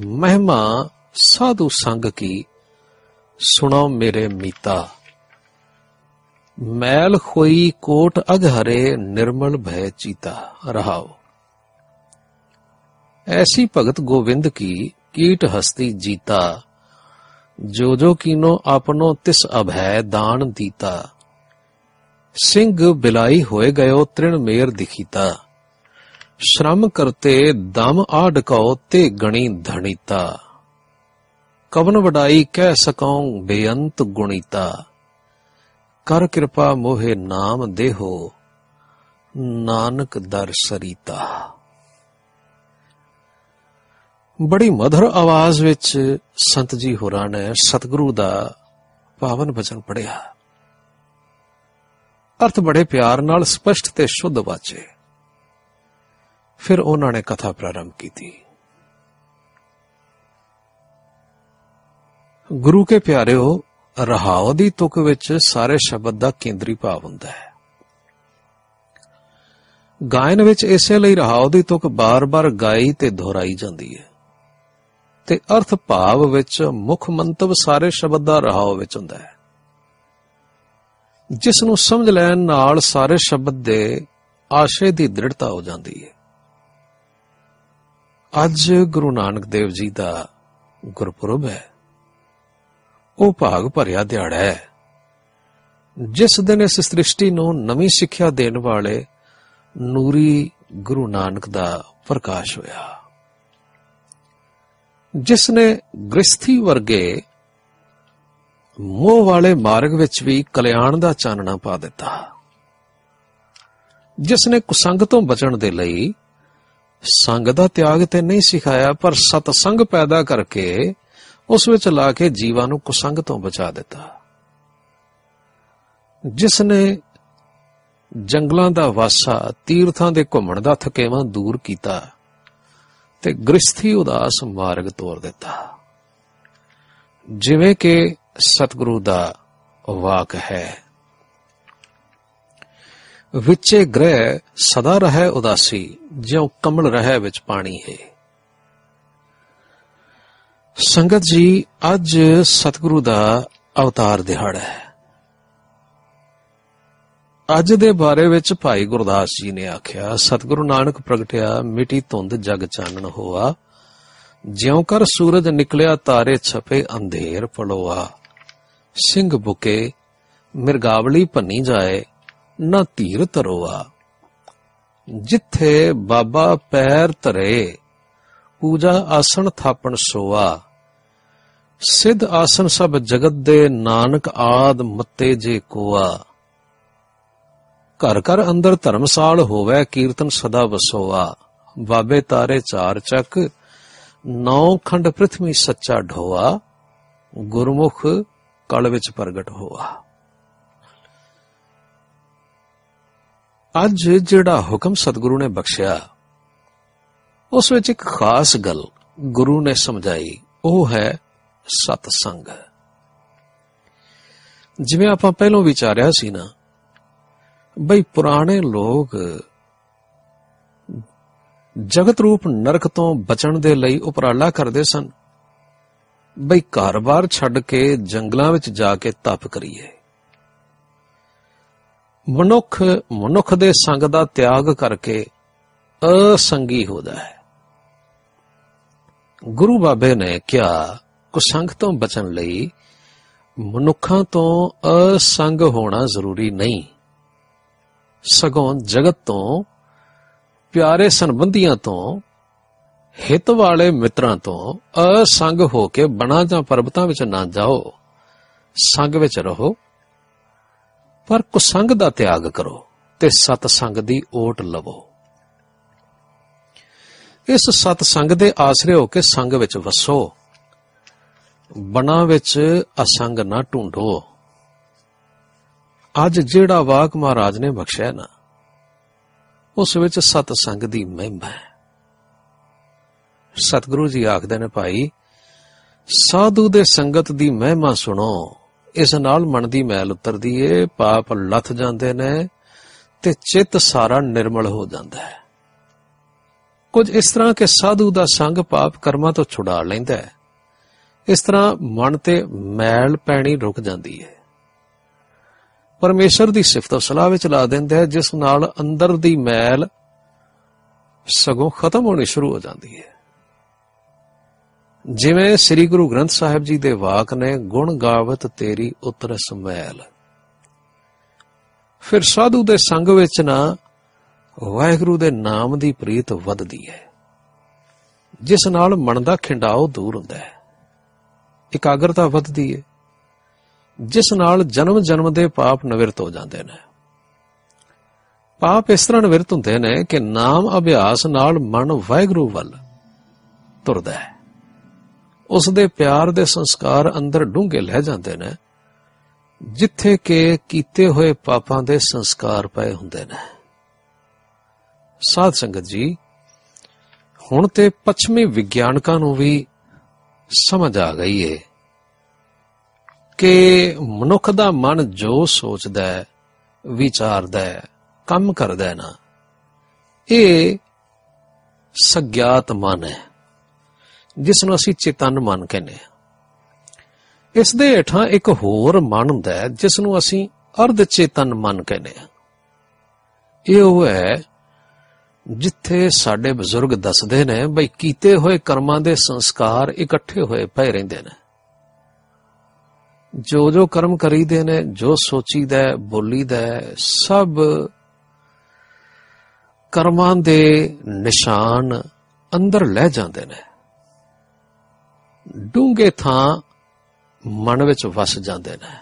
Speaker 1: ਮਹਿਮਾ ਸਾਧੂ ਸੰਗ ਕੀ ਸੁਣੋ ਮੇਰੇ ਮੀਤਾ। ਮੈਲ ਹੋਈ ਕੋਟ ਅਗਹਰੇ ਨਿਰਮਲ ਭੈ ਚੀਤਾ, ਰਹਾਓ। ਐਸੀ ਭਗਤ ਗੋਵਿੰਦ ਕੀ, ਕੀਟ ਹਸਤੀ ਜੀਤਾ। ਜੋ ਜੋ ਕੀਨੋ ਆਪਨੋ ਤਿਸ ਅਭੈ ਦਾਨ ਦੀਤਾ। ਸਿੰਘ ਬਿਲਾਈ ਹੋਏ ਗਇਓ ਤ੍ਰਿਣ ਮੇਰ ਦਿਖੀਤਾ। ਸ਼ਰਮ ਕਰਤੇ ਦਮ ਆ ਆਡਕਾਓ ਤੇ ਗਣੀ ਧਣੀਤਾ। ਕਵਨ ਵਡਾਈ ਕਹਿ ਸਕਉ ਬੇਅੰਤ ਗੁਣੀਤਾ। ਕਰ ਕਿਰਪਾ ਮੋਹੇ ਨਾਮ ਦੇਹੋ, ਨਾਨਕ ਦਰ ਸਰੀਤਾ। ਬੜੀ ਮਧੁਰ ਆਵਾਜ਼ ਵਿੱਚ ਸੰਤ ਜੀ ਹੋਰਾਂ ਨੇ ਸਤਿਗੁਰੂ ਦਾ ਪਾਵਨ ਬਚਨ ਪੜਿਆ ਅਰਥ ਬੜੇ ਪਿਆਰ ਨਾਲ ਸਪਸ਼ਟ ਤੇ ਸ਼ੁੱਧ ਵਾਚੇ। ਫਿਰ ਉਹਨਾਂ ਨੇ ਕਥਾ ਪ੍ਰਾਰੰਭ ਕੀਤੀ। ਗੁਰੂ ਕੇ ਪਿਆਰਿਓ ਰਹਾਉ ਦੀ ਤੁਕ ਵਿੱਚ ਸਾਰੇ ਸ਼ਬਦ ਦਾ ਕੇਂਦਰੀ ਭਾਵ ਹੁੰਦਾ ਹੈ। ਗਾਇਨ ਵਿੱਚ ਇਸੇ ਲਈ ਰਹਾਉ ਦੀ ਤੁਕ ਬਾਰ-ਬਾਰ ਗਾਈ ਤੇ ਦੁਹਰਾਈ ਜਾਂਦੀ ਹੈ। ਤੇ ਅਰਥ ਭਾਵ ਵਿੱਚ ਮੁੱਖ ਮੰਤਵ ਸਾਰੇ ਸ਼ਬਦ ਦਾ ਰਹਾਉ ਵਿੱਚ ਹੁੰਦਾ ਹੈ। ਜਿਸ ਨੂੰ ਸਮਝ ਲੈਣ ਨਾਲ ਸਾਰੇ ਸ਼ਬਦ ਦੇ ਆਸ਼ੇ ਦੀ ਦ੍ਰਿੜਤਾ ਹੋ ਜਾਂਦੀ ਹੈ। ਅੱਜ ਗੁਰੂ ਨਾਨਕ ਦੇਵ ਜੀ ਦਾ ਗੁਰਪੁਰਬ ਹੈ। ਉਹ ਭਾਗ ਭਰਿਆ ਦਿਹਾੜਾ ਹੈ। ਜਿਸ ਦਿਨ ਇਸ ਸ੍ਰਿਸ਼ਟੀ ਨੂੰ ਨਵੀਂ ਸਿੱਖਿਆ ਦੇਣ ਵਾਲੇ ਨੂਰੀ ਗੁਰੂ ਨਾਨਕ ਦਾ ਪ੍ਰਕਾਸ਼ ਹੋਇਆ। ਜਿਸ ਨੇ ਗ੍ਰਸਥੀ ਵਰਗੇ ਮੋਹ ਵਾਲੇ ਮਾਰਗ ਵਿੱਚ ਵੀ ਕਲਿਆਣ ਦਾ ਚਾਨਣਾ ਪਾ ਦਿੱਤਾ। ਜਿਸ ਨੇ ਕੁਸੰਗ ਤੋਂ ਬਚਣ ਦੇ ਲਈ ਸੰਗ ਦਾ ਤਿਆਗ ਤੇ ਨਹੀਂ ਸਿਖਾਇਆ, ਪਰ ਸਤ ਸੰਗ ਪੈਦਾ ਕਰਕੇ ਉਸ ਵਿੱਚ ਲਾ ਕੇ ਜੀਵਾਂ ਨੂੰ ਕੁਸੰਗ ਤੋਂ ਬਚਾ ਦਿੱਤਾ। ਜਿਸ ਨੇ ਜੰਗਲਾਂ ਦਾ ਵਾਸਾ, ਤੀਰਥਾਂ ਦੇ ਘੁੰਮਣ ਦਾ ਥਕੇਵਾਂ ਦੂਰ ਕੀਤਾ ਤੇ ਗ੍ਰਸਥੀ ਉਦਾਸ ਮਾਰਗ ਤੋਰ ਦਿੱਤਾ। ਜਿਵੇਂ ਕਿ ਸਤਿਗੁਰੂ ਦਾ ਵਾਕ ਹੈ। ਵਿਚੇ ਗ੍ਰਹਿ ਸਦਾ ਰਹੇ ਉਦਾਸੀ, ਜਿਉ ਕਮਲ ਰਹੇ ਵਿੱਚ ਪਾਣੀ ਹੈ। ਸੰਗਤ ਜੀ, ਅੱਜ ਸਤਿਗੁਰੂ ਦਾ ਅਵਤਾਰ ਦਿਹਾੜਾ ਹੈ। ਅੱਜ ਦੇ ਬਾਰੇ ਵਿੱਚ ਭਾਈ ਗੁਰਦਾਸ ਜੀ ਨੇ ਆਖਿਆ, ਸਤਿਗੁਰੂ ਨਾਨਕ ਪ੍ਰਗਟਿਆ, ਮਿੱਟੀ ਧੁੰਦ ਜਗ ਚਾਨਣ ਹੋਆ। ਜਿਉ ਕਰ ਸੂਰਜ ਨਿਕਲਿਆ, ਤਾਰੇ ਛਪੇ ਅੰਧੇਰ ਪਲੋਆ ਸਿੰਘ ਬੁਕੇ, ਮਿਰਗਾਵਲੀ ਭੰਨੀ ਜਾਏ, ਨਾ ਧੀਰ ਤਰੋਆ ਜਿੱਥੇ ਬਾਬਾ ਪੈਰ ਧਰੇ, ਪੂਜਾ ਆਸਣ ਥਾਪਣ ਸੋਆ। ਸਿੱਧ ਆਸਨ ਸਭ ਜਗਤ ਦੇ ਨਾਨਕ ਆਦ ਮੱਤੇ ਜੇ ਕੋਆ। ਘਰ ਘਰ ਅੰਦਰ ਧਰਮਸਾਲ ਹੋਵੇ, ਕੀਰਤਨ ਸਦਾ ਵਸੋਆ। ਬਾਬੇ ਤਾਰੇ ਚਾਰ ਚੱਕ, ਨੌ ਖੰਡ ਪ੍ਰithvi ਸੱਚਾ ਢੋਆ। ਗੁਰਮੁਖ ਕਲ ਵਿੱਚ ਪ੍ਰਗਟ ਹੋਆ। ਅੱਜ ਜਿਹੜਾ ਹੁਕਮ ਸਤਿਗੁਰੂ ਨੇ ਬਖਸ਼ਿਆ, ਉਸ ਵਿੱਚ ਇੱਕ ਖਾਸ ਗੱਲ ਗੁਰੂ ਨੇ ਸਮਝਾਈ, ਉਹ ਹੈ ਸਤ ਸੰਗ ਜਿਵੇਂ ਆਪਾਂ ਪਹਿਲਾਂ ਵਿਚਾਰਿਆ ਸੀ ਨਾ, ਬਈ ਪੁਰਾਣੇ ਲੋਕ ਜਗਤ ਰੂਪ ਨਰਕ ਤੋਂ ਬਚਣ ਦੇ ਲਈ ਉਪਰਾਲਾ ਕਰਦੇ ਸਨ। ਬਈ ਘਰ-ਬਾਰ ਛੱਡ ਕੇ ਜੰਗਲਾਂ ਵਿੱਚ ਜਾ ਕੇ ਤਪ ਕਰੀਏ। ਮਨੁੱਖ ਮਨੁੱਖ ਦੇ ਸੰਗ ਦਾ ਤਿਆਗ ਕਰਕੇ ਅਸੰਗੀ ਹੁੰਦਾ ਹੈ। ਗੁਰੂ ਬਾਬੇ ਨੇ ਕਿਹਾ, ਕੁਸੰਗ ਤੋਂ ਬਚਣ ਲਈ ਮਨੁੱਖਾਂ ਤੋਂ ਅਸੰਗ ਹੋਣਾ ਜ਼ਰੂਰੀ ਨਹੀਂ। ਸਗੋਂ ਜਗਤ ਤੋਂ, ਪਿਆਰੇ ਸੰਬੰਧੀਆਂ ਤੋਂ ਹਿੱਤ ਵਾਲੇ ਮਿੱਤਰਾਂ ਤੋਂ ਅਸੰਗ ਹੋ ਕੇ ਬਣਾ ਜਾਂ ਪਰਬਤਾਂ ਵਿੱਚ ਨਾ ਜਾਓ, ਸੰਗ ਵਿੱਚ ਰਹੋ, ਪਰ ਕੁਸੰਗ ਦਾ ਤਿਆਗ ਕਰੋ ਤੇ ਸਤ ਸੰਗ ਦੀ ਓਟ ਲਵੋ। ਇਸ ਸਤ ਸੰਗ ਦੇ ਆਸਰੇ ਹੋ ਕੇ ਸੰਗ ਵਿੱਚ ਵਸੋ, ਬਣਾ ਵਿੱਚ ਅਸੰਗ ਨਾ ਢੂੰਡੋ। ਅੱਜ ਜਿਹੜਾ ਵਾਕ ਮਹਾਰਾਜ ਨੇ ਬਖਸ਼ਿਆ ਨਾ, ਉਸ ਵਿੱਚ ਸਤ ਸੰਗ ਦੀ ਮਹਿਮਾ ਹੈ। ਸਤਿਗੁਰੂ ਜੀ ਆਖਦੇ ਨੇ ਭਾਈ, ਸਾਧੂ ਦੇ ਸੰਗਤ ਦੀ ਮਹਿਮਾ ਸੁਣੋ, ਇਸ ਨਾਲ ਮਨ ਦੀ ਮੈਲ ਉਤਰਦੀ ਏ ਪਾਪ ਲੱਥ ਜਾਂਦੇ ਨੇ ਤੇ ਚਿੱਤ ਸਾਰਾ ਨਿਰਮਲ ਹੋ ਜਾਂਦਾ ਹੈ। ਕੁਝ ਇਸ ਤਰ੍ਹਾਂ ਕਿ ਸਾਧੂ ਦਾ ਸੰਗ ਪਾਪ ਕਰਮਾਂ ਤੋਂ ਛੁਡਾ ਲੈਂਦਾ ਹੈ। ਇਸ ਤਰ੍ਹਾਂ ਮਨ ਤੇ ਮੈਲ ਪੈਣੀ ਰੁਕ ਜਾਂਦੀ ਹੈ। ਪਰਮੇਸ਼ਰ ਦੀ ਸਿਫਤ ਸਲਾਹ ਵਿੱਚ ਲਾ ਦਿੰਦਾ ਹੈ, ਜਿਸ ਨਾਲ ਅੰਦਰ ਦੀ ਮੈਲ ਸਗੋਂ ਖਤਮ ਹੋਣੀ ਸ਼ੁਰੂ ਹੋ ਜਾਂਦੀ ਹੈ। ਜਿਵੇਂ ਸ੍ਰੀ ਗੁਰੂ ਗ੍ਰੰਥ ਸਾਹਿਬ ਜੀ ਦੇ ਵਾਕ ਨੇ, ਗੁਣ ਗਾਵਤ ਤੇਰੀ ਉਤਰਸ ਮੈਲ ਫਿਰ ਸਾਧੂ ਦੇ ਸੰਗ ਵਿੱਚ ਨਾ ਵਾਹਿਗੁਰੂ ਦੇ ਨਾਮ ਦੀ ਪ੍ਰੀਤ ਵੱਧਦੀ ਹੈ, ਜਿਸ ਨਾਲ ਮਨ ਦਾ ਖਿੰਡਾਓ ਦੂਰ ਹੁੰਦਾ ਹੈ, ਇਕਾਗਰਤਾ ਵੱਧਦੀ ਹੈ, ਜਿਸ ਨਾਲ ਜਨਮ ਜਨਮ ਦੇ ਪਾਪ ਨਿਵਰਤ ਹੋ ਜਾਂਦੇ ਨੇ। ਪਾਪ ਇਸ ਤਰ੍ਹਾਂ ਨਿਵਰਤ ਹੁੰਦੇ ਨੇ ਕਿ ਨਾਮ ਅਭਿਆਸ ਨਾਲ ਮਨ ਵਾਹਿਗੁਰੂ ਵੱਲ ਤੁਰਦਾ ਹੈ। ਉਸ ਦੇ ਪਿਆਰ ਦੇ ਸੰਸਕਾਰ ਅੰਦਰ ਡੂੰਘੇ ਲੈ ਜਾਂਦੇ ਨੇ, ਜਿੱਥੇ ਕਿ ਕੀਤੇ ਹੋਏ ਪਾਪਾਂ ਦੇ ਸੰਸਕਾਰ ਪਏ ਹੁੰਦੇ ਨੇ। ਸਾਧ ਸੰਗਤ ਜੀ, ਹੁਣ ਤੇ ਪੱਛਮੀ ਵਿਗਿਆਨਕਾਂ ਨੂੰ ਵੀ ਸਮਝ ਆ ਗਈ ਏ ਕਿ ਮਨੁੱਖ ਦਾ ਮਨ ਜੋ ਸੋਚਦਾ ਹੈ, ਵਿਚਾਰਦਾ ਹੈ, ਕੰਮ ਕਰਦਾ ਹੈ ਨਾ, ਇਹ ਸਗਿਆਤ ਮਨ ਹੈ। ਜਿਸ ਨੂੰ ਅਸੀਂ ਚੇਤਨ ਮਨ ਕਹਿੰਦੇ ਹਾਂ। ਇਸ ਦੇ ਹੇਠਾਂ ਇੱਕ ਹੋਰ ਮਨ ਹੁੰਦਾ ਹੈ, ਜਿਸ ਨੂੰ ਅਸੀਂ ਅਰਧ ਚੇਤਨ ਮਨ ਕਹਿੰਦੇ ਹਾਂ। ਇਹ ਉਹ ਹੈ ਜਿੱਥੇ ਸਾਡੇ ਬਜ਼ੁਰਗ ਦੱਸਦੇ ਨੇ ਬਈ ਕੀਤੇ ਹੋਏ ਕਰਮਾਂ ਦੇ ਸੰਸਕਾਰ ਇਕੱਠੇ ਹੋਏ ਪਏ ਰਹਿੰਦੇ ਨੇ। ਜੋ ਜੋ ਕਰਮ ਕਰੀਦੇ ਨੇ, ਜੋ ਸੋਚੀਦਾ ਬੋਲੀਦਾ ਸਭ ਕਰਮਾਂ ਦੇ ਨਿਸ਼ਾਨ ਅੰਦਰ ਲੈ ਜਾਂਦੇ ਨੇ। ਡੂੰਘੇ ਥਾਂ ਮਨ ਵਿੱਚ ਵਸ ਜਾਂਦੇ ਨੇ।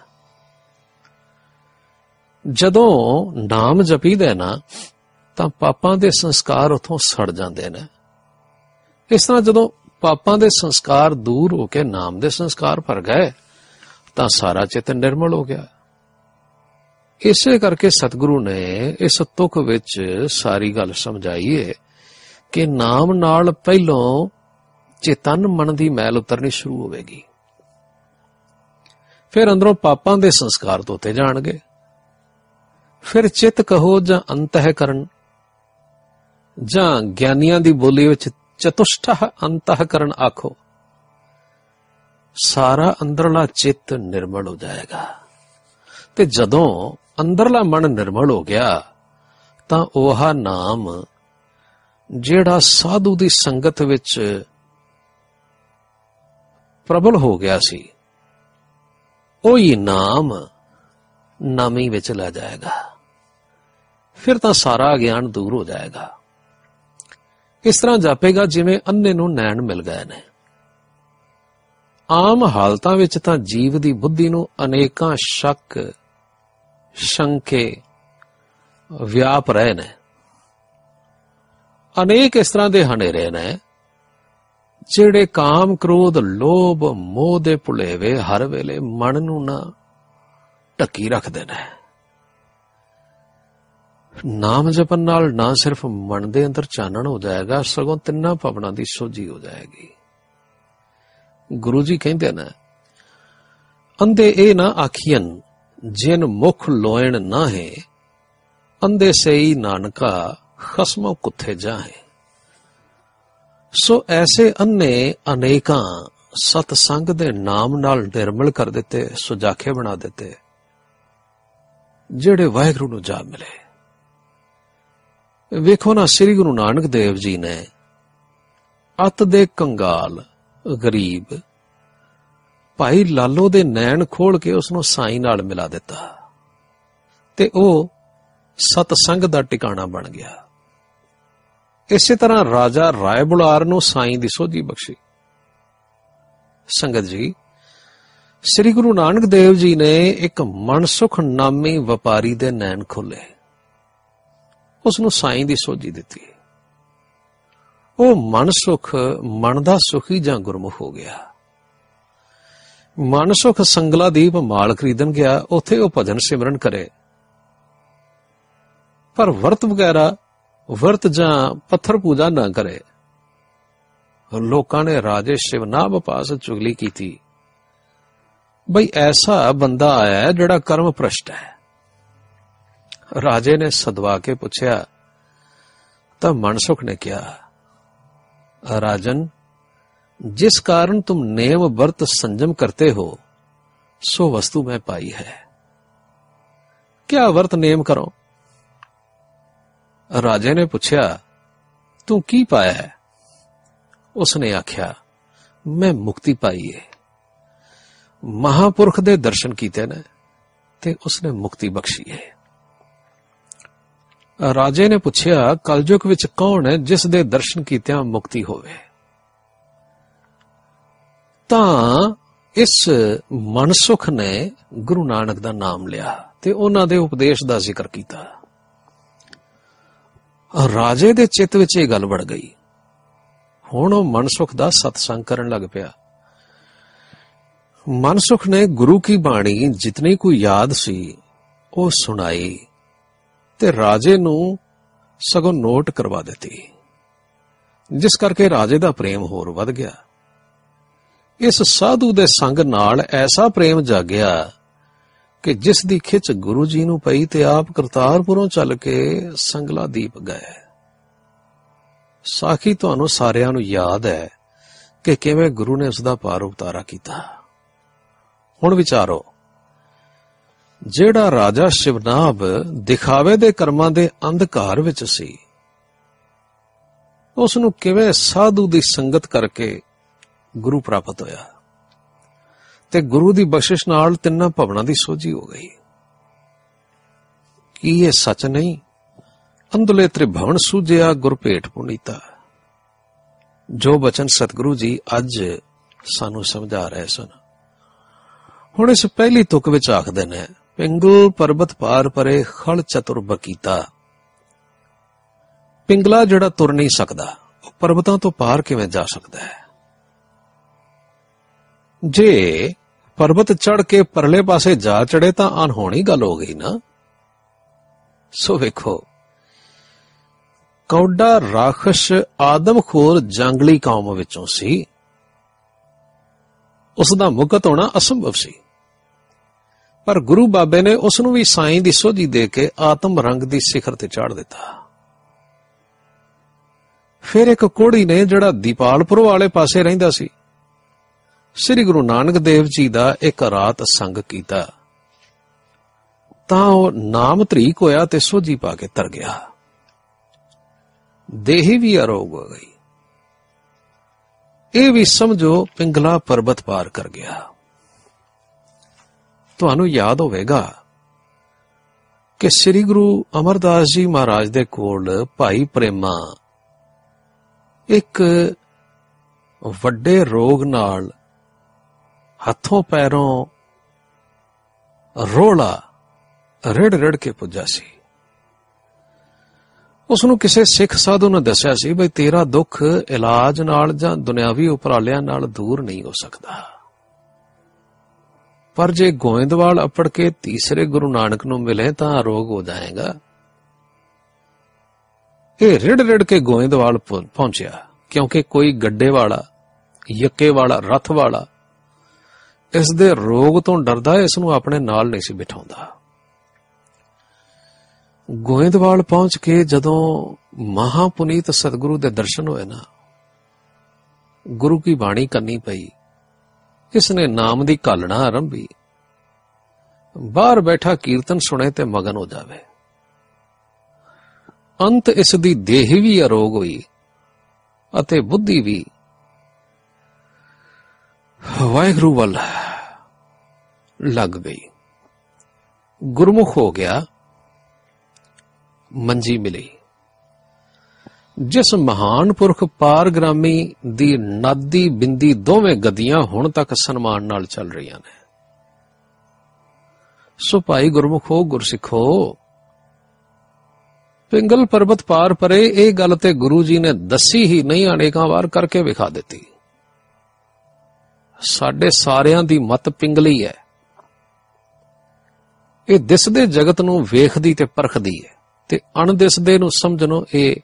Speaker 1: ਜਦੋਂ ਨਾਮ ਜਪੀਦਾ ਨਾ, ਤਾਂ ਪਾਪਾਂ ਦੇ ਸੰਸਕਾਰ ਉਥੋਂ ਸੜ ਜਾਂਦੇ ਨੇ। ਇਸ ਤਰ੍ਹਾਂ ਜਦੋਂ ਪਾਪਾਂ ਦੇ ਸੰਸਕਾਰ ਦੂਰ ਹੋ ਕੇ ਨਾਮ ਦੇ ਸੰਸਕਾਰ ਭਰ ਗਏ, ਤਾਂ ਸਾਰਾ ਚਿੱਤ ਨਿਰਮਲ ਹੋ ਗਿਆ। ਇਸੇ ਕਰਕੇ ਸਤਿਗੁਰੂ ਨੇ ਇਸ ਤੁਕ ਵਿੱਚ ਸਾਰੀ ਗੱਲ ਸਮਝਾਈ ਹੈ ਕਿ ਨਾਮ ਨਾਲ ਪਹਿਲੋਂ ਚੇਤਨ ਮਨ ਦੀ ਮੈਲ ਉਤਰਨੀ ਸ਼ੁਰੂ ਹੋਵੇਗੀ। ਫਿਰ ਅੰਦਰੋਂ ਪਾਪਾਂ ਦੇ ਸੰਸਕਾਰ ਧੋਤੇ ਜਾਣਗੇ। ਫਿਰ ਚਿੱਤ ਕਹੋ ਜਾਂ ਅੰਤਹਿਕਰਨ ਜਾਂ ਗਿਆਨੀਆਂ ਦੀ ਬੋਲੀ ਵਿੱਚ ਚਤੁਸ਼ਟਹ ਅੰਤਹਿਕਰਨ ਆਖੋ, ਸਾਰਾ ਅੰਦਰਲਾ ਚਿੱਤ ਨਿਰਮਲ ਹੋ ਜਾਏਗਾ। ਤੇ ਜਦੋਂ ਅੰਦਰਲਾ ਮਨ ਨਿਰਮਲ ਹੋ ਗਿਆ, ਤਾਂ ਉਹ ਨਾਮ ਜਿਹੜਾ ਸਾਧੂ ਦੀ ਸੰਗਤ ਵਿੱਚ ਪ੍ਰਬਲ ਹੋ ਗਿਆ ਸੀ। ਉਹੀ ਨਾਮ ਨਾਮੀ ਵਿੱਚ ਲੈ ਜਾਏਗਾ। ਫਿਰ ਤਾਂ ਸਾਰਾ ਗਿਆਨ ਦੂਰ ਹੋ ਜਾਏਗਾ। ਇਸ ਤਰ੍ਹਾਂ ਜਾਪੇਗਾ ਜਿਵੇਂ ਅੰਨੇ ਨੂੰ ਨੈਣ ਮਿਲ ਗਏ ਨੇ। ਆਮ ਹਾਲਤਾਂ ਵਿੱਚ ਤਾਂ ਜੀਵ ਦੀ ਬੁੱਧੀ ਨੂੰ ਅਨੇਕਾਂ ਸ਼ੱਕ, ਸ਼ੰਕੇ ਵਿਆਪ ਰਹੇ ਨੇ। ਅਨੇਕ ਇਸ ਤਰ੍ਹਾਂ ਦੇ ਹਨੇਰੇ ਨੇ ਜਿਹੜੇ ਕਾਮ ਕ੍ਰੋਧ, ਲੋਭ, ਮੋਹ ਦੇ ਭੁਲੇਵੇ ਹਰ ਵੇਲੇ ਮਨ ਨੂੰ ਨਾ ਢੱਕੀ ਰੱਖਦੇ ਨੇ। ਨਾਮ ਜਪਨ ਨਾਲ ਨਾ ਸਿਰਫ ਮਨ ਦੇ ਅੰਦਰ ਚਾਨਣ ਹੋ ਜਾਏਗਾ, ਸਗੋਂ ਤਿੰਨਾਂ ਭਵਨਾਂ ਦੀ ਸੋਝੀ ਹੋ ਜਾਏਗੀ। ਗੁਰੂ ਜੀ ਕਹਿੰਦੇ ਨੇ ਅੰਦੇ ਇਹ ਨਾ ਆਖੀਨ ਜਿਨ ਮੁਖ ਲੋਇਣ ਨਾ ਹੈ ਅੰਦੇ ਸਈ ਨਾਨਕਾ ਖਸਮੋ ਕੁੱਥੇ ਜਾਹੇ। ਸੋ ਐਸੇ ਅੰਨੇ ਅਨੇਕਾਂ ਸਤ ਸੰਗ ਦੇ ਨਾਮ ਨਾਲ ਨਿਰਮਲ ਕਰ ਦਿੱਤੇ, ਸੁਜਾਖੇ ਬਣਾ ਦਿੱਤੇ, ਜਿਹੜੇ ਵਾਹਿਗੁਰੂ ਨੂੰ ਜਾ ਮਿਲੇ। ਵੇਖੋ ਨਾ, ਸ੍ਰੀ ਗੁਰੂ ਨਾਨਕ ਦੇਵ ਜੀ ਨੇ ਅਤ ਦੇ ਕੰਗਾਲ, ਗਰੀਬ, ਭਾਈ ਲਾਲੋ ਦੇ ਨੈਣ ਖੋਲ ਕੇ ਉਸ ਨੂੰ ਸਾਈ ਨਾਲ ਮਿਲਾ ਦਿੱਤਾ ਤੇ ਉਹ ਸਤ ਸੰਗ ਦਾ ਟਿਕਾਣਾ ਬਣ ਗਿਆ। ਇਸੇ ਤਰ੍ਹਾਂ ਰਾਜਾ ਰਾਏ ਬੁਲਾਰ ਨੂੰ ਸਾਈਂ ਦੀ ਸੋਝੀ ਬਖਸ਼ੀ। ਸੰਗਤ ਜੀ, ਸ੍ਰੀ ਗੁਰੂ ਨਾਨਕ ਦੇਵ ਜੀ ਨੇ ਇੱਕ ਮਨਸੁਖ ਨਾਮੀ ਵਪਾਰੀ ਦੇ ਨੈਣ ਖੋਲੇ ਉਸ ਨੂੰ ਸਾਈਂ ਦੀ ਸੋਝੀ ਦਿੱਤੀ। ਉਹ ਮਨਸੁਖ ਮਨ ਦਾ ਸੁਖੀ ਜਾਂ ਗੁਰਮੁਖ ਹੋ ਗਿਆ। ਮਨਸੁਖ ਸੰਗਲਾ ਦੀਪ ਮਾਲ ਖਰੀਦਣ ਗਿਆ, ਉੱਥੇ ਉਹ ਭਜਨ ਸਿਮਰਨ ਕਰੇ। ਪਰ ਵਰਤ ਵਗੈਰਾ व्रत जा पत्थर पूजा ना करे लोका ने राजे शिवनाभ पास चुगली की थी भाई ऐसा बंदा आया जड़ा कर्म भ्रष्ट है राजे ने सदवा के पूछया तो मनसुख ने कहा राजन जिस कारण तुम नेम व्रत संजम करते हो सो वस्तु मैं पाई है क्या व्रत नेम करो ਰਾਜੇ ਨੇ ਪੁੱਛਿਆ, ਤੂੰ ਕੀ ਪਾਇਆ ਹੈ? ਉਸਨੇ ਆਖਿਆ, ਮੈਂ ਮੁਕਤੀ ਪਾਈ ਹੈ ਮਹਾਪੁਰਖ ਦੇ ਦਰਸ਼ਨ ਕੀਤੇ ਨੇ ਤੇ ਉਸਨੇ ਮੁਕਤੀ ਬਖਸ਼ੀ ਹੈ ਰਾਜੇ ਨੇ ਪੁੱਛਿਆ, ਕਲਯੁਗ ਵਿੱਚ ਕੌਣ ਹੈ ਜਿਸ ਦੇ ਦਰਸ਼ਨ ਕੀਤਿਆਂ ਮੁਕਤੀ ਹੋਵੇ? ਤਾਂ ਇਸ ਮਨਸੁਖ ਨੇ ਗੁਰੂ ਨਾਨਕ ਦਾ ਨਾਮ ਲਿਆ ਤੇ ਉਹਨਾਂ ਦੇ ਉਪਦੇਸ਼ ਦਾ ਜ਼ਿਕਰ ਕੀਤਾ। ਰਾਜੇ ਦੇ ਚਿੱਤ ਵਿੱਚ ਇਹ ਗੱਲ ਵੜ ਗਈ। ਹੁਣ ਉਹ ਮਨਸੁਖ ਦਾ ਸਤਸੰਗ ਕਰਨ ਲੱਗ ਪਿਆ। ਮਨਸੁਖ ਨੇ ਗੁਰੂ ਕੀ ਬਾਣੀ ਜਿਤਨੀ ਕੋਈ ਯਾਦ ਸੀ, ਉਹ ਸੁਣਾਈ ਤੇ ਰਾਜੇ ਨੂੰ ਸਗੋਂ ਨੋਟ ਕਰਵਾ ਦਿੱਤੀ। ਜਿਸ ਕਰਕੇ ਰਾਜੇ ਦਾ ਪ੍ਰੇਮ ਹੋਰ ਵੱਧ ਗਿਆ। ਇਸ ਸਾਧੂ ਦੇ ਸੰਗ ਨਾਲ ਐਸਾ ਪ੍ਰੇਮ ਜਾਗਿਆ ਕਿ ਜਿਸ ਦੀ ਖਿੱਚ ਗੁਰੂ ਜੀ ਨੂੰ ਪਈ ਤੇ ਆਪ ਕਰਤਾਰਪੁਰੋਂ ਚੱਲ ਕੇ ਸੰਗਲਾ ਦੀਪ ਗਏ। ਸਾਖੀ ਤੁਹਾਨੂੰ ਸਾਰਿਆਂ ਨੂੰ ਯਾਦ ਹੈ ਕਿ ਕਿਵੇਂ ਗੁਰੂ ਨੇ ਉਸ ਦਾ ਪਾਰ ਉਤਾਰਾ ਕੀਤਾ। ਹੁਣ ਵਿਚਾਰੋ, ਜਿਹੜਾ ਰਾਜਾ ਸ਼ਿਵਨਾਬ ਦਿਖਾਵੇ ਦੇ ਕਰਮਾਂ ਦੇ ਅੰਧਕਾਰ ਵਿੱਚ ਸੀ ਉਸ ਨੂੰ ਕਿਵੇਂ ਸਾਧੂ ਦੀ ਸੰਗਤ ਕਰਕੇ ਗੁਰੂ ਪ੍ਰਾਪਤ ਹੋਇਆ? ਤੇ ਗੁਰੂ ਦੀ ਬਖਸ਼ਿਸ਼ ਨਾਲ ਤਿੰਨਾਂ ਭਵਨਾਂ ਦੀ ਸੋਝੀ ਹੋ ਗਈ। ਕੀ ਇਹ ਸੱਚ ਨਹੀਂ? ਅੰਦਲੇ ਤ੍ਰਿਭਵਨ ਸੂਝਿਆ ਗੁਰ ਭੇਟ ਪੁਨੀਤਾ। ਜੋ ਬਚਨ ਸਤਿਗੁਰੂ ਜੀ ਅੱਜ ਸਾਨੂੰ ਸਮਝਾ ਰਹੇ ਸਨ। ਹੁਣ ਇਸ ਪਹਿਲੀ ਤੁਕ ਵਿੱਚ ਆਖਦੇ ਨੇ, ਪਿੰਗਲ ਪਰਬਤ ਪਾਰ ਪਰੇ ਖਲ ਚਤੁਰ ਬਕੀਤਾ। ਪਿੰਗਲਾ ਜਿਹੜਾ ਤੁਰ ਨਹੀਂ ਸਕਦਾ, ਉਹ ਪਰਬਤਾਂ ਤੋਂ ਪਾਰ ਕਿਵੇਂ ਜਾ ਸਕਦਾ ਹੈ? ਜੇ ਪਰਬਤ ਚੜ ਕੇ ਪਰਲੇ ਪਾਸੇ ਜਾ ਚੜੇ ਤਾਂ ਅਣਹੋਣੀ ਗੱਲ ਹੋ ਗਈ ਨਾ। ਸੋ ਵੇਖੋ, ਕੌਡਾ ਰਾਖਸ਼ ਆਦਮਖੋਰ ਜੰਗਲੀ ਕੌਮ ਵਿੱਚੋਂ ਸੀ। ਉਸ ਦਾ ਮੁਕਤ ਹੋਣਾ ਅਸੰਭਵ ਸੀ। ਪਰ ਗੁਰੂ ਬਾਬੇ ਨੇ ਉਸ ਨੂੰ ਵੀ ਸਾਈਂ ਦੀ ਸੋਝੀ ਦੇ ਕੇ ਆਤਮ ਰੰਗ ਦੀ ਸਿਖਰ ਤੇ ਚਾੜ ਦਿੱਤਾ। ਫਿਰ ਇੱਕ ਕੋੜੀ ਨੇ ਜਿਹੜਾ ਦੀਪਾਲਪੁਰ ਵਾਲੇ ਪਾਸੇ ਰਹਿੰਦਾ ਸੀ ਸ੍ਰੀ ਗੁਰੂ ਨਾਨਕ ਦੇਵ ਜੀ ਦਾ ਇੱਕ ਰਾਤ ਸੰਗ ਕੀਤਾ। ਤਾਂ ਉਹ ਨਾਮ ਤਰੀਕ ਹੋਇਆ ਤੇ ਸੋਝੀ ਪਾ ਕੇ ਤਰ ਗਿਆ। ਦੇਹੀ ਵੀ ਅਰੋਗ ਹੋ ਗਈ। ਇਹ ਵੀ ਸਮਝੋ ਪਿੰਗਲਾ ਪਰਬਤ ਪਾਰ ਕਰ ਗਿਆ। ਤੁਹਾਨੂੰ ਯਾਦ ਹੋਵੇਗਾ ਕਿ ਸ੍ਰੀ ਗੁਰੂ ਅਮਰਦਾਸ ਜੀ ਮਹਾਰਾਜ ਦੇ ਕੋਲ ਭਾਈ ਪ੍ਰੇਮਾ ਇੱਕ ਵੱਡੇ ਰੋਗ ਨਾਲ ਹੱਥੋਂ ਪੈਰੋਂ ਰੋਲਾ ਰੜ ਰੜ ਕੇ ਪੁੱਜਾ ਸੀ। ਉਸ ਨੂੰ ਕਿਸੇ ਸਿੱਖ ਸਾਧੂ ਨੇ ਦੱਸਿਆ ਸੀ ਬਈ ਤੇਰਾ ਦੁੱਖ ਇਲਾਜ ਨਾਲ ਜਾਂ ਦੁਨਿਆਵੀ ਉਪਰਾਲਿਆਂ ਨਾਲ ਦੂਰ ਨਹੀਂ ਹੋ ਸਕਦਾ। ਪਰ ਜੇ ਗੋਇੰਦਵਾਲ ਅਪੜ ਕੇ ਤੀਸਰੇ ਗੁਰੂ ਨਾਨਕ ਨੂੰ ਮਿਲੇ ਤਾਂ ਰੋਗ ਹੋ ਜਾਏਗਾ। ਇਹ ਰਿੜ ਰਿੜ ਕੇ ਗੋਇੰਦਵਾਲ ਪਹੁੰ- ਪਹੁੰਚਿਆ ਕਿਉਂਕਿ ਕੋਈ ਗੱਡੇ ਵਾਲਾ, ਯੱਕੇ ਵਾਲਾ, ਰੱਥ ਵਾਲਾ ਇਸ ਦੇ ਰੋਗ ਤੋਂ ਡਰਦਾ, ਇਸ ਨੂੰ ਆਪਣੇ ਨਾਲ ਨਹੀਂ ਸੀ ਬਿਠਾਉਂਦਾ। ਗੋਇੰਦਵਾਲ ਪਹੁੰਚ ਕੇ ਜਦੋਂ ਮਹਾਪੁਨੀਤ ਸਤਿਗੁਰੂ ਦੇ ਦਰਸ਼ਨ ਹੋਏ ਨਾ, ਗੁਰੂ ਕੀ ਬਾਣੀ ਕਰਨੀ ਪਈ। ਇਸ ਨੇ ਨਾਮ ਦੀ ਕਾਲਣਾ ਆਰੰਭੀ। ਬਾਹਰ ਬੈਠਾ ਕੀਰਤਨ ਸੁਣੇ ਤੇ ਮਗਨ ਹੋ ਜਾਵੇ। ਅੰਤ ਇਸ ਦੀ ਦੇਹ ਵੀ ਅਰੋਗ ਹੋਈ ਅਤੇ ਬੁੱਧੀ ਵੀ। ਵਾਹਿਗੁਰੂ ਵੱਲ ਲੱਗ ਗਈ। ਗੁਰਮੁਖ ਹੋ ਗਿਆ, ਮੰਜੀ ਮਿਲੀ। ਜਿਸ ਮਹਾਨ ਪੁਰਖ ਪਾਰਗ੍ਰਾਮੀ ਦੀ ਨਾਦੀ ਬਿੰਦੀ ਦੋਵੇਂ ਗਦੀਆਂ ਹੁਣ ਤੱਕ ਸਨਮਾਨ ਨਾਲ ਚੱਲ ਰਹੀਆਂ ਨੇ। ਸੋ ਭਾਈ ਗੁਰਮੁਖੋ ਗੁਰਸਿੱਖੋ, ਪਿੰਗਲ ਪਰਬਤ ਪਾਰ ਪਰੇ ਇਹ ਗੱਲ ਤੇ ਗੁਰੂ ਜੀ ਨੇ ਦੱਸੀ ਹੀ ਨਹੀਂ, ਅਨੇਕਾਂ ਵਾਰ ਕਰਕੇ ਵਿਖਾ ਦਿੱਤੀ। ਸਾਡੇ ਸਾਰਿਆਂ ਦੀ ਮਤ ਪਿੰਗਲੀ ਹੈ। ਇਹ ਦਿਸਦੇ ਜਗਤ ਨੂੰ ਵੇਖਦੀ ਤੇ ਪਰਖਦੀ ਹੈ ਤੇ ਅਣਦਿਸਦੇ ਨੂੰ ਸਮਝਣੋ ਇਹ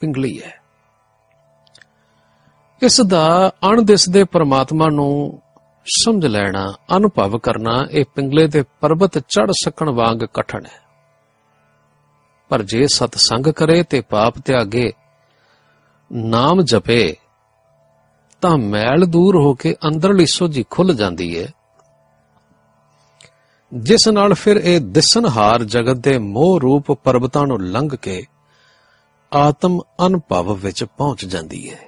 Speaker 1: ਪਿੰਗਲੀ ਹੈ। ਇਸ ਦਾ ਅਣਦਿਸਦੇ ਪਰਮਾਤਮਾ ਨੂੰ ਸਮਝ ਲੈਣਾ, ਅਨੁਭਵ ਕਰਨਾ ਇਹ ਪਿੰਗਲੇ ਦੇ ਪਰਬਤ ਚੜ ਸਕਣ ਵਾਂਗ ਕਠਨ ਹੈ। ਪਰ ਜੇ ਸਤ ਸੰਗ ਕਰੇ ਤੇ ਪਾਪ ਤਿਆਗੇ, ਨਾਮ ਜਪੇ ਤਾਂ ਮੈਲ ਦੂਰ ਹੋ ਕੇ ਅੰਦਰਲੀ ਸੋਝੀ ਖੁੱਲ ਜਾਂਦੀ ਹੈ ਜਿਸ ਨਾਲ ਫਿਰ ਇਹ ਦਿਸਨਹਾਰ ਜਗਤ ਦੇ ਮੋਹ ਰੂਪ ਪਰਬਤਾਂ ਨੂੰ ਲੰਘ ਕੇ ਆਤਮ ਅਨੁਭਵ ਵਿੱਚ ਪਹੁੰਚ ਜਾਂਦੀ ਹੈ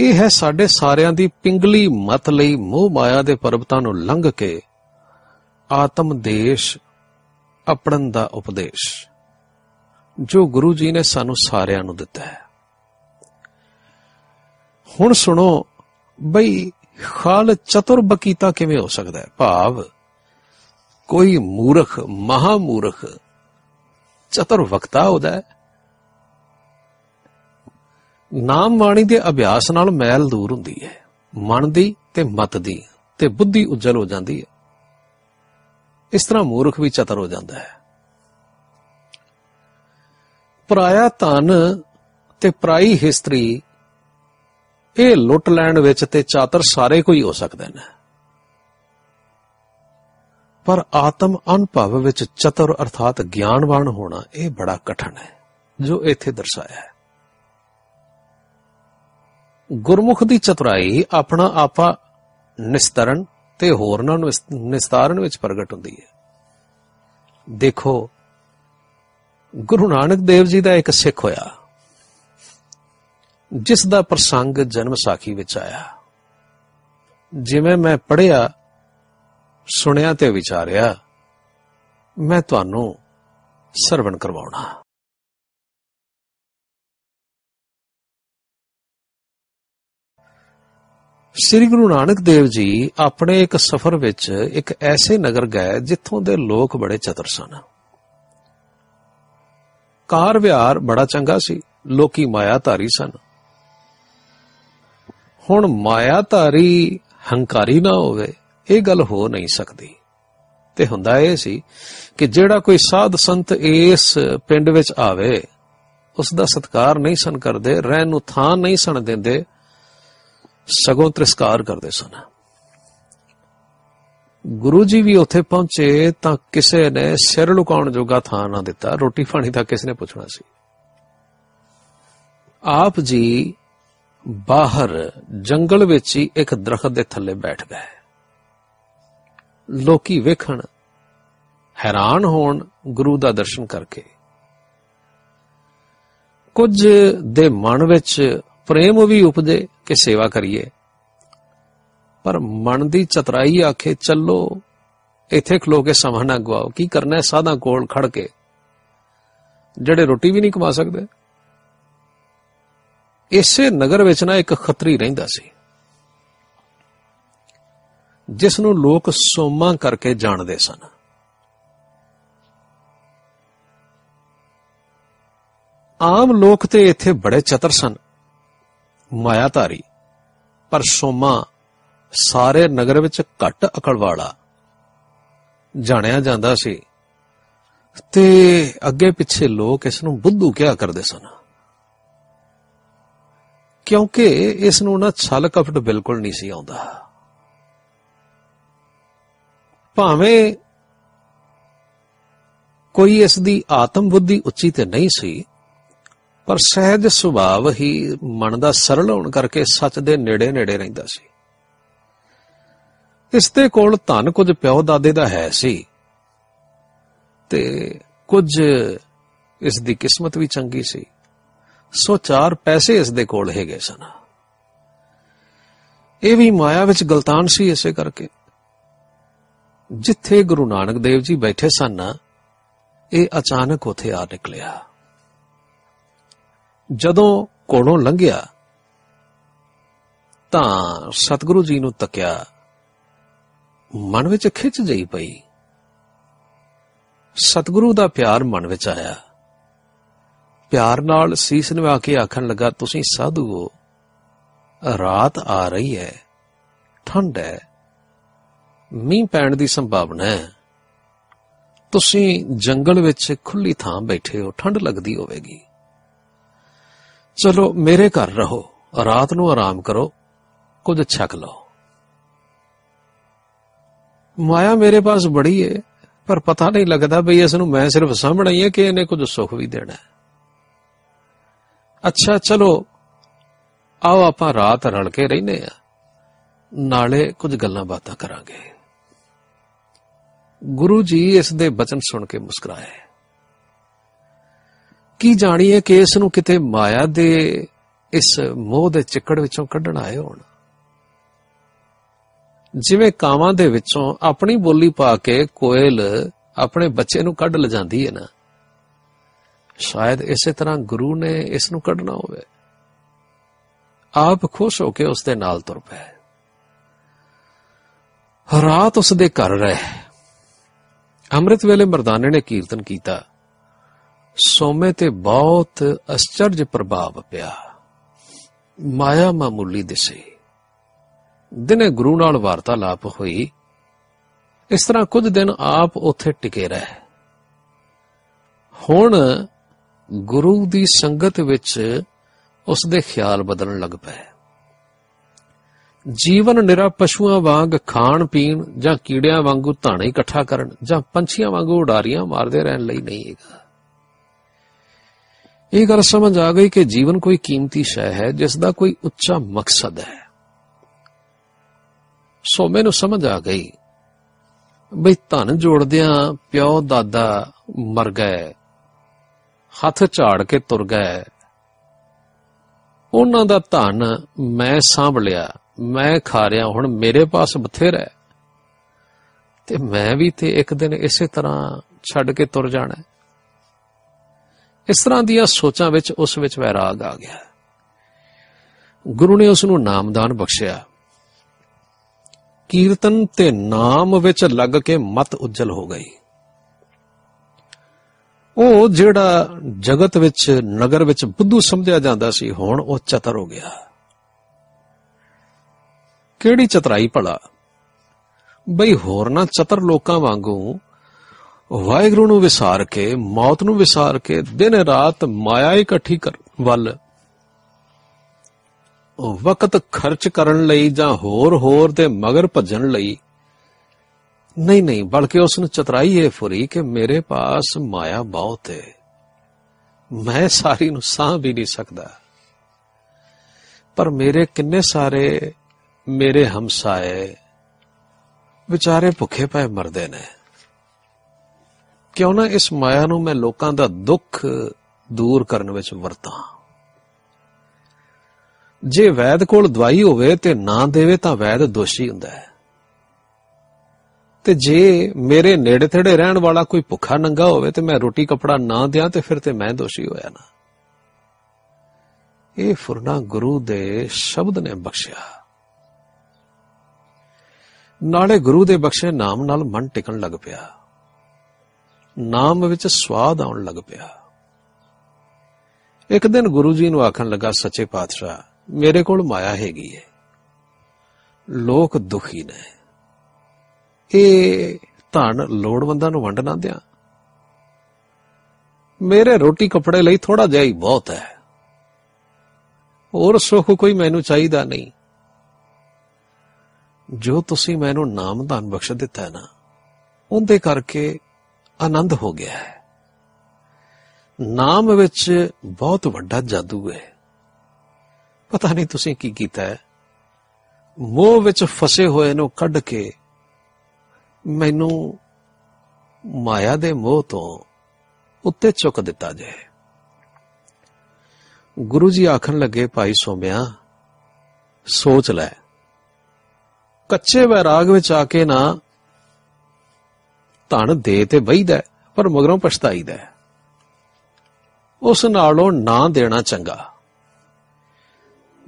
Speaker 1: ਇਹ ਹੈ ਸਾਡੇ ਸਾਰਿਆਂ ਦੀ ਪਿੰਗਲੀ ਮਤ ਲਈ ਮੋਹ ਮਾਇਆ ਦੇ ਪਰਬਤਾਂ ਨੂੰ ਲੰਘ ਕੇ ਆਤਮ ਦੇਸ਼ ਆਪਣਨ ਦਾ ਉਪਦੇਸ਼, ਜੋ ਗੁਰੂ ਜੀ ਨੇ ਸਾਨੂੰ ਸਾਰਿਆਂ ਨੂੰ ਦਿੱਤਾ ਹੈ। ਹੁਣ ਸੁਣੋ, ਬਈ ਖਾਲ ਚਤੁਰ ਬਕੀਤਾ ਕਿਵੇਂ ਹੋ ਸਕਦਾ ਹੈ? ਭਾਵ, ਕੋਈ ਮੂਰਖ ਮਹਾ ਮੂਰਖ ਚਤੁਰ ਵਕਤਾ ਹੁੰਦਾ ਹੈ। ਨਾਮ ਬਾਣੀ ਦੇ ਅਭਿਆਸ ਨਾਲ ਮੈਲ ਦੂਰ ਹੁੰਦੀ ਹੈ। ਮਨ ਦੀ ਤੇ ਮਤ ਦੀ ਤੇ ਬੁੱਧੀ ਉਜਲ ਹੋ ਜਾਂਦੀ ਹੈ। ਇਸ ਤਰ੍ਹਾਂ ਮੂਰਖ ਵੀ ਚਤਰ ਹੋ ਜਾਂਦਾ ਹੈ। ਪਰਾਇਆ ਧਨ ਤੇ ਪਰਾਈ ਹਿਸਤਰੀ ਇਹ ਲੁੱਟ ਲੈਣ ਵਿੱਚ ਤੇ ਚਾਤਰ ਸਾਰੇ ਕੋਈ ਹੋ ਸਕਦੇ ਨੇ। ਪਰ ਆਤਮ ਅਨੁਭਵ ਵਿੱਚ ਚਤੁਰ ਅਰਥਾਤ ਗਿਆਨਵਾਨ ਹੋਣਾ ਇਹ ਬੜਾ ਕਠਿਨ ਹੈ, ਜੋ ਇੱਥੇ ਦਰਸਾਇਆ ਹੈ। ਗੁਰਮੁਖ ਦੀ ਚਤੁਰਾਈ ਆਪਣਾ ਆਪਾ ਨਿਸਤਰਨ ਤੇ ਹੋਰਨਾਂ ਨੂੰ ਨਿਸਤਾਰਨ ਵਿੱਚ ਪ੍ਰਗਟ ਹੁੰਦੀ ਹੈ। ਦੇਖੋ, ਗੁਰੂ ਨਾਨਕ ਦੇਵ ਜੀ ਦਾ ਇੱਕ ਸਿੱਖ ਹੋਇਆ। ਜਿਸ ਦਾ ਪ੍ਰਸੰਗ ਜਨਮ ਸਾਖੀ ਵਿੱਚ ਆਇਆ। ਜਿਵੇਂ ਮੈਂ ਪੜਿਆ ਸੁਣਿਆ ਤੇ ਵਿਚਾਰਿਆ, ਮੈਂ ਤੁਹਾਨੂੰ ਸਰਵਣ ਕਰਵਾਉਣਾ। ਸ੍ਰੀ ਗੁਰੂ ਨਾਨਕ ਦੇਵ ਜੀ ਆਪਣੇ ਇੱਕ ਸਫ਼ਰ ਵਿੱਚ ਇੱਕ ਐਸੇ ਨਗਰ ਗਏ ਜਿੱਥੋਂ ਦੇ ਲੋਕ ਬੜੇ ਚਤਰ ਸਨ। ਕਾਰ ਵਿਹਾਰ ਬੜਾ ਚੰਗਾ ਸੀ, ਲੋਕੀ ਮਾਇਆਧਾਰੀ ਸਨ। ਹੁਣ ਮਾਇਆ ਧਾਰੀ ਹੰਕਾਰੀ ਨਾ ਹੋਵੇ, ਇਹ ਗੱਲ ਹੋ ਨਹੀਂ ਸਕਦੀ। ਤੇ ਹੁੰਦਾ ਇਹ ਸੀ ਕਿ ਜਿਹੜਾ ਕੋਈ ਸਾਧ ਸੰਤ ਇਸ ਪਿੰਡ ਵਿੱਚ ਆਵੇ ਉਸ ਦਾ ਸਤਕਾਰ ਨਹੀਂ ਸਨ ਕਰਦੇ, ਰਹਿਣ ਨੂੰ ਥਾਂ ਨਹੀਂ ਸਨ ਦਿੰਦੇ, ਸਗੋਂ ਤਿਰਸਕਾਰ ਕਰਦੇ ਸਨ। ਗੁਰੂ ਜੀ ਵੀ ਉੱਥੇ ਪਹੁੰਚੇ ਤਾਂ ਕਿਸੇ ਨੇ ਸਿਰ ਲੁਕਾਉਣ ਜੋਗਾ ਥਾਂ ਨਾ ਦਿੱਤਾ ਰੋਟੀ ਪਾਣੀ ਦਾ ਕਿਸ ਨੇ ਪੁੱਛਣਾ ਸੀ। ਆਪ ਜੀ ਬਾਹਰ ਜੰਗਲ ਵਿੱਚ ਹੀ ਇੱਕ ਦਰਖਤ ਦੇ ਥੱਲੇ ਬੈਠ ਗਏ। ਲੋਕੀ ਵੇਖਣ, ਹੈਰਾਨ ਹੋਣ ਗੁਰੂ ਦਾ ਦਰਸ਼ਨ ਕਰਕੇ। ਕੁਝ ਦੇ ਮਨ ਵਿੱਚ ਪ੍ਰੇਮ ਵੀ ਉਪਜੇ ਕਿ ਸੇਵਾ ਕਰੀਏ। ਪਰ ਮਨ ਦੀ ਚਤਰਾਈ ਆਖੇ, ਚੱਲੋ, ਇੱਥੇ ਖਲੋ ਕੇ ਸਮਾਂ ਨਾ ਗਵਾਓ ਕੀ ਕਰਨਾ ਹੈ? ਸਾਧਾਂ ਕੋਲ ਖੜ ਕੇ। ਜਿਹੜੇ ਰੋਟੀ ਵੀ ਨਹੀਂ ਕਮਾ ਸਕਦੇ। ਇਸੇ ਨਗਰ ਵਿੱਚ ਨਾ ਇੱਕ ਖੱਤਰੀ ਰਹਿੰਦਾ ਸੀ ਜਿਸ ਨੂੰ ਲੋਕ ਸੋਮਾ ਕਰਕੇ ਜਾਣਦੇ ਸਨ। ਆਮ ਲੋਕ ਤੇ ਇੱਥੇ ਬੜੇ ਚਤਰ ਸਨ, ਮਾਇਆਧਾਰੀ, ਪਰ ਸੋਮਾ ਸਾਰੇ ਨਗਰ ਵਿੱਚ ਘੱਟ ਅਕਲ ਵਾਲਾ, ਜਾਣਿਆ ਜਾਂਦਾ ਸੀ ਤੇ ਅੱਗੇ ਪਿੱਛੇ ਲੋਕ ਇਸ ਨੂੰ ਬੁੱਧੂ ਕਿਹਾ ਕਰਦੇ ਸਨ। ਕਿਉਂਕਿ ਇਸ ਨੂੰ ਨਾ ਛਲ ਕਪਟ ਬਿਲਕੁਲ ਨਹੀਂ ਸੀ ਆਉਂਦਾ। ਭਾਵੇਂ ਕੋਈ ਇਸ ਦੀ ਆਤਮ ਬੁੱਧੀ ਉੱਚੀ ਤੇ ਨਹੀਂ ਸੀ, ਪਰ ਸਹਿਜ ਸੁਭਾਵ ਹੀ ਮਨ ਦਾ ਸਰਲ ਹੋਣ ਕਰਕੇ ਸੱਚ ਦੇ ਨੇੜੇ ਨੇੜੇ ਰਹਿੰਦਾ ਸੀ। ਇਸ ਦੇ ਕੋਲ ਧਨ ਕੁਝ ਪਿਓ ਦਾਦੇ ਦਾ ਹੈ ਸੀ ਤੇ ਕੁਝ ਇਸ ਦੀ ਕਿਸਮਤ ਵੀ ਚੰਗੀ ਸੀ। ਸੋ ਚਾਰ ਪੈਸੇ ਇਸ ਦੇ ਕੋਲ ਹੈਗੇ ਸਨ। ਇਹ ਵੀ ਮਾਇਆ ਵਿੱਚ ਗਲਤਾਨ ਸੀ ਇਸੇ ਕਰਕੇ। ਜਿੱਥੇ ਗੁਰੂ ਨਾਨਕ ਦੇਵ ਜੀ ਬੈਠੇ ਸਨ, ਇਹ ਅਚਾਨਕ ਉਥੇ ਆ ਨਿਕਲਿਆ। ਜਦੋਂ ਕੋਲੋਂ ਲੰਘਿਆ, ਤਾਂ ਸਤਿਗੁਰੂ ਜੀ ਨੂੰ ਤੱਕਿਆ, ਮਨ ਵਿੱਚ ਖਿੱਚ ਜਈ ਪਈ। ਸਤਿਗੁਰੂ ਦਾ ਪਿਆਰ ਮਨ ਵਿੱਚ ਆਇਆ। ਪਿਆਰ ਨਾਲ ਸੀਸ ਨਿਵਾ ਕੇ ਆਖਣ ਲੱਗਾ, ਤੁਸੀਂ ਸਾਧੂ ਹੋ। ਰਾਤ ਆ ਰਹੀ ਹੈ। ਠੰਡ ਹੈ। ਮੀਂਹ ਪੈਣ ਦੀ ਸੰਭਾਵਨਾ ਹੈ। ਤੁਸੀਂ ਜੰਗਲ ਵਿੱਚ ਖੁੱਲੀ ਥਾਂ ਬੈਠੇ ਹੋ। ਠੰਡ ਲੱਗਦੀ ਹੋਵੇਗੀ। ਚਲੋ, ਮੇਰੇ ਘਰ ਰਹੋ। ਰਾਤ ਨੂੰ ਆਰਾਮ ਕਰੋ। ਕੁਝ ਛਕ ਲਓ। ਮਾਇਆ ਮੇਰੇ ਪਾਸ ਬੜੀ ਏ, ਪਰ ਪਤਾ ਨਹੀਂ ਲੱਗਦਾ ਬਈ ਇਸ ਨੂੰ ਮੈਂ ਸਿਰਫ ਸਾਹਮਣਾ ਹੀ ਹੈ ਕਿ ਇਹਨੇ ਕੁਝ ਸੁੱਖ ਵੀ ਦੇਣਾ ਹੈ। ਅੱਛਾ, ਚਲੋ, ਆਓ ਆਪਾਂ ਰਾਤ ਰਲ ਕੇ ਰਹਿੰਦੇ ਆ ਨਾਲੇ ਕੁਝ ਗੱਲਾਂ ਬਾਤਾਂ ਕਰਾਂਗੇ। ਗੁਰੂ ਜੀ ਇਸ ਦੇ ਬਚਨ ਸੁਣ ਕੇ ਮੁਸਕਰਾਏ। ਕੀ ਜਾਣੀਏ ਕਿ ਇਸ ਨੂੰ ਕਿਤੇ ਮਾਇਆ ਦੇ ਇਸ ਮੋਹ ਦੇ ਚਿੱਕੜ ਵਿੱਚੋਂ ਕੱਢਣ ਆਏ ਹੋਣ? ਜਿਵੇਂ ਕਾਵਾਂ ਦੇ ਵਿੱਚੋਂ ਆਪਣੀ ਬੋਲੀ ਪਾ ਕੇ ਕੋਇਲ ਆਪਣੇ ਬੱਚੇ ਨੂੰ ਕੱਢ ਲਜਾਂਦੀ ਹੈ ਨਾ। ਸ਼ਾਇਦ ਇਸੇ ਤਰ੍ਹਾਂ ਗੁਰੂ ਨੇ ਇਸ ਨੂੰ ਕੱਢਣਾ ਹੋਵੇ। ਆਪ ਖੁਸ਼ ਹੋ ਕੇ ਉਸ ਦੇ ਨਾਲ ਤੁਰ ਪਏ। ਰਾਤ ਉਸ ਦੇ ਘਰ ਰਹੇ। ਅੰਮ੍ਰਿਤ ਵੇਲੇ ਮਰਦਾਨੇ ਨੇ ਕੀਰਤਨ ਕੀਤਾ। ਸੋਮੇ ਤੇ ਬਹੁਤ ਅਚਰਜ ਪ੍ਰਭਾਵ ਪਿਆ। ਮਾਇਆ ਮਾਮੂਲੀ ਦਿਸ਼ੀ। ਦਿਨੇ ਗੁਰੂ ਨਾਲ ਵਾਰਤਾਲਾਪ ਹੋਈ। ਇਸ ਤਰ੍ਹਾਂ ਕੁਝ ਦਿਨ ਆਪ ਉੱਥੇ ਟਿਕੇ ਰਹੇ। ਹੁਣ ਗੁਰੂ ਦੀ ਸੰਗਤ ਵਿੱਚ ਉਸ ਦੇ ਖਿਆਲ ਬਦਲਣ ਲੱਗ ਪਏ। ਜੀਵਨ ਨਿਰਾ ਪਸ਼ੂਆਂ ਵਾਂਗ ਖਾਣ ਪੀਣ ਜਾਂ ਕੀੜਿਆਂ ਵਾਂਗੂ ਧਾਣੇ ਇਕੱਠਾ ਕਰਨ ਜਾਂ ਪੰਛੀਆਂ ਵਾਂਗੂ ਉਡਾਰੀਆਂ ਮਾਰਦੇ ਰਹਿਣ ਲਈ ਨਹੀਂ ਹੈਗਾ। ਇਹ ਗੱਲ ਸਮਝ ਆ ਗਈ ਕਿ ਜੀਵਨ ਕੋਈ ਕੀਮਤੀ ਸ਼ੈ ਹੈ, ਜਿਸ ਦਾ ਕੋਈ ਉੱਚਾ ਮਕਸਦ ਹੈ। ਸੋ ਮੈਨੂੰ ਸਮਝ ਆ ਗਈ, ਬਈ ਧਨ ਜੋੜਦਿਆਂ ਪਿਓ ਦਾਦਾ ਮਰ ਗਏ ਹੱਥ ਝਾੜ ਕੇ ਤੁਰ ਗਏ। ਉਹਨਾਂ ਦਾ ਧਨ ਮੈਂ ਸਾਂਭ ਲਿਆ, ਮੈਂ ਖਾ ਰਿਆ ਹੁਣ ਮੇਰੇ ਪਾਸ ਬਥੇਰਾ ਹੈ। ਤੇ ਮੈਂ ਵੀ ਤੇ ਇੱਕ ਦਿਨ ਇਸੇ ਤਰ੍ਹਾਂ ਛੱਡ ਕੇ ਤੁਰ ਜਾਣਾ ਇਸ ਤਰ੍ਹਾਂ ਦੀਆਂ ਸੋਚਾਂ ਵਿੱਚ ਉਸ ਵਿੱਚ ਵੈਰਾਗ ਆ ਗਿਆ। ਗੁਰੂ ਨੇ ਉਸ ਨੂੰ ਨਾਮਦਾਨ ਬਖਸ਼ਿਆ। ਕੀਰਤਨ ਤੇ ਨਾਮ ਵਿੱਚ ਲੱਗ ਕੇ ਮਤ ਉਜਲ ਹੋ ਗਈ। ਉਹ ਜਿਹੜਾ ਜਗਤ ਵਿੱਚ, ਨਗਰ ਵਿੱਚ ਬੁੱਧੂ ਸਮਝਿਆ ਜਾਂਦਾ ਸੀ, ਹੁਣ ਉਹ ਚਤਰ ਹੋ ਗਿਆ। ਕਿਹੜੀ ਚਤਰਾਈ ਭਲਾ? ਬਈ ਹੋਰ ਨਾ ਚਤਰ ਲੋਕਾਂ ਵਾਂਗੂ ਵਾਹਿਗੁਰੂ ਨੂੰ ਵਿਸਾਰ ਕੇ, ਮੌਤ ਨੂੰ ਵਿਸਾਰ ਕੇ, ਦਿਨ ਰਾਤ ਮਾਇਆ ਇਕੱਠੀ ਕਰ ਵੱਲ। ਵਕਤ ਖਰਚ ਕਰਨ ਲਈ ਜਾਂ ਹੋਰ ਹੋਰ ਦੇ ਮਗਰ ਭੱਜਣ ਲਈ ਨਹੀਂ ਨਹੀਂ, ਬਲਕਿ ਉਸ ਚਤਰਾਈ ਇਹ ਫੁਰੀ ਕਿ ਮੇਰੇ ਪਾਸ ਮਾਇਆ ਬਹੁਤ ਹੈ ਮੈਂ ਸਾਰੀ ਨੂੰ ਸਾਹ ਵੀ ਨਹੀਂ ਸਕਦਾ। ਪਰ ਮੇਰੇ ਕਿੰਨੇ ਸਾਰੇ ਮੇਰੇ ਹਮਸਾਏ ਵਿਚਾਰੇ ਭੁੱਖੇ ਪਏ ਮਰਦੇ ਨੇ। ਕਿਉਂ ਨਾ ਇਸ ਮਾਇਆ ਨੂੰ ਮੈਂ ਲੋਕਾਂ ਦਾ ਦੁੱਖ ਦੂਰ ਕਰਨ ਵਿੱਚ ਵਰਤਾਂ। ਜੇ ਵੈਦ ਕੋਲ ਦਵਾਈ ਹੋਵੇ ਤੇ ਨਾ ਦੇਵੇ ਤਾਂ ਵੈਦ ਦੋਸ਼ੀ ਹੁੰਦਾ ਹੈ। ਤੇ ਜੇ ਮੇਰੇ ਨੇੜੇ ਤੇੜੇ ਰਹਿਣ ਵਾਲਾ ਕੋਈ ਭੁੱਖਾ ਨੰਗਾ ਹੋਵੇ ਤੇ ਮੈਂ ਰੋਟੀ ਕਪੜਾ ਨਾ ਦਿਆਂ ਤੇ ਫਿਰ ਤੇ ਮੈਂ ਦੋਸ਼ੀ ਹੋਇਆ ਨਾ। ਇਹ ਫੁਰਨਾ ਗੁਰੂ ਦੇ ਸ਼ਬਦ ਨੇ ਬਖਸ਼ਿਆ। ਨਾਲੇ ਗੁਰੂ ਦੇ ਬਖਸ਼ੇ ਨਾਮ ਨਾਲ ਮਨ ਟਿਕਣ ਲੱਗ ਪਿਆ। ਨਾਮ ਵਿੱਚ ਸਵਾਦ ਆਉਣ ਲੱਗ ਪਿਆ। ਇੱਕ ਦਿਨ ਗੁਰੂ ਜੀ ਨੂੰ ਆਖਣ ਲੱਗਾ, ਸੱਚੇ ਪਾਤਸ਼ਾਹ, ਮੇਰੇ ਕੋਲ ਮਾਇਆ ਹੈਗੀ ਹੈ ਲੋਕ ਦੁਖੀ ਨੇ। ਇਹ ਧਨ ਲੋੜਵੰਦਾਂ ਨੂੰ ਵੰਡ ਨਾ ਦਿਆਂ। ਮੇਰੇ ਰੋਟੀ ਕੱਪੜੇ ਲਈ ਥੋੜਾ ਜਿਹਾ ਹੀ ਬਹੁਤ ਹੈ। ਹੋਰ ਸੁੱਖ ਕੋਈ ਮੈਨੂੰ ਚਾਹੀਦਾ ਨਹੀਂ। ਜੋ ਤੁਸੀਂ ਮੈਨੂੰ ਨਾਮ ਧਨ ਬਖਸ਼ ਦਿੱਤਾ ਹੈ ਨਾ, ਉਹਦੇ ਕਰਕੇ ਆਨੰਦ ਹੋ ਗਿਆ ਹੈ। ਨਾਮ ਵਿੱਚ ਬਹੁਤ ਵੱਡਾ ਜਾਦੂ ਹੈ। ਪਤਾ ਨਹੀਂ ਤੁਸੀਂ ਕੀ ਕੀਤਾ ਹੈ। ਮੋਹ ਵਿੱਚ ਫਸੇ ਹੋਏ ਨੂੰ ਕੱਢ ਕੇ ਮੈਨੂੰ ਮਾਇਆ ਦੇ ਮੋਹ ਤੋਂ ਉੱਤੇ ਚੁੱਕ ਦਿੱਤਾ ਜੇ ਗੁਰੂ ਜੀ ਆਖਣ ਲੱਗੇ, ਭਾਈ ਸੋਮਿਆ, ਸੋਚ ਲੈ। ਕੱਚੇ ਵੈਰਾਗ ਵਿੱਚ ਆ ਕੇ ਨਾ ਧਨ ਦੇ ਤੇ ਬਈਦਾ ਪਰ ਮਗਰੋਂ ਪਛਤਾਈਦਾ ਉਸ ਨਾਲੋਂ ਨਾ ਦੇਣਾ ਚੰਗਾ।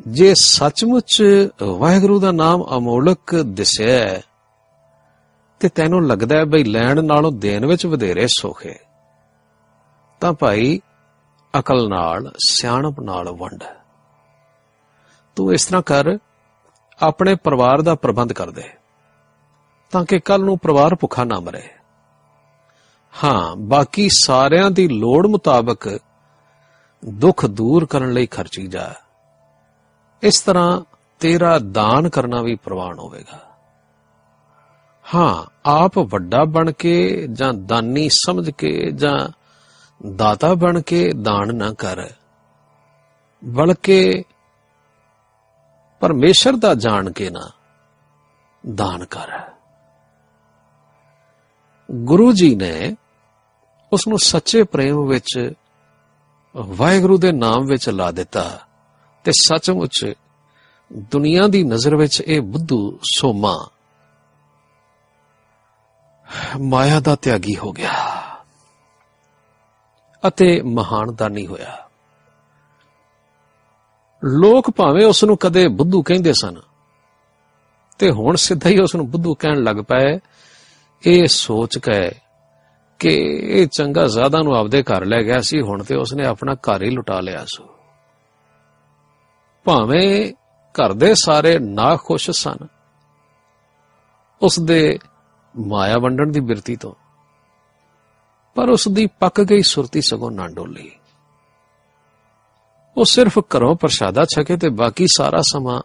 Speaker 1: ਜੇ ਸੱਚਮੁੱਚ ਵਾਹਿਗੁਰੂ ਦਾ ਨਾਮ ਅਮੋਲਕ ਦਿਸਿਆ ਤੇ ਤੈਨੂੰ ਲੱਗਦਾ ਹੈ ਬਈ ਲੈਣ ਨਾਲੋਂ ਦੇਣ ਵਿੱਚ ਵਧੇਰੇ ਸੁੱਖ। ਹੈ ਤਾਂ ਭਾਈ, ਅਕਲ ਨਾਲ, ਸਿਆਣਪ ਨਾਲ ਵੰਡ। ਤੂੰ ਇਸ ਤਰ੍ਹਾਂ ਕਰ, ਆਪਣੇ ਪਰਿਵਾਰ ਦਾ ਪ੍ਰਬੰਧ ਕਰ ਦੇ, ਤਾਂ ਕਿ ਕੱਲ ਨੂੰ ਪਰਿਵਾਰ ਭੁੱਖਾ ਨਾ ਮਰੇ। ਹਾਂ, ਬਾਕੀ ਸਾਰਿਆਂ ਦੀ ਲੋੜ ਮੁਤਾਬਕ ਦੁੱਖ ਦੂਰ ਕਰਨ ਲਈ ਖਰਚੀ ਜਾ। ਇਸ ਤਰ੍ਹਾਂ ਤੇਰਾ ਦਾਨ ਕਰਨਾ ਵੀ ਪ੍ਰਵਾਨ ਹੋਵੇਗਾ। ਹਾਂ, ਆਪ ਵੱਡਾ ਬਣ ਕੇ ਜਾਂ ਦਾਨੀ ਸਮਝ ਕੇ ਜਾਂ ਦਾਤਾ ਬਣ ਕੇ ਦਾਨ ਨਾ ਕਰ। ਬਲਕਿ ਪਰਮੇਸ਼ਰ ਦਾ ਜਾਣ ਕੇ ਨਾ ਦਾਨ ਕਰ। ਗੁਰੂ ਜੀ ਨੇ ਉਸ ਨੂੰ ਸੱਚੇ ਪ੍ਰੇਮ ਵਿੱਚ ਵਾਹਿਗੁਰੂ ਦੇ ਨਾਮ ਵਿੱਚ ਲਾ ਦਿੱਤਾ ਤੇ ਸੱਚਮੁੱਚ ਦੁਨੀਆ ਦੀ ਨਜ਼ਰ ਵਿੱਚ ਇਹ ਬੁੱਧੂ ਸੋਮਾ ਮਾਇਆ ਦਾ ਤਿਆਗੀ ਹੋ ਗਿਆ ਅਤੇ ਮਹਾਨ ਦਾਨੀ ਹੋਇਆ। ਲੋਕ ਭਾਵੇਂ ਉਸ ਨੂੰ ਕਦੇ ਬੁੱਧੂ ਕਹਿੰਦੇ ਸਨ, ਤੇ ਹੁਣ ਸਿੱਧਾ ਹੀ ਉਸ ਨੂੰ ਬੁੱਧੂ ਕਹਿਣ ਲੱਗ ਪਏ, ਇਹ ਸੋਚ ਕੇ ਕਿ ਇਹ ਚੰਗਾ ਜ਼ਿਆਦਾ ਨੂੰ ਆਪਦੇ ਘਰ ਲੈ ਗਿਆ ਸੀ, ਹੁਣ ਤੇ ਉਸਨੇ ਆਪਣਾ ਘਰ ਹੀ ਲੁਟਾ ਲਿਆ ਸੋ। ਭਾਵੇਂ ਘਰ ਦੇ ਸਾਰੇ ਨਾ ਖੁਸ਼ ਸਨ ਉਸ ਦੇ ਮਾਇਆ ਵੰਡਣ ਦੀ ਬਿਰਤੀ ਤੋਂ। ਪਰ ਉਸ ਦੀ ਪੱਕ ਗਈ ਸੁਰਤੀ ਸਗੋਂ ਨਾ ਡੋਲੀ। ਉਹ ਸਿਰਫ ਘਰੋਂ ਪ੍ਰਸ਼ਾਦਾ ਛਕੇ ਤੇ ਬਾਕੀ ਸਾਰਾ ਸਮਾਂ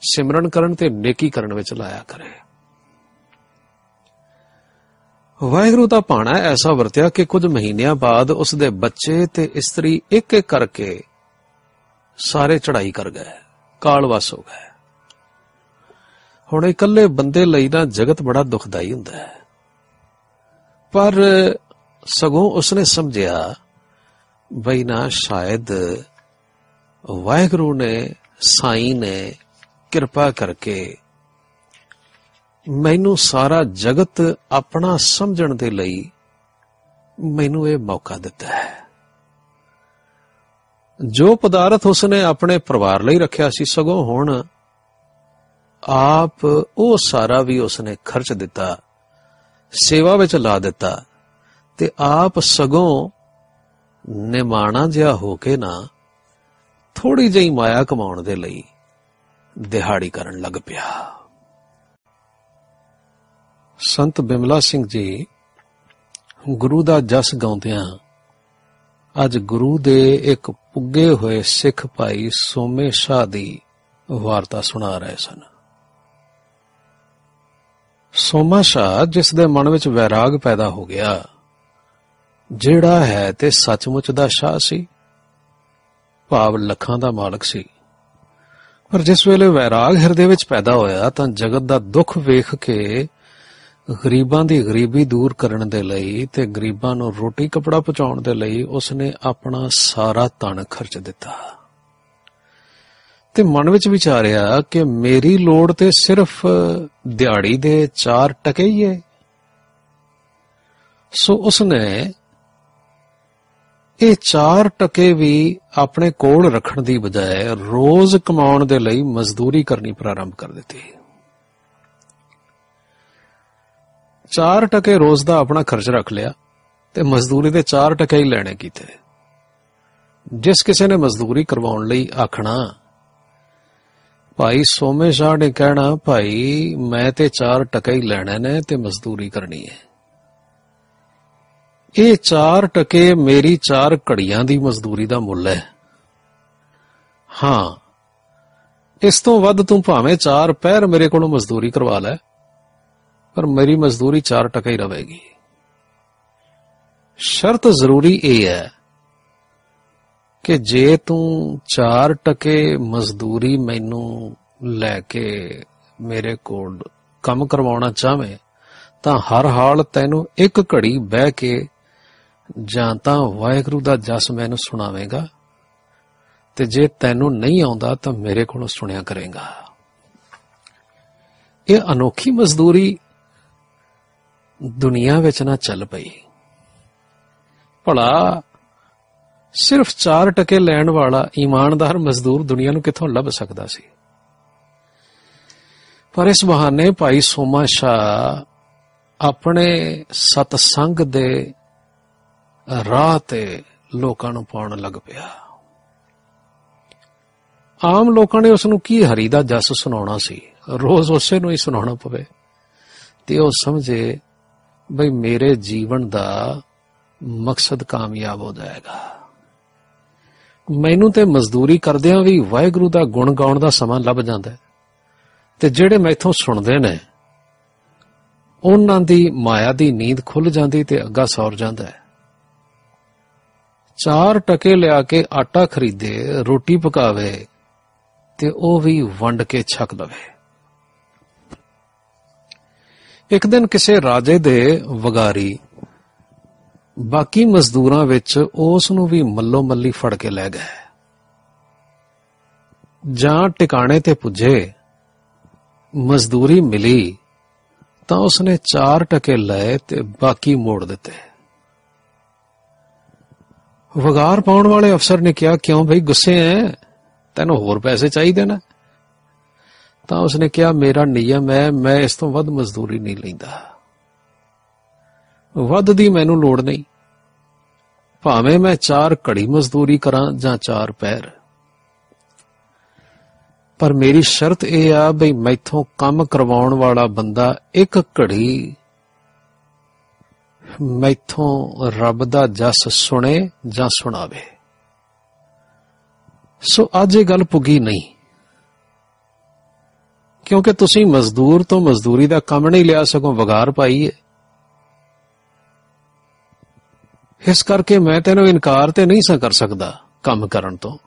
Speaker 1: ਸਿਮਰਨ ਕਰਨ ਤੇ ਨੇਕੀ ਕਰਨ ਵਿੱਚ ਲਾਇਆ ਕਰੇ। ਵਾਹਿਗੁਰੂ ਦਾ ਭਾਣਾ ਐਸਾ ਵਰਤਿਆ ਕਿ ਕੁਝ ਮਹੀਨਿਆਂ ਬਾਅਦ ਉਸ ਦੇ ਬੱਚੇ ਤੇ ਇਸਤਰੀ ਇੱਕ ਇੱਕ ਕਰਕੇ ਸਾਰੇ ਚੜਾਈ ਕਰ ਗਏ, ਕਾਲਵਸ ਹੋ ਗਏ। ਹੁਣ ਇਕੱਲੇ ਬੰਦੇ ਲਈ ਨਾ ਜਗਤ ਬੜਾ ਦੁਖਦਾਈ ਹੁੰਦਾ ਹੈ। ਪਰ ਸਗੋਂ ਉਸਨੇ ਸਮਝਿਆ, ਬਈ ਨਾ ਸ਼ਾਇਦ ਵਾਹਿਗੁਰੂ ਨੇ, ਸਾਈਂ ਨੇ ਕਿਰਪਾ ਕਰਕੇ ਮੈਨੂੰ ਸਾਰਾ ਜਗਤ ਆਪਣਾ ਸਮਝਣ ਦੇ ਲਈ ਮੈਨੂੰ ਇਹ ਮੌਕਾ ਦਿੱਤਾ ਹੈ। ਜੋ ਪਦਾਰਥ ਉਸਨੇ ਆਪਣੇ ਪਰਿਵਾਰ ਲਈ ਰੱਖਿਆ ਸੀ, ਸਗੋਂ ਹੁਣ ਆਪ ਉਹ ਸਾਰਾ ਵੀ ਉਸਨੇ ਖਰਚ ਦਿੱਤਾ, ਸੇਵਾ ਵਿੱਚ ਲਾ ਦਿੱਤਾ ਤੇ ਆਪ ਸਗੋਂ ਨਿਮਾਣਾ ਜਿਹਾ ਹੋ ਕੇ ਨਾ ਥੋੜੀ ਜਿਹੀ ਮਾਇਆ ਕਮਾਉਣ ਦੇ ਲਈ ਦਿਹਾੜੀ ਕਰਨ ਲੱਗ ਪਿਆ। ਸੰਤ ਬਿਮਲਾ ਸਿੰਘ ਜੀ ਗੁਰੂ ਦਾ ਜਸ ਗਾਉਂਦਿਆਂ ਅੱਜ ਗੁਰੂ ਦੇ ਇੱਕ ਪੁੱਗੇ ਹੋਏ ਸਿੱਖ ਭਾਈ ਸੋਮੇ ਸ਼ਾਹ ਦੀ ਵਾਰਤਾ ਸੁਣਾ ਰਹੇ ਸਨ। ਸੋਮਾ ਸ਼ਾਹ ਜਿਸ ਦੇ ਮਨ ਵਿੱਚ ਵੈਰਾਗ ਪੈਦਾ ਹੋ ਗਿਆ, ਜਿਹੜਾ ਹੈ ਤੇ ਸੱਚਮੁੱਚ ਦਾ ਸ਼ਾਹ ਸੀ। ਭਾਵ ਲੱਖਾਂ ਦਾ ਮਾਲਕ ਸੀ। ਪਰ ਜਿਸ ਵੇਲੇ ਵੈਰਾਗ ਹਿਰਦੇ ਵਿੱਚ ਪੈਦਾ ਹੋਇਆ, ਤਾਂ ਜਗਤ ਦਾ ਦੁੱਖ ਵੇਖ ਕੇ ਗਰੀਬਾਂ ਦੀ ਗਰੀਬੀ ਦੂਰ ਕਰਨ ਦੇ ਲਈ ਤੇ ਗਰੀਬਾਂ ਨੂੰ ਰੋਟੀ ਕਪੜਾ ਪਹੁੰਚਾਉਣ ਦੇ ਲਈ ਉਸਨੇ ਆਪਣਾ ਸਾਰਾ ਧਨ ਖਰਚ ਦਿੱਤਾ। ਤੇ ਮਨ ਵਿੱਚ ਵਿਚਾਰਿਆ ਕਿ ਮੇਰੀ ਲੋੜ ਤੇ ਸਿਰਫ ਦਿਹਾੜੀ ਦੇ 4 ਟਕੇ ਹੀ ਹੈ। ਸੋ ਉਸਨੇ ਇਹ 4 ਟਕੇ ਵੀ ਆਪਣੇ ਕੋਲ ਰੱਖਣ ਦੀ ਬਜਾਏ ਰੋਜ਼ ਕਮਾਉਣ ਦੇ ਲਈ ਮਜ਼ਦੂਰੀ ਕਰਨੀ ਪ੍ਰਾਰੰਭ ਕਰ ਦਿੱਤੀ। 4 ਟਕੇ ਰੋਜ਼ ਦਾ ਆਪਣਾ ਖਰਚ ਰੱਖ ਲਿਆ ਤੇ ਮਜ਼ਦੂਰੀ ਦੇ 4 ਟਕੇ ਹੀ ਲੈਣੇ ਕੀਤੇ। ਜਿਸ ਕਿਸੇ ਨੇ ਮਜ਼ਦੂਰੀ ਕਰਵਾਉਣ ਲਈ ਆਖਣਾ ਭਾਈ ਸੋਮੇ ਸ਼ਾਹ ਨੇ ਕਹਿਣਾ, ਭਾਈ, ਮੈਂ ਤੇ ਚਾਰ ਟਕੇ ਹੀ ਲੈਣੇ ਨੇ ਤੇ ਮਜ਼ਦੂਰੀ ਕਰਨੀ ਹੈ। ਇਹ ਚਾਰ ਟਕੇ ਮੇਰੀ ਚਾਰ ਘੜੀਆਂ ਦੀ ਮਜ਼ਦੂਰੀ ਦਾ ਮੁੱਲ ਹੈ। ਹਾਂ, ਇਸ ਤੋਂ ਵੱਧ ਤੂੰ ਭਾਵੇਂ ਚਾਰ ਪੈਰ ਮੇਰੇ ਕੋਲੋਂ ਮਜ਼ਦੂਰੀ ਕਰਵਾ ਲੈ, ਪਰ ਮੇਰੀ ਮਜ਼ਦੂਰੀ 4 ਟਕੇ ਹੀ ਰਹੇਗੀ ਸ਼ਰਤ ਜ਼ਰੂਰੀ ਇਹ ਹੈ ਕਿ ਜੇ ਤੂੰ 4 ਟਕੇ ਮਜ਼ਦੂਰੀ ਮੈਨੂੰ ਲੈ ਕੇ ਮੇਰੇ ਕੋਲ ਕੰਮ ਕਰਵਾਉਣਾ ਚਾਹਵੇਂ, ਤਾਂ ਹਰ ਹਾਲ ਤੈਨੂੰ ਇੱਕ ਘੜੀ ਬਹਿ ਕੇ ਜਾਂ ਤਾਂ ਵਾਹਿਗੁਰੂ ਦਾ ਜਸ ਮੈਨੂੰ ਸੁਣਾਵੇਂਗਾ ਤੇ ਜੇ ਤੈਨੂੰ ਨਹੀਂ ਆਉਂਦਾ ਤਾਂ ਮੇਰੇ ਕੋਲੋਂ ਸੁਣਿਆ ਕਰੇਗਾ। ਇਹ ਅਨੋਖੀ ਮਜ਼ਦੂਰੀ ਦੁਨੀਆ ਵਿੱਚ ਨਾ ਚੱਲ ਪਈ। ਭਲਾ ਸਿਰਫ 4 ਟਕੇ ਲੈਣ ਵਾਲਾ ਇਮਾਨਦਾਰ ਮਜ਼ਦੂਰ ਦੁਨੀਆ ਨੂੰ ਕਿੱਥੋਂ ਲੱਭ ਸਕਦਾ ਸੀ? ਪਰ ਇਸ ਬਹਾਨੇ ਭਾਈ ਸੋਮਾ ਸ਼ਾ ਆਪਣੇ ਸਤਸੰਗ ਦੇ ਰਾਹ ਤੇ ਲੋਕਾਂ ਨੂੰ ਪਾਉਣ ਲੱਗ ਪਿਆ। ਆਮ ਲੋਕਾਂ ਨੇ ਉਸ ਨੂੰ ਕੀ ਹਰੀ ਦਾ ਜਸ ਸੁਣਾਉਣਾ ਸੀ? ਰੋਜ਼ ਉਸੇ ਨੂੰ ਹੀ ਸੁਣਾਉਣਾ ਪਵੇ। ਤੇ ਉਹ ਸਮਝੇ, ਬਈ ਮੇਰੇ ਜੀਵਨ ਦਾ ਮਕਸਦ ਕਾਮਯਾਬ ਹੋ ਜਾਏਗਾ। ਮੈਨੂੰ ਤੇ ਮਜ਼ਦੂਰੀ ਕਰਦਿਆਂ ਵੀ ਵਾਹਿਗੁਰੂ ਦਾ ਗੁਣ ਗਾਉਣ ਦਾ ਸਮਾਂ ਲੱਭ ਜਾਂਦਾ ਹੈ। ਤੇ ਜਿਹੜੇ ਮੈਥੋਂ ਸੁਣਦੇ ਨੇ, ਉਹਨਾਂ ਦੀ ਮਾਇਆ ਦੀ ਨੀਂਦ ਖੁੱਲ ਜਾਂਦੀ ਤੇ ਅੱਗਾ ਸੌਰ ਜਾਂਦਾ ਹੈ। ਚਾਰ ਟਕੇ ਲਿਆ ਕੇ ਆਟਾ ਖਰੀਦੇ, ਰੋਟੀ ਪਕਾਵੇ ਤੇ ਉਹ ਵੀ ਵੰਡ ਕੇ ਛਕ ਲਵੇ। ਇੱਕ ਦਿਨ ਕਿਸੇ ਰਾਜੇ ਦੇ ਵਗਾਰੀ ਬਾਕੀ ਮਜ਼ਦੂਰਾਂ ਵਿੱਚ ਉਸ ਨੂੰ ਵੀ ਮੱਲੋ ਮੱਲੀ ਫੜ ਕੇ ਲੈ ਗਏ। ਜਾਂ ਟਿਕਾਣੇ ਤੇ ਪੁੱਜੇ। ਮਜ਼ਦੂਰੀ ਮਿਲੀ ਤਾਂ ਉਸਨੇ 4 ਟਕੇ ਲਏ ਤੇ ਬਾਕੀ ਮੋੜ ਦਿੱਤੇ। ਵਗਾਰ ਪਾਉਣ ਵਾਲੇ ਅਫਸਰ ਨੇ ਕਿਹਾ, ਕਿਉਂ ਭਈ ਗੁੱਸੇ ਐ? ਤੈਨੂੰ ਹੋਰ ਪੈਸੇ ਚਾਹੀਦੇ ਨੇ? ਤਾਂ ਉਸਨੇ ਕਿਹਾ, ਮੇਰਾ ਨਿਯਮ ਹੈ ਮੈਂ ਇਸ ਤੋਂ ਵੱਧ ਮਜ਼ਦੂਰੀ ਨਹੀਂ ਲੈਂਦਾ। ਵੱਧ ਦੀ ਮੈਨੂੰ ਲੋੜ ਨਹੀਂ। ਭਾਵੇਂ ਮੈਂ ਚਾਰ ਘੜੀ ਮਜ਼ਦੂਰੀ ਕਰਾਂ ਜਾਂ ਚਾਰ ਪੈਰ। ਪਰ ਮੇਰੀ ਸ਼ਰਤ ਇਹ ਆ ਬਈ ਮੈਥੋਂ ਕੰਮ ਕਰਵਾਉਣ ਵਾਲਾ ਬੰਦਾ ਇੱਕ ਘੜੀ ਮੈਥੋਂ ਰੱਬ ਦਾ ਜਸ ਸੁਣੇ ਜਾਂ ਸੁਣਾਵੇ। ਸੋ ਅੱਜ ਇਹ ਗੱਲ ਪੁੱਗੀ ਨਹੀਂ। ਕਿਉਂਕਿ ਤੁਸੀਂ ਮਜ਼ਦੂਰ ਤੋਂ ਮਜ਼ਦੂਰੀ ਦਾ ਕੰਮ ਨਹੀਂ ਲਿਆ ਸਗੋਂ ਵਗਾਰ ਪਾਈ ਹੈ ਇਸ ਕਰਕੇ ਮੈਂ ਤੈਨੂੰ ਇਨਕਾਰ ਤੇ ਨਹੀਂ ਸਕ ਕਰ ਸਕਦਾ ਕੰਮ ਕਰਨ ਤੋਂ।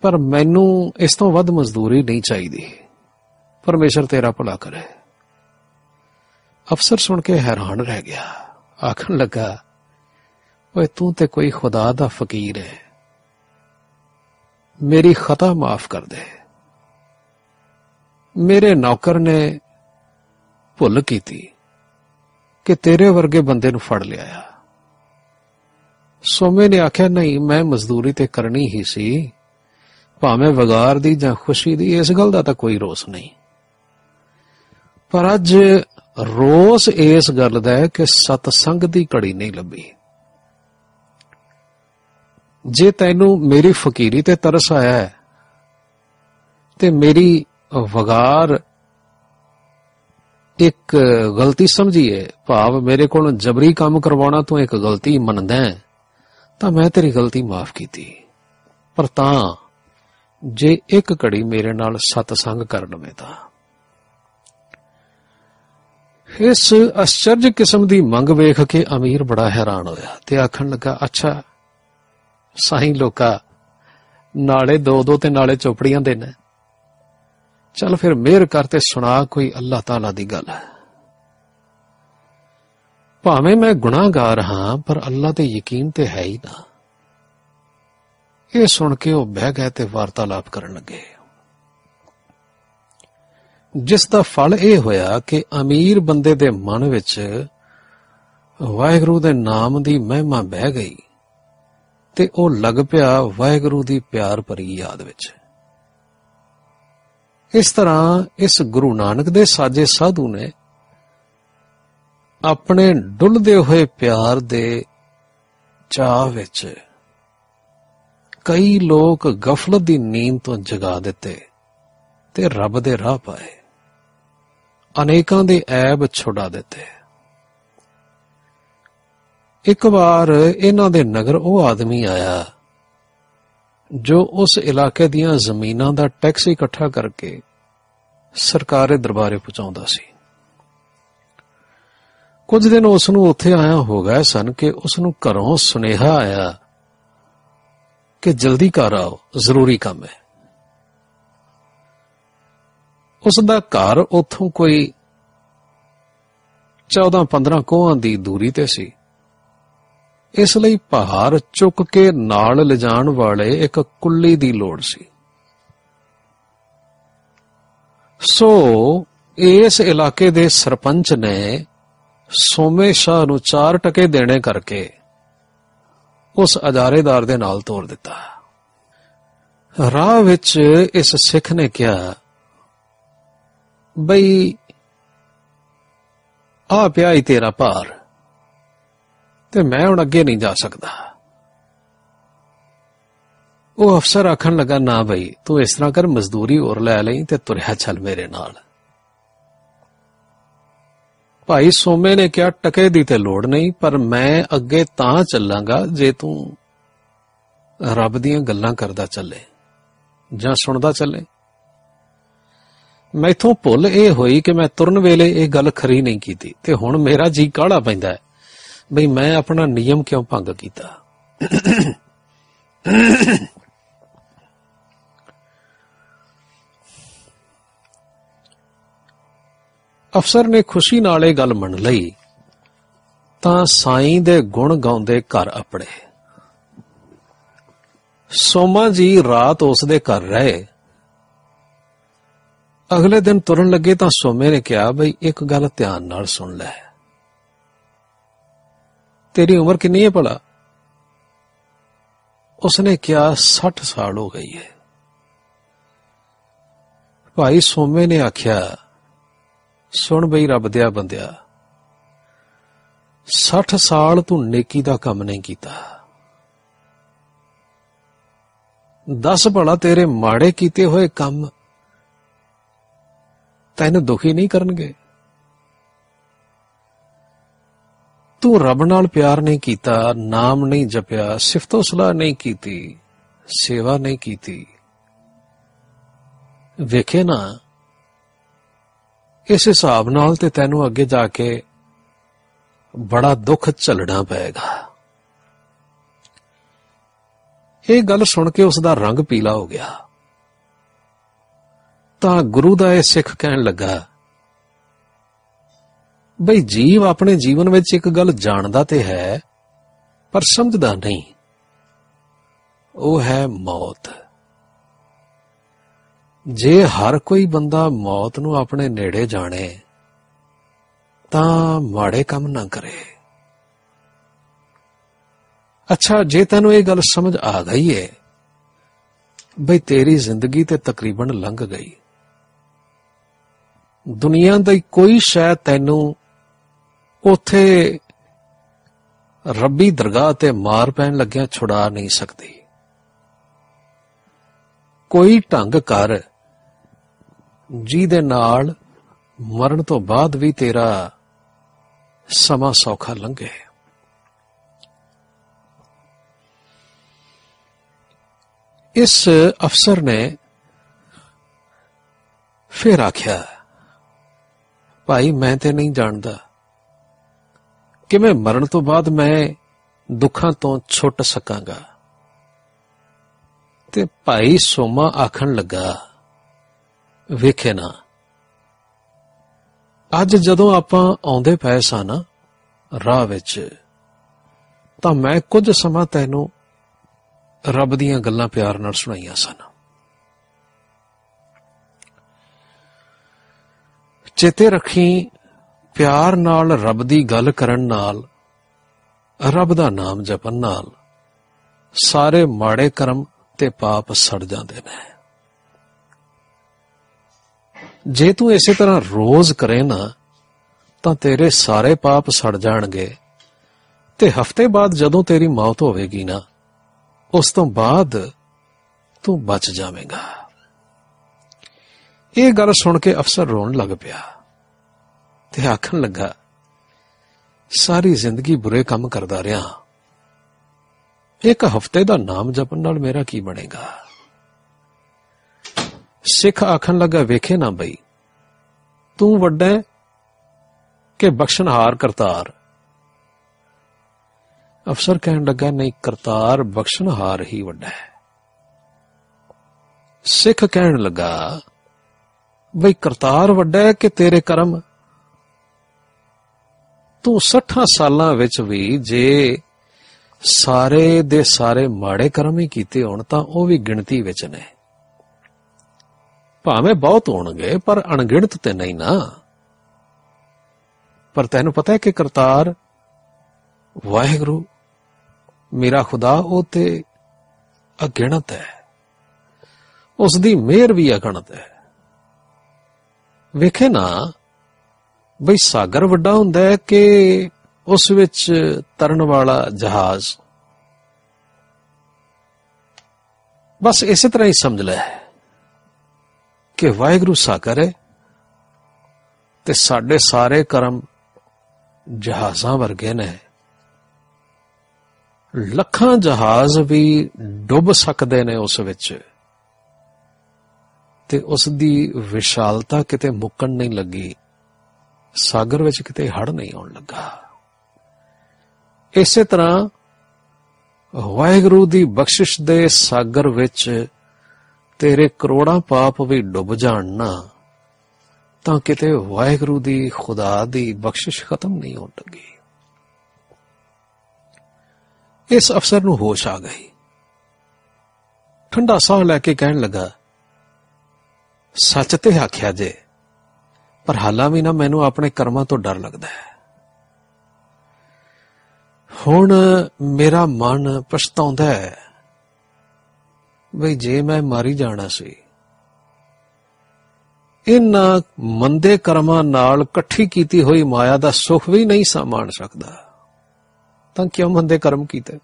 Speaker 1: ਪਰ ਮੈਨੂੰ ਇਸ ਤੋਂ ਵੱਧ ਮਜ਼ਦੂਰੀ ਨਹੀਂ ਚਾਹੀਦੀ। ਪਰਮੇਸ਼ਰ ਤੇਰਾ ਭਲਾ ਕਰੇ। ਅਫਸਰ ਸੁਣ ਕੇ ਹੈਰਾਨ ਰਹਿ ਗਿਆ। ਆਖਣ ਲੱਗਾ, ਓਏ ਤੂੰ ਤੇ ਕੋਈ ਖੁਦਾ ਦਾ ਫਕੀਰ ਹੈ ਮੇਰੀ ਖਤਾ ਮਾਫ ਕਰ ਦੇ। ਮੇਰੇ ਨੌਕਰ ਨੇ ਭੁੱਲ ਕੀਤੀ ਕਿ ਤੇਰੇ ਵਰਗੇ ਬੰਦੇ ਨੂੰ ਫੜ ਲਿਆ ਸੋਮੇ ਨੇ ਆਖਿਆ, ਨਹੀਂ, ਮੈਂ ਮਜ਼ਦੂਰੀ ਤੇ ਕਰਨੀ ਹੀ ਸੀ। ਭਾਵੇਂ ਵਗਾਰ ਦੀ ਜਾਂ ਖੁਸ਼ੀ ਦੀ, ਇਸ ਗੱਲ ਦਾ ਤਾਂ ਕੋਈ ਰੋਸ ਨਹੀਂ। ਪਰ ਅੱਜ ਰੋਸ ਇਸ ਗੱਲ ਦਾ ਹੈ ਕਿ ਸਤਸੰਗ ਦੀ ਘੜੀ ਨਹੀਂ ਲੱਭੀ। ਜੇ ਤੈਨੂੰ ਮੇਰੀ ਫਕੀਰੀ ਤੇ ਤਰਸ ਆਇਆ ਹੈ, ਤੇ ਮੇਰੀ ਵਗਾਰ ਇੱਕ ਗਲਤੀ ਸਮਝੀਏ। ਭਾਵ ਮੇਰੇ ਕੋਲੋਂ ਜਬਰੀ ਕੰਮ ਕਰਵਾਉਣਾ ਤੂੰ ਇੱਕ ਗਲਤੀ ਮੰਨਦਾ ਹੈ। ਤਾਂ ਮੈਂ ਤੇਰੀ ਗਲਤੀ ਮਾਫ ਕੀਤੀ। ਪਰ ਤਾਂ ਜੇ ਇੱਕ ਘੜੀ ਮੇਰੇ ਨਾਲ ਸਤਸੰਗ ਕਰ ਲਵੇਂ ਤਾਂ ਇਸ ਅਚਰਜ ਕਿਸਮ ਦੀ ਮੰਗ ਵੇਖ ਕੇ ਅਮੀਰ ਬੜਾ ਹੈਰਾਨ ਹੋਇਆ ਤੇ ਆਖਣ ਲੱਗਾ, ਅੱਛਾ, ਸਾਈਂ ਲੋਕਾ, ਨਾਲੇ ਦੋ ਦੋ ਤੇ ਨਾਲੇ ਚੋਪੜੀਆਂ ਦੇ ਨੇ ਚੱਲ ਫਿਰ ਮਿਹਰ ਕਰ ਤੇ ਸੁਣਾ ਕੋਈ ਅੱਲਾਹ ਤਾਲਾ ਦੀ ਗੱਲ ਭਾਵੇਂ ਮੈਂ ਗੁਨਾਹਗਾਰ ਹਾਂ, ਪਰ ਅੱਲਾ ਤੇ ਯਕੀਨ ਤੇ ਹੈ ਹੀ ਨਾ। ਇਹ ਸੁਣ ਕੇ ਉਹ ਬਹਿ ਗਏ ਤੇ ਵਾਰਤਾਲਾਪ ਕਰਨ ਲੱਗੇ। ਜਿਸ ਦਾ ਫਲ ਇਹ ਹੋਇਆ ਕਿ ਅਮੀਰ ਬੰਦੇ ਦੇ ਮਨ ਵਿੱਚ ਵਾਹਿਗੁਰੂ ਦੇ ਨਾਮ ਦੀ ਮਹਿਮਾ ਬਹਿ ਗਈ ਤੇ ਉਹ ਲੱਗ ਪਿਆ ਵਾਹਿਗੁਰੂ ਦੀ ਪਿਆਰ ਭਰੀ ਯਾਦ ਵਿੱਚ। ਇਸ ਤਰ੍ਹਾਂ ਇਸ ਗੁਰੂ ਨਾਨਕ ਦੇ ਸਾਜੇ ਸਾਧੂ ਨੇ ਆਪਣੇ ਡੁੱਲਦੇ ਹੋਏ ਪਿਆਰ ਦੇ ਚਾਹ ਵਿੱਚ ਕਈ ਲੋਕ ਗਫਲਤ ਦੀ ਨੀਂਦ ਤੋਂ ਜਗਾ ਦਿੱਤੇ ਤੇ ਰੱਬ ਦੇ ਰਾਹ ਪਾਏ। ਅਨੇਕਾਂ ਦੇ ਐਬ ਛੁਡਾ ਦਿੱਤੇ। ਇੱਕ ਵਾਰ ਇਹਨਾਂ ਦੇ ਨਗਰ ਉਹ ਆਦਮੀ ਆਇਆ ਜੋ ਉਸ ਇਲਾਕੇ ਦੀਆਂ ਜ਼ਮੀਨਾਂ ਦਾ ਟੈਕਸ ਇਕੱਠਾ ਕਰਕੇ ਸਰਕਾਰੇ ਦਰਬਾਰੇ ਪਹੁੰਚਾਉਂਦਾ ਸੀ। ਕੁਝ ਦਿਨ ਉਸ ਨੂੰ ਉੱਥੇ ਆਇਆ ਹੋ ਗਏ ਸਨ ਕਿ ਉਸ ਨੂੰ ਘਰੋਂ ਸੁਨੇਹਾ ਆਇਆ ਕਿ ਜਲਦੀ ਘਰ ਆਓ, ਜ਼ਰੂਰੀ ਕੰਮ ਹੈ। ਉਸ ਦਾ ਘਰ ਉੱਥੋਂ ਕੋਈ 14-15 ਕੋਹਾਂ ਦੀ ਦੂਰੀ ਤੇ ਸੀ। ਇਸ ਲਈ ਪਹਾੜ ਚੁੱਕ ਕੇ ਨਾਲ ਲਿਜਾਣ ਵਾਲੇ ਇੱਕ ਕੁੱਲੀ ਦੀ ਲੋੜ ਸੀ। ਸੋ, ਇਸ ਇਲਾਕੇ ਦੇ ਸਰਪੰਚ ਨੇ ਸੋਮੇ ਸ਼ਾਹ ਨੂੰ ਚਾਰ ਟਕੇ ਦੇਣੇ ਕਰਕੇ ਉਸ ਅਜਾਰੇਦਾਰ ਦੇ ਨਾਲ ਤੋਰ ਦਿੱਤਾ। ਰਾਹ ਵਿੱਚ ਇਸ ਸਿੱਖ ਨੇ ਕਿਹਾ, ਬਈ, ਆ ਪਿਆ ਹੀ ਤੇਰਾ ਭਾਰ ਤੇ ਮੈਂ ਹੁਣ ਅੱਗੇ ਨਹੀਂ ਜਾ ਸਕਦਾ। ਉਹ ਅਫਸਰ ਆਖਣ ਲੱਗਾ, ਨਾ ਬਈ, ਤੂੰ ਇਸ ਤਰ੍ਹਾਂ ਕਰ, ਮਜ਼ਦੂਰੀ ਹੋਰ ਲੈ ਲਈ ਤੇ ਤੁਰਿਆ ਚੱਲ ਮੇਰੇ ਨਾਲ। ਭਾਈ ਸੋਮੇ ਨੇ ਕਿਹਾ, ਟਕੇ ਦੀ ਤੇ ਲੋੜ ਨਹੀਂ, ਪਰ ਮੈਂ ਅੱਗੇ ਤਾਂ ਚੱਲਾਂਗਾ ਜੇ ਤੂੰ ਰੱਬ ਦੀਆਂ ਗੱਲਾਂ ਕਰਦਾ ਚੱਲੇ ਜਾਂ ਸੁਣਦਾ ਚੱਲੇ। ਮੈਥੋਂ ਭੁੱਲ ਇਹ ਹੋਈ ਕਿ ਮੈਂ ਤੁਰਨ ਵੇਲੇ ਇਹ ਗੱਲ ਖਰੀ ਨਹੀਂ ਕੀਤੀ ਤੇ ਹੁਣ ਮੇਰਾ ਜੀ ਕਾਹਲਾ ਪੈਂਦਾ ਹੈ ਬਈ ਮੈਂ ਆਪਣਾ ਨਿਯਮ ਕਿਉਂ ਭੰਗ ਕੀਤਾ? ਅਫਸਰ ਨੇ ਖੁਸ਼ੀ ਨਾਲ ਇਹ ਗੱਲ ਮੰਨ ਲਈ, ਤਾਂ ਸਾਈਂ ਦੇ ਗੁਣ ਗਾਉਂਦੇ ਘਰ ਆਪਣੇ ਸੋਮਾ ਜੀ ਰਾਤ ਉਸ ਦੇ ਘਰ ਰਹੇ। ਅਗਲੇ ਦਿਨ ਤੁਰਨ ਲੱਗੇ ਤਾਂ ਸੋਮੇ ਨੇ ਕਿਹਾ, ਬਈ, ਇੱਕ ਗੱਲ ਧਿਆਨ ਨਾਲ ਸੁਣ ਲੈ। ਤੇਰੀ ਉਮਰ ਕਿੰਨੀ ਹੈ ਭਲਾ? ਉਸਨੇ ਕਿਹਾ 60 ਸਾਲ ਹੋ ਗਈ ਹੈ ਭਾਈ ਸੋਮੇ ਨੇ ਆਖਿਆ ਸੁਣ ਬਈ ਰੱਬ ਦਿਆ ਬੰਦਿਆ। 60 ਸਾਲ ਤੂੰ ਨੇਕੀ ਦਾ ਕੰਮ ਨਹੀਂ ਕੀਤਾ। ਦਸ ਭਲਾ ਤੇਰੇ ਮਾੜੇ ਕੀਤੇ ਹੋਏ ਕੰਮ ਤੈਨੂੰ ਦੁਖੀ ਨਹੀਂ ਕਰਨਗੇ? ਤੂੰ ਰੱਬ ਨਾਲ ਪਿਆਰ ਨਹੀਂ ਕੀਤਾ, ਨਾਮ ਨਹੀਂ ਜਪਿਆ, ਸਿਫਤੋ ਸਲਾਹ ਨਹੀਂ ਕੀਤੀ, ਸੇਵਾ ਨਹੀਂ ਕੀਤੀ। ਵੇਖੇ ਨਾ ਇਸ ਹਿਸਾਬ ਨਾਲ ਤੇ ਤੈਨੂੰ ਅੱਗੇ ਜਾ ਕੇ ਬੜਾ ਦੁੱਖ ਝੱਲਣਾ ਪਏਗਾ। ਇਹ ਗੱਲ ਸੁਣ ਕੇ ਉਸ ਦਾ ਰੰਗ ਪੀਲਾ ਹੋ ਗਿਆ। ਤਾਂ ਗੁਰੂ ਦਾ ਇਹ ਸਿੱਖ ਕਹਿਣ ਲੱਗਾ, ਬਈ ਜੀਵ ਆਪਣੇ ਜੀਵਨ ਵਿੱਚ ਇੱਕ ਗੱਲ ਜਾਣਦਾ ਤੇ ਹੈ, ਪਰ ਸਮਝਦਾ ਨਹੀਂ। ਉਹ ਹੈ ਮੌਤ। ਜੇ ਹਰ ਕੋਈ ਬੰਦਾ ਮੌਤ ਨੂੰ ਆਪਣੇ ਨੇੜੇ ਜਾਣੇ, ਤਾਂ ਮਾੜੇ ਕੰਮ ਨਾ ਕਰੇ। ਅੱਛਾ, ਜੇ ਤੈਨੂੰ ਇਹ ਗੱਲ ਸਮਝ ਆ ਗਈ ਏ, ਬਈ ਤੇਰੀ ਜ਼ਿੰਦਗੀ ਤੇ ਤਕਰੀਬਨ ਲੰਘ ਗਈ। ਦੁਨੀਆ ਦੀ ਕੋਈ ਸ਼ੈ ਤੈਨੂੰ ਉਥੇ ਰੱਬੀ ਦਰਗਾਹ ਤੇ ਮਾਰ ਪੈਣ ਲੱਗਿਆ ਛੁਡਾ ਨਹੀਂ ਸਕਦੀ। ਕੋਈ ਢੰਗ ਕਰ ਜਿਹਦੇ ਨਾਲ ਮਰਨ ਤੋਂ ਬਾਅਦ ਵੀ ਤੇਰਾ ਸਮਾਂ ਸੌਖਾ ਲੰਘੇ। ਇਸ ਅਫਸਰ ਨੇ ਫਿਰ ਆਖਿਆ, ਭਾਈ, ਮੈਂ ਤੇ ਨਹੀਂ ਜਾਣਦਾ ਕਿ ਮੈਂ ਮਰਨ ਤੋਂ ਬਾਅਦ ਮੈਂ ਦੁੱਖਾਂ ਤੋਂ ਛੁੱਟ ਸਕਾਂਗਾ। ਤੇ ਭਾਈ ਸੋਮਾ ਆਖਣ ਲੱਗਾ ਵੇਖੇ ਨਾ। ਅੱਜ ਜਦੋਂ ਆਪਾਂ ਆਉਂਦੇ ਪਏ ਸਾਂ ਨਾ, ਰਾਹ ਵਿੱਚ, ਤਾਂ ਮੈਂ ਕੁਝ ਸਮਾਂ ਤੈਨੂੰ ਰੱਬ ਦੀਆਂ ਗੱਲਾਂ ਪਿਆਰ ਨਾਲ ਸੁਣਾਈਆਂ ਸਨ। ਚੇਤੇ ਰੱਖੀ ਪਿਆਰ ਨਾਲ ਰੱਬ ਦੀ ਗੱਲ ਕਰਨ ਨਾਲ, ਰੱਬ ਦਾ ਨਾਮ ਜਪਣ ਨਾਲ, ਸਾਰੇ ਮਾੜੇ ਕਰਮ ਤੇ ਪਾਪ ਸੜ ਜਾਂਦੇ ਨੇ। ਜੇ ਤੂੰ ਇਸੇ ਤਰ੍ਹਾਂ ਰੋਜ਼ ਕਰੇ ਨਾ, ਤਾਂ ਤੇਰੇ ਸਾਰੇ ਪਾਪ ਸੜ ਜਾਣਗੇ। ਤੇ ਹਫ਼ਤੇ ਬਾਅਦ ਜਦੋਂ ਤੇਰੀ ਮੌਤ ਹੋਵੇਗੀ ਨਾ, ਉਸ ਤੋਂ ਬਾਅਦ ਤੂੰ ਬਚ ਜਾਵੇਂਗਾ। ਇਹ ਗੱਲ ਸੁਣ ਕੇ ਅਫਸਰ ਰੋਣ ਲੱਗ ਪਿਆ ਤੇ ਆਖਣ ਲੱਗਾ, ਸਾਰੀ ਜ਼ਿੰਦਗੀ ਬੁਰੇ ਕੰਮ ਕਰਦਾ ਰਿਹਾ। ਇੱਕ ਹਫ਼ਤੇ ਦਾ ਨਾਮ ਜਪਣ ਨਾਲ ਮੇਰਾ ਕੀ ਬਣੇਗਾ? ਸਿੱਖ ਆਖਣ ਲੱਗਾ, ਵੇਖੇ ਨਾ ਬਈ, ਤੂੰ ਵੱਡਾ ਕਿ ਬਖਸ਼ਣਹਾਰ ਕਰਤਾਰ? ਅਫਸਰ ਕਹਿਣ ਲੱਗਾ, ਨਹੀਂ, ਕਰਤਾਰ ਬਖਸ਼ਣਹਾਰ ਹੀ ਵੱਡਾ ਹੈ। ਸਿੱਖ ਕਹਿਣ ਲੱਗਾ, ਬਈ, ਕਰਤਾਰ ਵੱਡਾ ਹੈ ਕਿ ਤੇਰੇ ਕਰਮ? ਤੂੰ 60 ਸਾਲਾਂ ਵਿੱਚ ਵੀ ਜੇ ਸਾਰੇ ਦੇ ਸਾਰੇ ਮਾੜੇ ਕਰਮ ਹੀ ਕੀਤੇ ਹੋਣ, ਤਾਂ ਉਹ ਵੀ ਗਿਣਤੀ ਵਿੱਚ ਨੇ। ਭਾਵੇਂ ਬਹੁਤ ਹੋਣਗੇ, ਪਰ ਅਣਗਿਣਤ ਤੇ ਨਹੀਂ ਨਾ। ਪਰ ਤੈਨੂੰ ਪਤਾ ਹੈ ਕਿ ਕਰਤਾਰ, ਵਾਹਿਗੁਰੂ, ਮੇਰਾ ਖੁਦਾ, ਉਹ ਤੇ ਅਗਿਣਤ ਹੈ। ਉਸ ਦੀ ਮਿਹਰ ਵੀ ਅਗਣਤ ਹੈ। ਵੇਖੇ ਨਾ, ਬਈ ਸਾਗਰ ਵੱਡਾ ਹੁੰਦਾ ਹੈ ਕਿ ਉਸ ਵਿੱਚ ਤਰਨ ਵਾਲਾ ਜਹਾਜ਼। ਬਸ ਇਸੇ ਤਰ੍ਹਾਂ ਹੀ ਸਮਝ ਲੈ। ਕਿ ਵਾਹਿਗੁਰੂ ਸਾਗਰ ਹੈ ਤੇ ਸਾਡੇ ਸਾਰੇ ਕਰਮ ਜਹਾਜ਼ਾਂ ਵਰਗੇ ਨੇ। ਲੱਖਾਂ ਜਹਾਜ਼ ਵੀ ਡੁੱਬ ਸਕਦੇ ਨੇ ਉਸ ਵਿੱਚ ਤੇ ਉਸ ਦੀ ਵਿਸ਼ਾਲਤਾ ਕਿਤੇ ਮੁੱਕਣ ਨਹੀਂ ਲੱਗੀ। ਸਾਗਰ ਵਿੱਚ ਕਿਤੇ ਹੜ ਨਹੀਂ ਆਉਣ ਲੱਗਾ। ਇਸੇ ਤਰ੍ਹਾਂ ਵਾਹਿਗੁਰੂ ਦੀ ਬਖਸ਼ਿਸ਼ ਦੇ ਸਾਗਰ ਵਿੱਚ ਤੇਰੇ ਕਰੋੜਾਂ ਪਾਪ ਵੀ ਡੁੱਬ ਜਾਣ ਨਾ, ਤਾਂ ਕਿਤੇ ਵਾਹਿਗੁਰੂ ਦੀ, ਖੁਦਾ ਦੀ ਬਖਸ਼ਿਸ਼ ਖਤਮ ਨਹੀਂ ਹੋਣ ਲੱਗੀ। ਇਸ ਅਫਸਰ ਨੂੰ ਹੋਸ਼ ਆ ਗਈ। ਠੰਡਾ ਸਾਹ ਲੈ ਕੇ ਕਹਿਣ ਲੱਗਾ, ਸੱਚ ਤੇ ਆਖਿਆ ਜੇ, ਪਰ ਹਾਲਾਂ ਵੀ ਨਾ ਮੈਨੂੰ ਆਪਣੇ ਕਰਮਾਂ ਤੋਂ ਡਰ ਲੱਗਦਾ ਹੈ। ਹੁਣ ਮੇਰਾ ਮਨ ਪਛਤਾਉਂਦਾ ਹੈ। ਬਈ ਜੇ ਮੈਂ ਮਾਰੀ ਜਾਣਾ ਸੀ। ਇਨ੍ਹਾਂ ਮੰਦੇ ਕਰਮਾਂ ਨਾਲ ਇਕੱਠੀ ਕੀਤੀ ਹੋਈ ਮਾਇਆ ਦਾ ਸੁਖ ਵੀ ਨਹੀਂ ਸਮਾਣ ਸਕਦਾ। ਤਾਂ ਕਿਉਂ ਮੰਦੇ ਕਰਮ ਕੀਤੇ?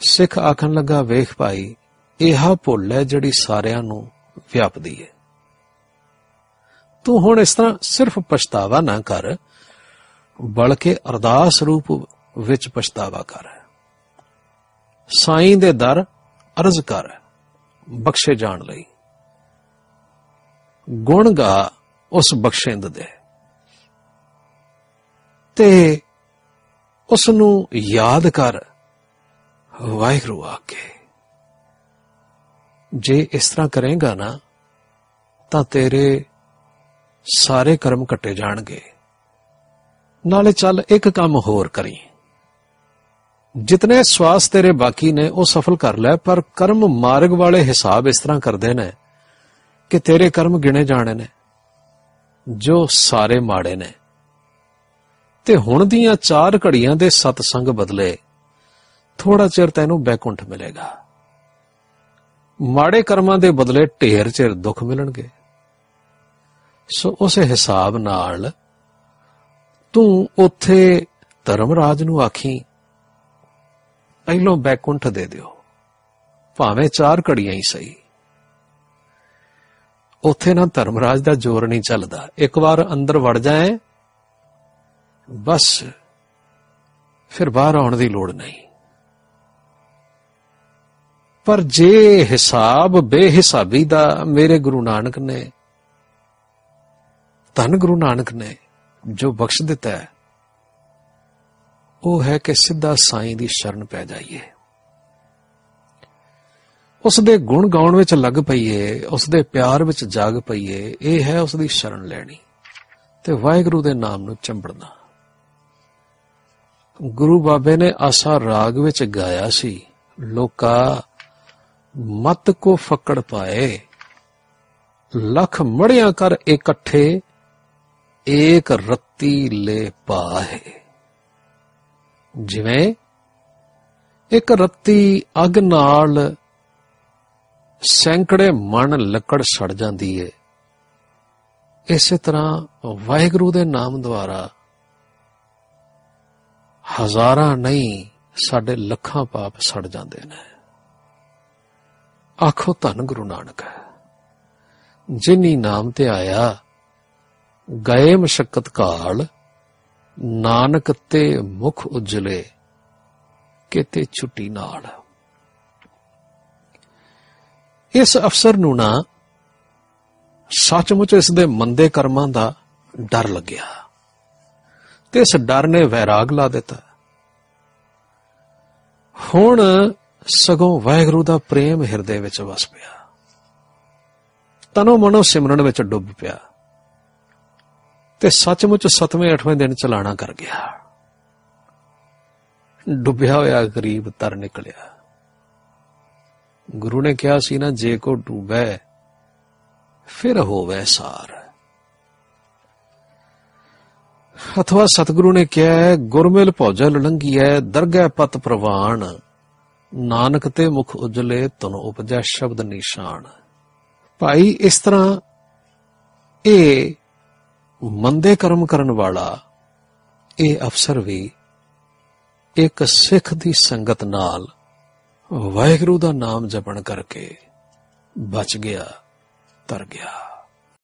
Speaker 1: ਸਿੱਖ ਆਖਣ ਲੱਗਾ, ਵੇਖ ਭਾਈ, ਇਹ ਭੁੱਲ ਹੈ ਜਿਹੜੀ ਸਾਰਿਆਂ ਨੂੰ ਵਿਆਪਦੀ ਹੈ। ਤੂੰ ਹੁਣ ਇਸ ਤਰ੍ਹਾਂ ਸਿਰਫ ਪਛਤਾਵਾ ਨਾ ਕਰ, ਬਲਕਿ ਅਰਦਾਸ ਰੂਪ ਵਿੱਚ ਪਛਤਾਵਾ ਕਰ। ਸਾਈਂ ਦੇ ਦਰ ਅਰਜ਼ ਕਰ ਬਖਸ਼ੇ ਜਾਣ ਲਈ। ਗੁਣ ਗਾ ਉਸ ਬਖਸ਼ਿੰਦ ਦੇ। ਤੇ ਉਸ ਨੂੰ ਯਾਦ ਕਰ ਵਾਹਿਗੁਰੂ ਆਕੇ ਜੇ ਇਸ ਤਰ੍ਹਾਂ ਕਰੇਗਾ ਨਾ, ਤਾਂ ਤੇਰੇ ਸਾਰੇ ਕਰਮ ਕੱਟੇ ਜਾਣਗੇ। ਨਾਲੇ ਚੱਲ ਇੱਕ ਕੰਮ ਹੋਰ ਕਰੀ। ਜਿਤਨੇ ਸਵਾਸ ਤੇਰੇ ਬਾਕੀ ਨੇ, ਉਹ ਸਫਲ ਕਰ ਲੈ, ਪਰ ਕਰਮ ਮਾਰਗ ਵਾਲੇ ਹਿਸਾਬ ਇਸ ਤਰ੍ਹਾਂ ਕਰਦੇ ਨੇ ਕਿ ਤੇਰੇ ਕਰਮ ਗਿਣੇ ਜਾਣੇ ਨੇ, ਜੋ ਸਾਰੇ ਮਾੜੇ ਨੇ। ਤੇ ਹੁਣ ਦੀਆਂ ਚਾਰ ਘੜੀਆਂ ਦੇ ਸਤਸੰਗ ਬਦਲੇ, ਥੋੜਾ ਚਿਰ ਤੈਨੂੰ ਬੈਕੁੰਠ ਮਿਲੇਗਾ। ਮਾੜੇ ਕਰਮਾਂ ਦੇ ਬਦਲੇ ਢੇਰ ਚਿਰ ਦੁੱਖ ਮਿਲਣਗੇ। ਸੋ ਉਸੇ ਹਿਸਾਬ ਨਾਲ ਤੂੰ ਉੱਥੇ ਧਰਮਰਾਜ ਨੂੰ ਆਖੀ ਪਹਿਲੋਂ ਬੈਕੁੰਠ ਦੇ ਦਿਓ। ਭਾਵੇਂ ਚਾਰ ਘੜੀਆਂ ਹੀ ਸਹੀ। ਉੱਥੇ ਨਾ ਧਰਮਰਾਜ ਦਾ ਜ਼ੋਰ ਨਹੀਂ ਚੱਲਦਾ। ਇੱਕ ਵਾਰ ਅੰਦਰ ਵੜ ਜਾਏ, ਬਸ। ਫਿਰ ਬਾਹਰ ਆਉਣ ਦੀ ਲੋੜ ਨਹੀਂ। ਪਰ ਜੇ ਹਿਸਾਬ ਬੇਹਿਸਾਬੀ ਦਾ ਮੇਰੇ ਗੁਰੂ ਨਾਨਕ ਨੇ, ਧੰਨ ਗੁਰੂ ਨਾਨਕ ਨੇ ਜੋ ਬਖਸ਼ ਦਿੱਤਾ ਹੈ ਉਹ ਹੈ ਕਿ ਸਿੱਧਾ ਸਾਈਂ ਦੀ ਸ਼ਰਨ ਪੈ ਜਾਈਏ। ਉਸ ਦੇ ਗੁਣ ਗਾਉਣ ਵਿੱਚ ਲੱਗ ਪਈਏ ਉਸ ਦੇ ਪਿਆਰ ਵਿੱਚ ਜਾਗ ਪਈਏ, ਇਹ ਹੈ ਉਸ ਦੀ ਸ਼ਰਨ ਲੈਣੀ। ਤੇ ਵਾਹਿਗੁਰੂ ਦੇ ਨਾਮ ਨੂੰ ਚੰਬੜਨਾ। ਗੁਰੂ ਬਾਬੇ ਨੇ ਆਸਾ ਰਾਗ ਵਿੱਚ ਗਾਇਆ ਸੀ, ਲੋਕਾ, ਮਤ ਕੋ ਫੱਕੜ ਪਾਏ, ਲੱਖ ਮੜਿਆਂ ਕਰ ਇਕੱਠੇ, ਏਕ ਰੱਤੀ ਲੈ ਪਾਏ ਜਿਵੇਂ ਇੱਕ ਰੱਤੀ ਅੱਗ ਨਾਲ ਸੈਂਕੜੇ ਮਣ ਲੱਕੜ ਸੜ ਜਾਂਦੀ ਏ। ਇਸੇ ਤਰ੍ਹਾਂ ਵਾਹਿਗੁਰੂ ਦੇ ਨਾਮ ਦੁਆਰਾ ਹਜ਼ਾਰਾਂ ਨਹੀਂ, ਸਾਡੇ ਲੱਖਾਂ ਪਾਪ ਸੜ ਜਾਂਦੇ ਨੇ। ਆਖੋ ਧੰਨ ਗੁਰੂ ਨਾਨਕ ਹੈ। ਜਿਨੀ ਨਾਮ ਤੇ ਆਇਆ, ਗਏ ਮਸ਼ਕਤ ਕਾਲ ਨਾਨਕ ਤੇ ਮੁਖ ਉਜਲੇ, ਕਿਤੇ ਛੁੱਟੀ ਨਾਲ। ਇਸ ਅਫਸਰ ਨੂੰ ਨਾ ਸੱਚਮੁੱਚ ਇਸ ਦੇ ਮੰਦੇ ਕਰਮਾਂ ਦਾ ਡਰ ਲੱਗਿਆ। ਤੇ ਇਸ ਡਰ ਨੇ ਵੈਰਾਗ ਲਾ ਦਿੱਤਾ। ਹੁਣ ਸਗੋਂ ਵਾਹਿਗੁਰੂ ਦਾ ਪ੍ਰੇਮ ਹਿਰਦੇ ਵਿੱਚ ਵਸ ਪਿਆ। ਤਨੋ ਮਨੋ ਸਿਮਰਨ ਵਿੱਚ ਡੁੱਬ ਪਿਆ। ਤੇ ਸੱਚਮੁੱਚ ਸਤਵੇਂ ਅੱਠਵੇਂ ਦਿਨ ਚਲਾਣਾ ਕਰ ਗਿਆ ਡੁੱਬਿਆ ਹੋਇਆ ਗਰੀਬ ਤਰ ਨਿਕਲਿਆ ਗੁਰੂ ਨੇ ਕਿਹਾ ਸੀ ਨਾ ਜੇ ਕੋ ਡੂਬੈ ਫਿਰ ਹੋਵੇ ਸਾਰ ਅਥਵਾ ਸਤਿਗੁਰੂ ਨੇ ਕਿਹਾ ਹੈ, ਗੁਰਮਿਲ ਭੌਜਲ ਲੰਘੀਐ ਦਰਗਹਿ ਪਤ ਪ੍ਰਵਾਨ ਨਾਨਕ ਤੇ ਮੁਖ ਉਜਲੇ ਤਨ ਉਪਜੈ ਸ਼ਬਦ ਨਿਸ਼ਾਨ ਭਾਈ ਇਸ ਤਰ੍ਹਾਂ ਇਹ ਮੰਦੇ ਕਰਮ ਕਰਨ ਵਾਲਾ, ਇਹ ਅਫਸਰ ਵੀ ਇੱਕ ਸਿੱਖ ਦੀ ਸੰਗਤ ਨਾਲ ਵਾਹਿਗੁਰੂ ਦਾ ਨਾਮ ਜਪਣ ਕਰਕੇ ਬਚ ਗਿਆ, ਤਰ ਗਿਆ।